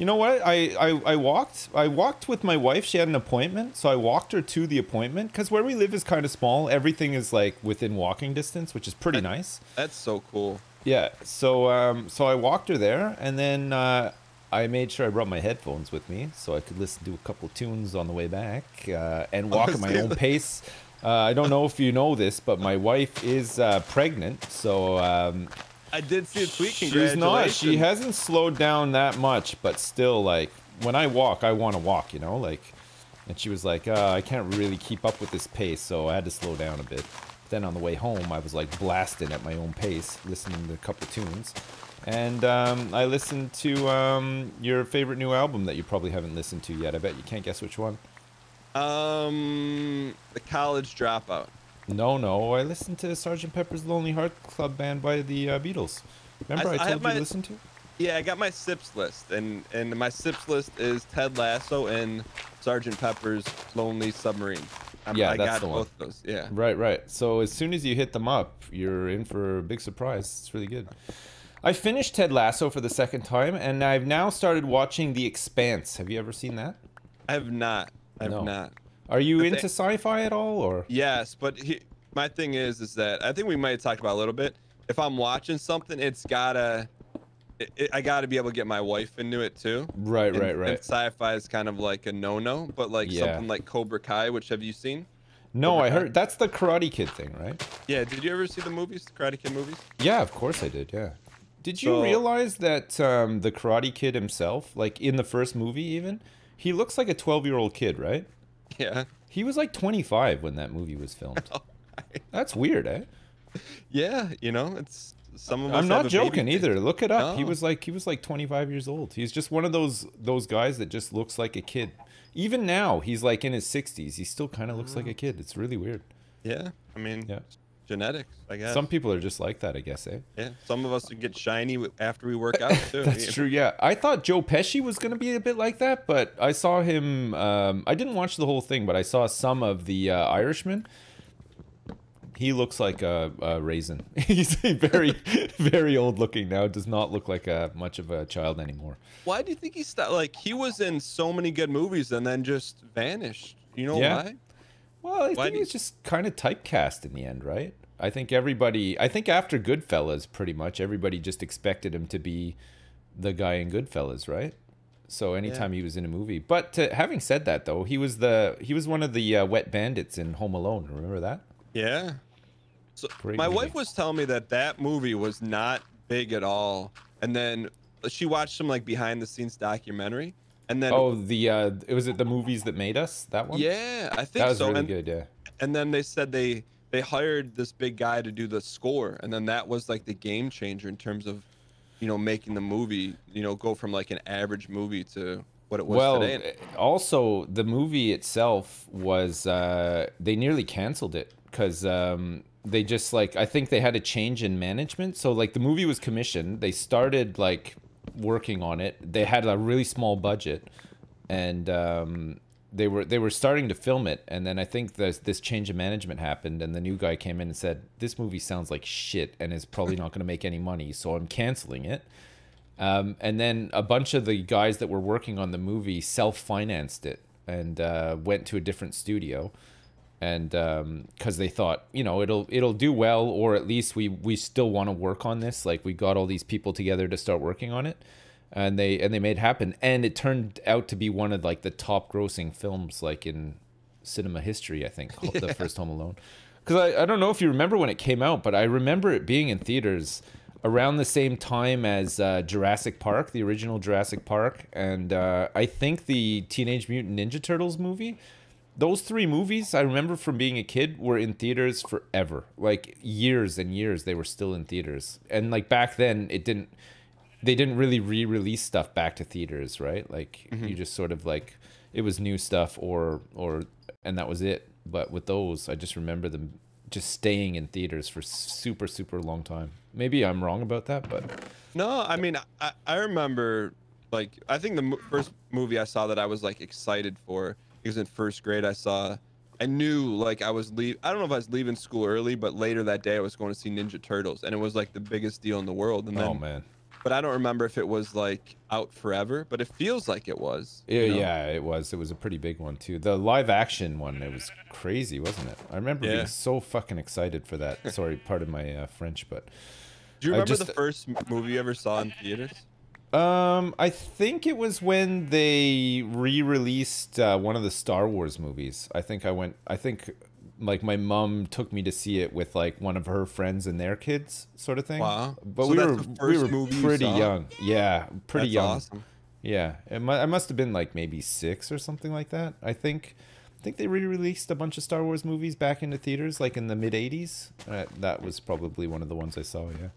you know what? I, I, I walked. I walked with my wife. She had an appointment, so I walked her to the appointment because where we live is kind of small. Everything is like within walking distance, which is pretty nice. That's so cool. Yeah. So um, so I walked her there, and then uh, I made sure I brought my headphones with me so I could listen to a couple tunes on the way back uh, and walk at my own pace. Uh, I don't know if you know this, but my wife is uh, pregnant, so um, I did see a tweet. she's not. She hasn't slowed down that much, but still, like when I walk, I want to walk. You know, like. And she was like, uh, I can't really keep up with this pace, so I had to slow down a bit. Then on the way home, I was like blasting at my own pace, listening to a couple tunes. And um, I listened to um, your favorite new album that you probably haven't listened to yet. I bet you can't guess which one. Um, the college dropout. No, no, I listened to Sergeant Pepper's Lonely Heart Club Band by the uh, Beatles. Remember I, I- I told have you my- to listen to? Yeah, I got my sips list, and and my sips list is Ted Lasso and Sergeant Pepper's Lonely Submarine. I'm, Yeah, I that's got the one. those. Yeah. Right, right. So as soon as you hit them up, you're in for a big surprise. It's really good. I finished Ted Lasso for the second time, and I've now started watching The Expanse. Have you ever seen that? I have not. I have No. not. Are you into sci-fi at all, or? Yes, but he, my thing is, is that I think we might have talked about a little bit. If I'm watching something, it's gotta, it, it- I gotta be able to get my wife into it too. Right, And- right, And right. sci-fi is kind of like a no-no, but like Yeah. something like Cobra Kai, which have you seen? No, Cobra I Kai. heard that's the Karate Kid thing, right? Yeah. Did you ever see the movies, the Karate Kid movies? Yeah, of course I did. Yeah. Did you So- realize that um, the Karate Kid himself, like in the first movie, even he looks like a twelve-year-old kid, right? Yeah. He was like twenty-five when that movie was filmed. That's weird, eh? Yeah. You know, it's some of. I'm not joking either. Look it up. He was like he was like 25 years old. He's just one of those those guys that just looks like a kid. Even now, he's like in his 60s. He still kind of looks like a kid. It's really weird. Yeah. I mean, Yeah. Genetics. I guess. Some people are just like that, I guess, eh? Yeah. Some of us get shiny after we work out too. That's you true. Yeah, I thought Joe Pesci was gonna be a bit like that, but I saw him. Um, I didn't watch the whole thing, but I saw some of the uh, Irishman. He looks like a, a raisin. He's very, very old looking now. Does not look like a much of a child anymore. Why do you think he stopped? Like he was in so many good movies and then just vanished. You know Yeah. why? Well, I Why think do he was you- just kind of typecast in the end, right? I think everybody. I think after Goodfellas, pretty much everybody just expected him to be the guy in Goodfellas, right? So anytime he was in a movie. But uh, having said that, though, he was the he was one of the uh, wet bandits in Home Alone. Remember that? Yeah. So Great my movie. wife was telling me that that movie was not big at all, and then she watched some like behind the scenes documentary, and then Oh, the uh, it was it the movies that made us that one? yeah, I think that was so. really and, good. Yeah. and then they said they they hired this big guy to do the score, and then that was like the game changer in terms of, you know, making the movie, you know, go from like an average movie to what it was well, today. uh, also the movie itself was uh, they nearly canceled it because um, they just like I think they had a change in management. So like the movie was commissioned, they started like working on it. They had a really small budget, and um, they were they were starting to film it. And then I think this this change of management happened, and the new guy came in and said, "This movie sounds like shit and is probably not going to make any money, so I'm canceling it." Um, and then a bunch of the guys that were working on the movie self-financed it and uh, went to a different studio. and because they thought you know it'll it'll do well or at least we we still want to work on this like we got all these people together to start working on it and they and they made it happen and it turned out to be one of like the top grossing films like in cinema history i think the first home alone because I, I don't know if you remember when it came out but i remember it being in theaters around the same time as uh, jurassic park the original jurassic park and uh, i think the teenage mutant ninja turtles movie those three movies I remember from being a kid were in theaters forever. Like years and years they were still in theaters. And like back then it didn't they didn't really re-release stuff back to theaters, right? Like mm-hmm. you just sort of like it was new stuff or or and that was it. But with those I just remember them just staying in theaters for super super long time. Maybe I'm wrong about that, but No, I mean, I, I remember, like, I think the mo- first movie I saw that I was like excited for because in first grade I saw, I knew like I was leave. I don't know if I was leaving school early, but later that day I was going to see Ninja Turtles, and it was like the biggest deal in the world. And oh, then, oh man. But I don't remember if it was like out forever, but it feels like it was. Yeah, you know? yeah, it was. It was a pretty big one too. The live action one, it was crazy, wasn't it? I remember Yeah. being so fucking excited for that. Sorry, part of my uh, French, but Do you remember just- the first movie you ever saw in theaters? um, I think it was when they re-released uh, one of the Star Wars movies. I think I went. I think like my mom took me to see it with like one of her friends and their kids, sort of thing. Wow. But So we were the we were movie you pretty saw? young. Yeah, pretty That's young. awesome. Yeah, it mu- I must have been like maybe six or something like that. I think, I think they re-released a bunch of Star Wars movies back into theaters, like in the mid '80s. Uh, that was probably one of the ones I saw. Yeah,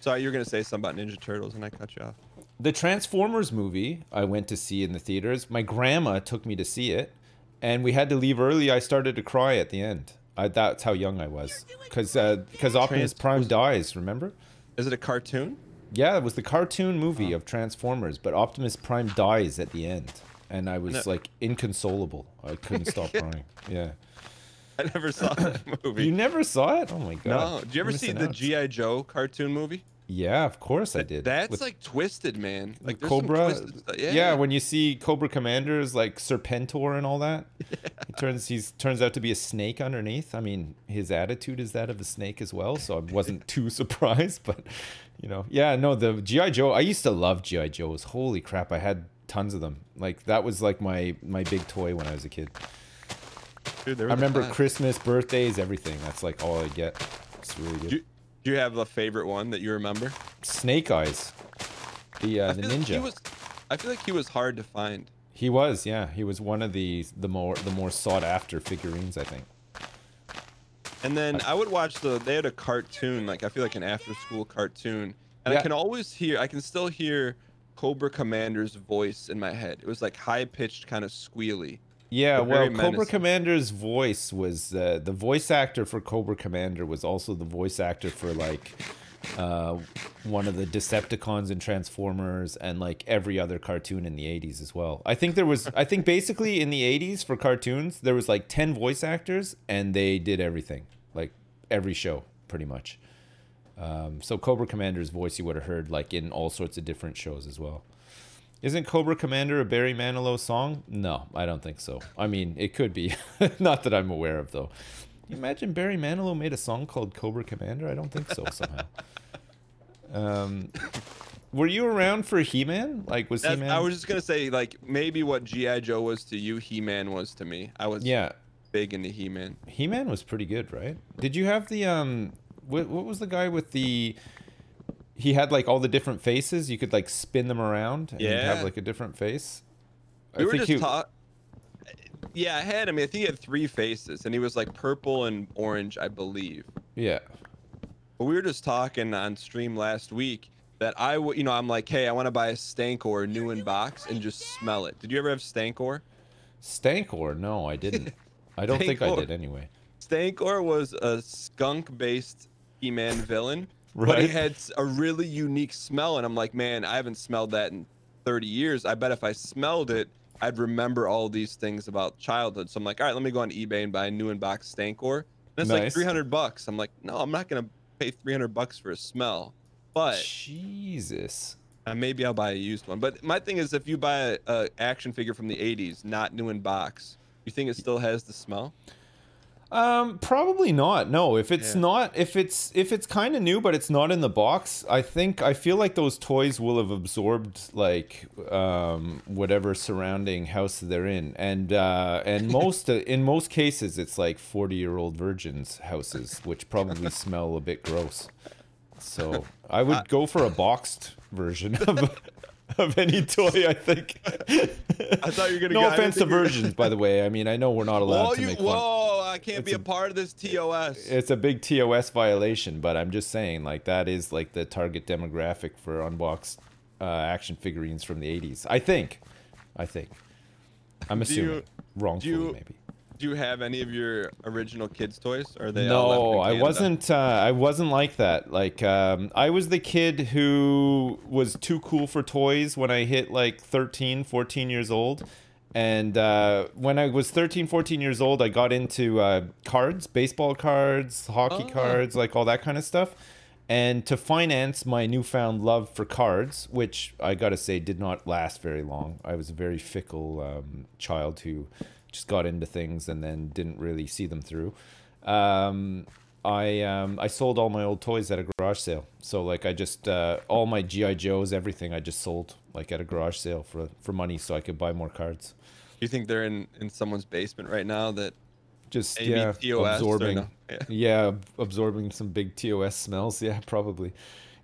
Sorry, you were gonna say something about Ninja Turtles, and I cut you off. the Transformers movie I went to see in the theaters. My grandma took me to see it, and we had to leave early. I started to cry at the end. I, that's how young I was, because uh, because Optimus Prime was- dies. Remember? Is it a cartoon? Yeah, it was the cartoon movie oh. of Transformers, but Optimus Prime dies at the end, and I was No. like inconsolable. I couldn't stop crying. Yeah. I never saw that movie. You never saw it? Oh my god. no. Did you ever see the. GI Joe cartoon movie? Yeah, of course I did. That's With- like twisted, man. Like with there's some Cobra. Yeah. Yeah. when you see Cobra Commanders like Serpentor and all that, he turns he's turns out to be a snake underneath. I mean, his attitude is that of a snake as well, so I wasn't too surprised. But you know, yeah, no, the GI Joe. I used to love GI Joes. Holy crap, I had tons of them. Like that was like my my big toy when I was a kid. Dude, I remember. Christmas, birthdays, everything. That's like all I get. It's really good. You, do you have a favorite one that you remember? Snake Eyes, the uh, the like ninja. he was, I feel like he was hard to find. He was, yeah. He was one of the the more the more sought after figurines, I think. And then I would watch the. They had a cartoon, like I feel like an after-school cartoon, and Yeah. I can always hear. I can still hear Cobra Commander's voice in my head. It was like high-pitched, kind of squealy. Yeah, well, Cobra. Commander's voice was uh, the voice actor for Cobra Commander was also the voice actor for like uh, one of the Decepticons in Transformers and like every other cartoon in the 80s as well. I think there was I think basically in the 80s for cartoons there was like 10 voice actors and they did everything. Like every show pretty much. Um, so Cobra Commander's voice you would have heard like in all sorts of different shows as well. Isn't Cobra Commander a Barry Manilow song? No, I don't think so. I mean, it could be. Not that I'm aware of, though. Can you imagine Barry Manilow made a song called Cobra Commander? I don't think so, somehow. um, were you around for He-Man? Like, was He-Man? I was just gonna say, like maybe what GI Joe was to you, He-Man was to me. I was Yeah, big into He-Man. He-Man was pretty good, right? Did you have the um? What, what was the guy with the? He had like all the different faces. You could like spin them around, and he'd have like a different face. We were just he- talk. Yeah, I had. I mean, I think he had three faces, and he was like purple and orange, I believe. Yeah. But we were just talking on stream last week that I, w- you know, I'm like, hey, I want to buy a Stankor new in box and just smell it. Did you ever have Stankor? Stankor? No, I didn't. I don't think I did anyway. Stankor was a skunk-based He-Man villain, but it had a really unique smell, and I'm like, man, I haven't smelled that in 30 years. I bet if I smelled it, I'd remember all these things about childhood. So I'm like, all right, let me go on eBay and buy a new in box Stankor. And it's like 300 bucks. I'm like, no, I'm not gonna pay 300 bucks for a smell, but Jesus. uh, maybe I'll buy a used one. But my thing is, if you buy a, a action figure from the 80s, not new in box, you think it still has the smell? Um, probably not. No, if it's Yeah. not, if it's if it's kind of new, but it's not in the box, I think I feel like those toys will have absorbed like um whatever surrounding house they're in, and uh, and most in most cases it's like forty year old virgins houses, which probably smell a bit gross. So I would go for a boxed version of of any toy. I think. I thought you were gonna. no go- offense to you virgins, by the way. I mean, I know we're not allowed Whoa, to you, make fun. whoa! I can't It's be a, a- part of this TOS. It's a big TOS violation, but I'm just saying, like that is like the target demographic for unboxed uh, action figurines from the '80s. I think. I think. I'm you- assuming wrongfully, you- maybe. Do you have any of your original kids' toys? Or are they No, I wasn't. Uh, I wasn't like that. Like, um, I was the kid who was too cool for toys when I hit like 13, 14 years old. And uh, when I was 13, 14 years old, I got into uh, cards, baseball cards, hockey Oh. cards, like all that kind of stuff. And to finance my newfound love for cards, which I gotta say did not last very long. I was a very fickle um, child who just got into things and then didn't really see them through. Um, I um, I sold all my old toys at a garage sale. So like I just uh, all my GI Joes, everything I just sold like at a garage sale for for money so I could buy more cards. Do you think they're in in someone's basement right now? That Just yeah, absorbing. no? Yeah. Yeah, absorbing some big TOS smells. Yeah, probably.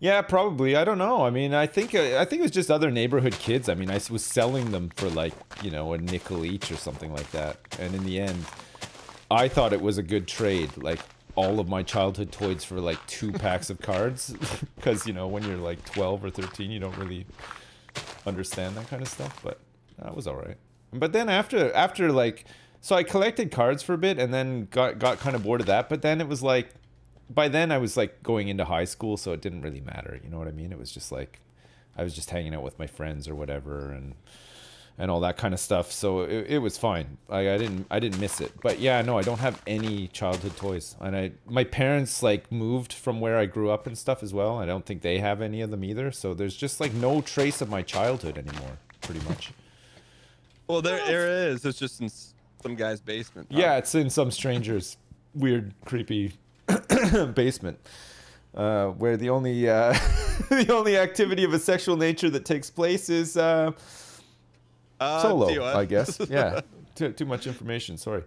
Yeah, probably. I don't know. I mean, I think uh, I think it was just other neighborhood kids. I mean, I was selling them for like you know a nickel each or something like that. And in the end, I thought it was a good trade. Like all of my childhood toys for like two packs of cards, because you know when you're like 12 or 13, you don't really understand that kind of stuff. But that was all right. But then after after like, so I collected cards for a bit, and then got got kind of bored of that. But then it was like, by then I was like going into high school, so it didn't really matter. You know what I mean? It was just like, I was just hanging out with my friends or whatever, and and all that kind of stuff. So it, it was fine. I, I didn't I didn't miss it. But yeah, no, I don't have any childhood toys. And I my parents like moved from where I grew up and stuff as well. I don't think they have any of them either. So there's just like no trace of my childhood anymore, pretty much. Well, there there is. It's just in s- some guy's basement. Yeah, it's in some stranger's weird, creepy basement, uh, where the only uh, the only activity of a sexual nature that takes place is uh, Uh, solo. I guess. Yeah. too, too much information. Sorry.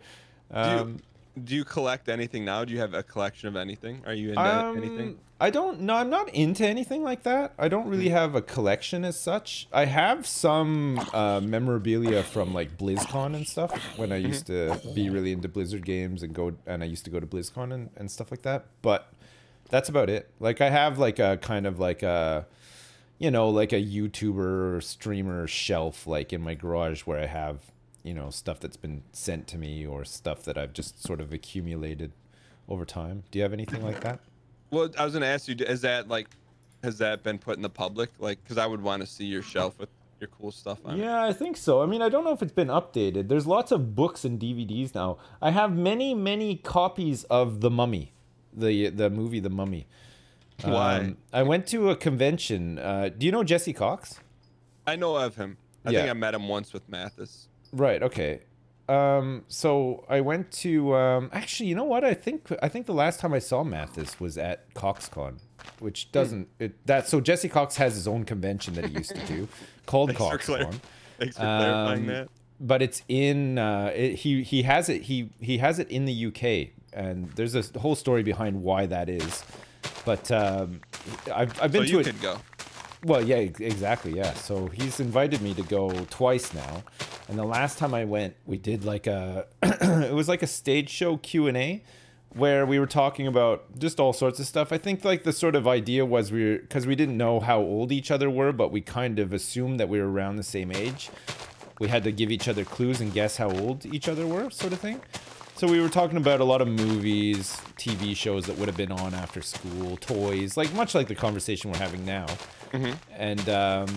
Um, do you collect anything now? Do you have a collection of anything? Are you into um, anything? I don't. No, I'm not into anything like that. I don't really have a collection as such. I have some uh, memorabilia from like BlizzCon and stuff when I used to be really into Blizzard games and go and I used to go to BlizzCon and, and stuff like that. But that's about it. Like I have like a kind of like a you know like a YouTuber or streamer shelf like in my garage where I have you know stuff that's been sent to me or stuff that I've just sort of accumulated over time. Do you have anything like that? Well, I was gonna ask you, is that like, has that been put in the public? Like, because I would want to see your shelf with your cool stuff on it. Yeah, I think so. I mean, I don't know if it's been updated. There's lots of books and DVDs now. I have many, many copies of The Mummy, the the movie The Mummy. Why? I went to a convention. Uh, do you know Jesse Cox? I know of him. I Yeah. think I met him once with Mathis. Right. Okay. Um, so I went to um, actually, you know what? I think I think the last time I saw Mathis was at CoxCon, which doesn't it that so Jesse Cox has his own convention that he used to do called Thanks for, clar- CoxCon. Thanks for clarifying Um, that. but it's in uh, it, he he has it he he has it in the UK and there's a whole story behind why that is but um, I've, I've So been to you it could go. Well yeah exactly yeah so he's invited me to go twice now and the last time I went we did like a it was like a stage show Q&A where we were talking about just all sorts of stuff. I think like the sort of idea was we were because we didn't know how old each other were, but we kind of assumed that we were around the same age. We had to give each other clues and guess how old each other were, sort of thing. So we were talking about a lot of movies, TV shows that would have been on after school, toys, like much like the conversation we're having now. And um,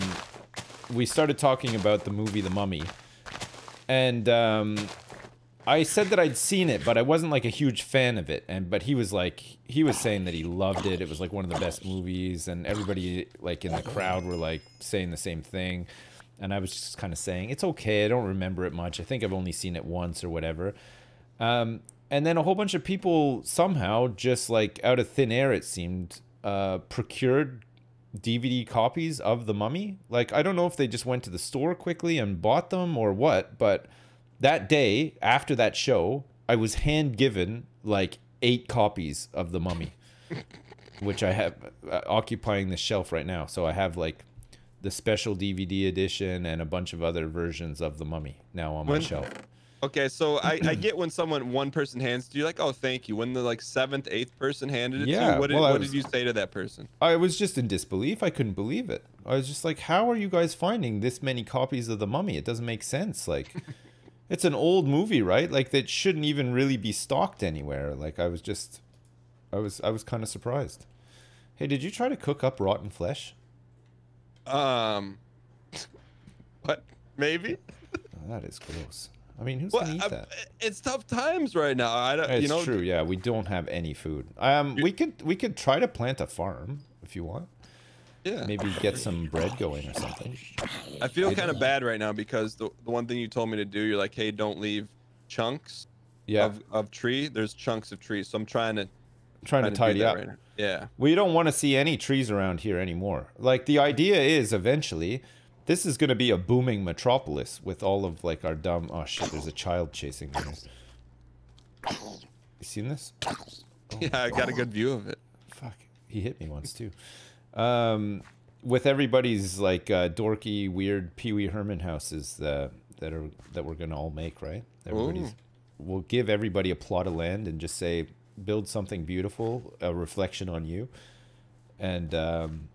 we started talking about the movie The Mummy. And um, I said that I'd seen it, but I wasn't like a huge fan of it. And but he was like, he was saying that he loved it. It was like one of the best movies, and everybody like in the crowd were like saying the same thing. And I was just kind of saying, it's okay. I don't remember it much. I think I've only seen it once or whatever. Um, and then a whole bunch of people somehow just like out of thin air it seemed uh procured DVD copies of The Mummy. Like I don't know if they just went to the store quickly and bought them or what, but that day after that show, I was hand given like 8 copies of The Mummy, which I have uh, occupying the shelf right now. So I have like the special DVD edition and a bunch of other versions of The Mummy now on my When- shelf. Okay, so I, I get when someone one person hands to you like, oh, thank you. When the like seventh, eighth person handed it to Yeah, you, what did well, what was- did you say to that person? I was just in disbelief. I couldn't believe it. I was just like, how are you guys finding this many copies of The Mummy? It doesn't make sense. Like, it's an old movie, right? Like, that shouldn't even really be stocked anywhere. Like, I was just, I was, I was kind of surprised. Hey, did you try to cook up rotten flesh? Um, what? Maybe. Oh, that is gross. I mean, who's Well, gonna eat I- that? it's tough times right now. I don't. It's you know. true. Yeah, we don't have any food. Um, we could, we could try to plant a farm if you want. Yeah. Maybe get some bread going or something. I feel kind of bad right now because the the one thing you told me to do, you're like, hey, don't leave chunks Yeah, of, of tree. There's chunks of trees, so I'm trying to trying to trying to do tidy up. right. Yeah. We don't want to see any trees around here anymore. Like the idea is eventually this is going to be a booming metropolis with all of like our dumb Oh shit, there's a child chasing me. You seen this? Yeah, I got a good view of it. Fuck. He hit me once too. Um with everybody's like uh, dorky weird Pee-wee Herman houses uh, that are that we're going to all make, right? Everybody's we'll give everybody a plot of land and just say build something beautiful, a reflection on you. And um,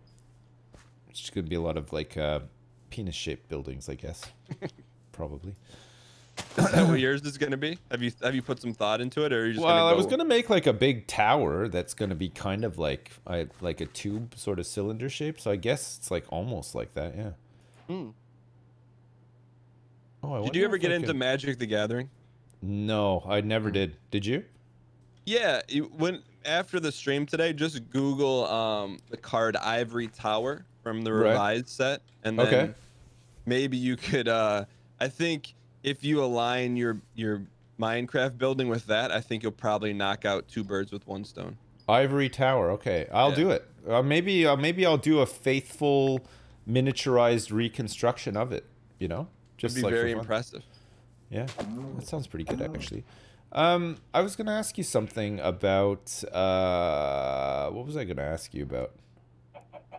it's just gonna be a lot of like uh, penis-shaped buildings, I guess. Probably. Is that what yours is gonna be? Have you have you put some thought into it, or are you just Well, gonna I was gonna make like a big tower that's gonna be kind of like I like a tube sort of cylinder shape. So I guess it's like almost like that, yeah. Hmm. Oh, I Did you ever get I into could- Magic the Gathering? No, I never did. Did you? Yeah, you, when after the stream today, just Google um the card Ivory Tower from the Right. revised set, and then Okay. Maybe you could. uh I think if you align your your Minecraft building with that, I think you'll probably knock out two birds with one stone. Ivory Tower. Okay, I'll Yeah. do it. Uh, maybe uh, maybe I'll do a faithful miniaturized reconstruction of it. You know, Just be like very impressive. Yeah, that sounds pretty good actually. Um, I was gonna ask you something about uh, what was I gonna ask you about?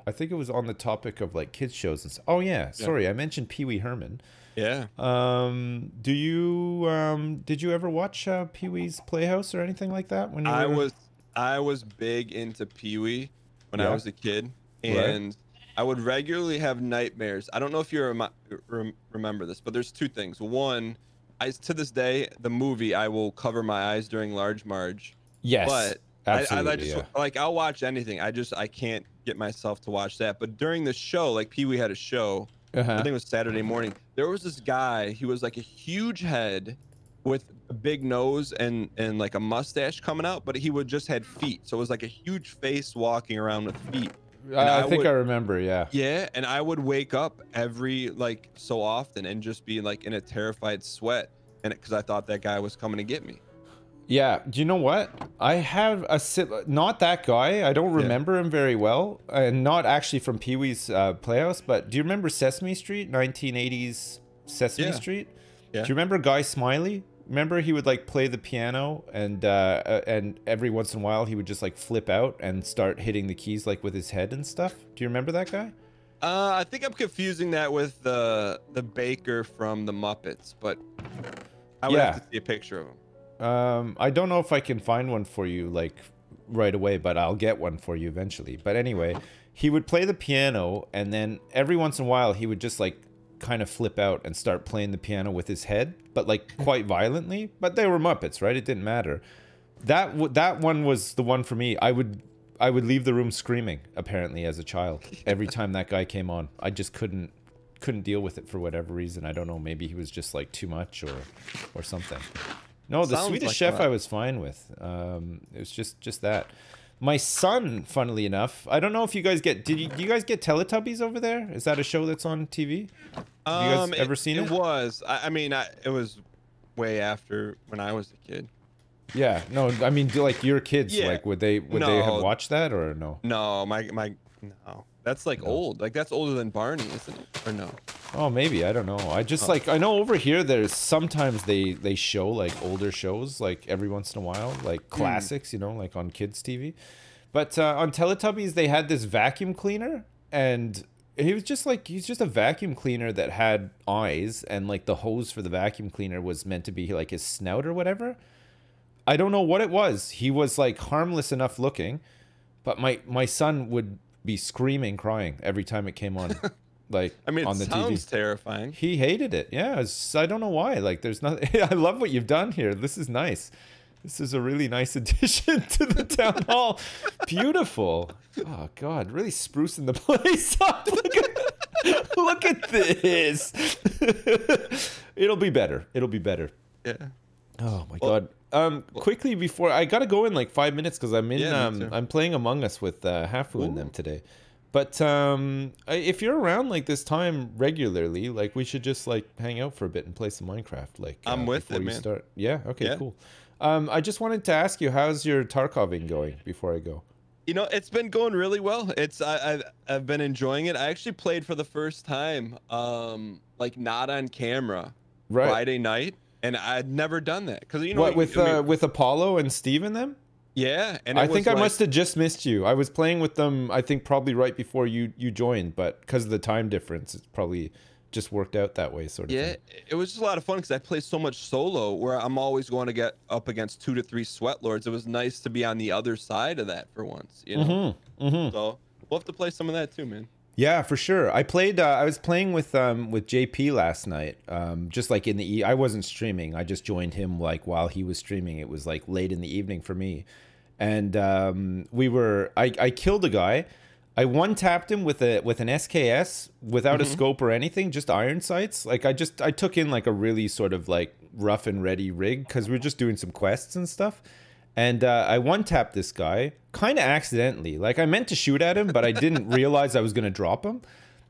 I think it was on the topic of like kids shows and stuff. Oh yeah, sorry, I mentioned Pee Wee Herman. Yeah. Um, do you um, did you ever watch uh, Pee Wee's Playhouse or anything like that when you I were? was I was big into Pee Wee when Yeah. I was a kid, Right. and I would regularly have nightmares. I don't know if you rem- rem- remember this, but there's two things. One, I to this day the movie I will cover my eyes during Large Marge, yes, but I, absolutely. I, I just yeah. like I'll watch anything. I just I can't get myself to watch that. But during the show, like Pee Wee had a show. I Uh-huh. think it was Saturday morning. There was this guy. He was like a huge head with a big nose and and like a mustache coming out, but he would just had feet. So it was like a huge face walking around with feet. I, I I think would- I remember. Yeah. Yeah, and I would wake up every like so often and just be like in a terrified sweat, and because I thought that guy was coming to get me. Yeah, do you know what? I have a not that guy. I don't remember him very well, and not actually from Pee Wee's uh, Playhouse. But do you remember Sesame Street, 1980s Sesame Yeah. Street? Yeah. Do you remember Guy Smiley? Remember he would like play the piano, and uh, uh, and every once in a while he would just like flip out and start hitting the keys like with his head and stuff. Do you remember that guy? Uh, I think I'm confusing that with the the baker from the Muppets, but I would have to see a picture of him. Um, I don't know if I can find one for you like right away, but I'll get one for you eventually. But anyway, he would play the piano, and then every once in a while he would just like kind of flip out and start playing the piano with his head, but like quite violently. But they were Muppets, right? It didn't matter. That that one was the one for me. I would I would leave the room screaming. Apparently, as a child, every time that guy came on, I just couldn't couldn't deal with it for whatever reason. I don't know. Maybe he was just like too much or or something. No, the Sounds Swedish like Chef that. I was fine with. Um, it was just just that. My son, funnily enough, I don't know if you guys get. Did you, do you guys get Teletubbies over there? Is that a show that's on TV? Have you guys ever seen it? Um, It was. I, I mean, I, it was way after when I was a kid. Yeah, no, I mean, do like your kids, Yeah. like, would they would they have watched that or no? No, my my no. That's like old. Like that's older than Barney, isn't it? Or no? Oh, maybe I don't know. I just Oh. like I know over here there's sometimes they they show like older shows like every once in a while, like Hmm. classics, you know, like on kids TV. But uh, on Teletubbies they had this vacuum cleaner and he was just like he's just a vacuum cleaner that had eyes and like the hose for the vacuum cleaner was meant to be like his snout or whatever. I don't know what it was. He was like harmless enough looking, but my my son would be screaming, crying every time it came on. Like I mean, it on the sounds TV. terrifying. He hated it. Yeah, I don't know why. Like, there's nothing. I love what you've done here. This is nice. This is a really nice addition to the town hall. Beautiful. Oh God, really sprucing the place up. Look at, look at this. It'll be better. It'll be better. Yeah. Oh my god. Um, quickly before I gotta go in like five minutes because I'm in. Yeah, um. I'm playing Among Us with uh, Hafu and them today. But um, if you're around like this time regularly, like we should just like hang out for a bit and play some Minecraft. Like uh, I'm with before it, man. Start. Yeah. Okay. Yeah. Cool. Um, I just wanted to ask you, how's your Tarkoving going before I go? You know, it's been going really well. It's I, I've I've been enjoying it. I actually played for the first time, um, like not on camera, Right. Friday night, and I'd never done that because you know what with I mean, uh, with Apollo and Steve and them? yeah, and I think was I must have just missed you. I was playing with them. I think probably right before you you joined, but because of the time difference, it's probably just worked out that way, sort of. Yeah, thing. it was just a lot of fun because I play so much solo where I'm always going to get up against two to three sweat lords. It was nice to be on the other side of that for once, you know. Mm-hmm. So we'll have to play some of that too, man. Yeah, for sure. I played. Uh, I was playing with um with JP last night. Um, just like in the e- I wasn't streaming. I just joined him like while he was streaming. It was like late in the evening for me, and um, we were. I I killed a guy. I one tapped him with a with an SKS without a scope or anything, just iron sights. Like I just I took in like a really sort of like rough and ready rig because we were just doing some quests and stuff. And uh, I one tapped this guy kind of accidentally. Like I meant to shoot at him, but I didn't realize I was gonna drop him.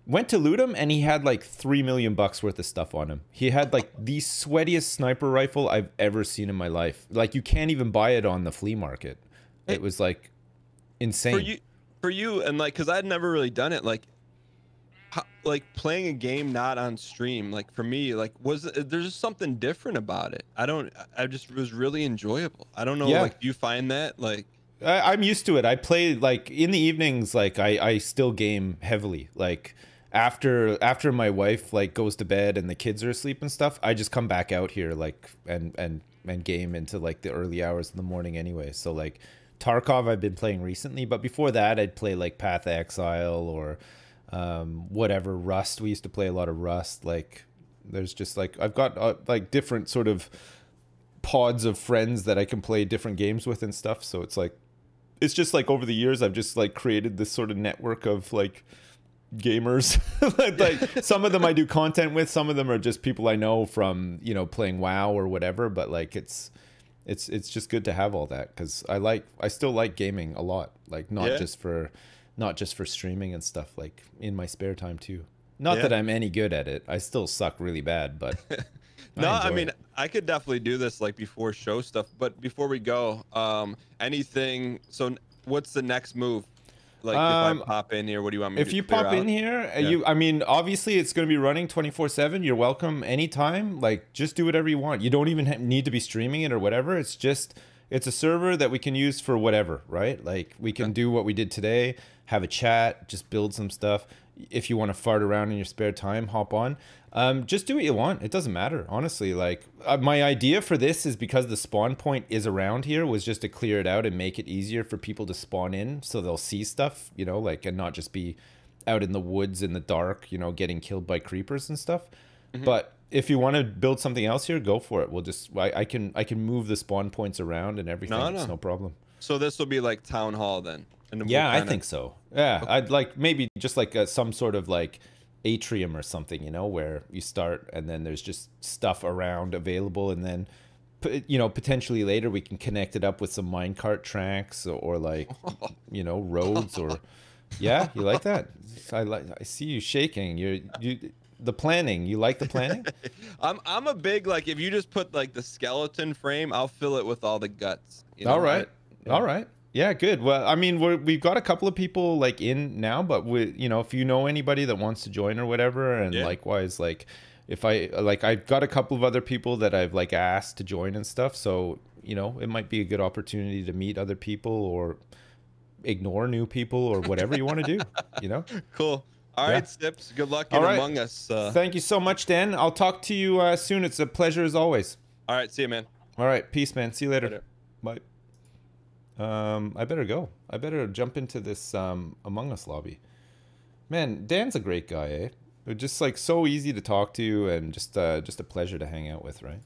Went to loot him, and he had like three million bucks worth of stuff on him. He had like the sweatiest sniper rifle I've ever seen in my life. Like you can't even buy it on the flea market. It was like insane. For you, for you, and like, cause I'd never really done it. Like, ho- like playing a game not on stream. Like for me, like was uh, there's just something different about it. I don't. I just it was really enjoyable. I don't know. Yeah. Like, do you find that like? I, I'm used to it. I play like in the evenings. Like I, I still game heavily. Like after after my wife like goes to bed and the kids are asleep and stuff, I just come back out here like and and and game into like the early hours in the morning anyway. So like Tarkov, I've been playing recently, but before that, I'd play like Path of Exile or um, whatever Rust. We used to play a lot of Rust. Like there's just like I've got uh, like different sort of pods of friends that I can play different games with and stuff. So it's like it's just like over the years I've just like created this sort of network of like gamers. like some of them I do content with, some of them are just people I know from, you know, playing WoW or whatever, but like it's it's it's just good to have all that cuz I like I still like gaming a lot. Like not Yeah. just for not just for streaming and stuff like in my spare time too. Not Yeah. that I'm any good at it. I still suck really bad, but No, I, enjoy mean it. I could definitely do this like before show stuff. But before we go, um, anything? So what's the next move? Like Um, if I pop in here, what do you want me if to you pop in here uh Yeah. you i mean obviously it's going to be running 24/7 you're welcome anytime like just do whatever you want you don't even ha- need to be streaming it or whatever it's just it's a server that we can use for whatever right like we can do what we did today have a chat just build some stuff if you want to fart around in your spare time hop on um, just do what you want it doesn't matter honestly like uh, my idea for this is because the spawn point is around here was just to clear it out and make it easier for people to spawn in so they'll see stuff you know like and not just be out in the woods in the dark you know getting killed by creepers and stuff Mm-hmm. but if you want to build something else here go for it we'll just I, I can i can move the spawn points around and everything No, it's no. no problem So this will be like town hall then. And yeah, I think so. Yeah, I'd like maybe just like a, some sort of like atrium or something, you know, where you start and then there's just stuff around available, and then you know potentially later we can connect it up with some minecart tracks or, or like you know roads or yeah, you like that? I like. I see you shaking. You're you. the planning. You like the planning? I'm I'm a big like if you just put like the skeleton frame, I'll fill it with all the guts. you know? All right. I- All right. Yeah, good. Well, I mean, we're, we've got a couple of people like in now, but we, you know, if you know anybody that wants to join or whatever, and Yeah. likewise, like if I like, I've got a couple of other people that I've like asked to join and stuff. So you know, it might be a good opportunity to meet other people or ignore new people or whatever you want to do. You know. Cool. All Yeah. right, Sips. Good luck in right. Among Us. Uh, Thank you so much, Dan. I'll talk to you uh, soon. It's a pleasure as always. all right, see you, man. All right, peace, man. See you later. Later. Bye. Um, I better go. I better jump into this um, Among Us lobby. Man, Dan's a great guy, eh? Just like so easy to talk to and just uh, just a pleasure to hang out with, right?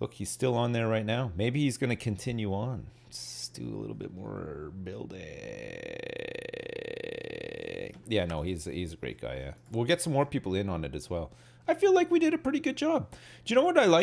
Look, he's still on there right now. Maybe he's gonna continue on. Let's do a little bit more building. Yeah, no, he's he's a great guy. Yeah, we'll get some more people in on it as well. I feel like we did a pretty good job. Do you know what I like?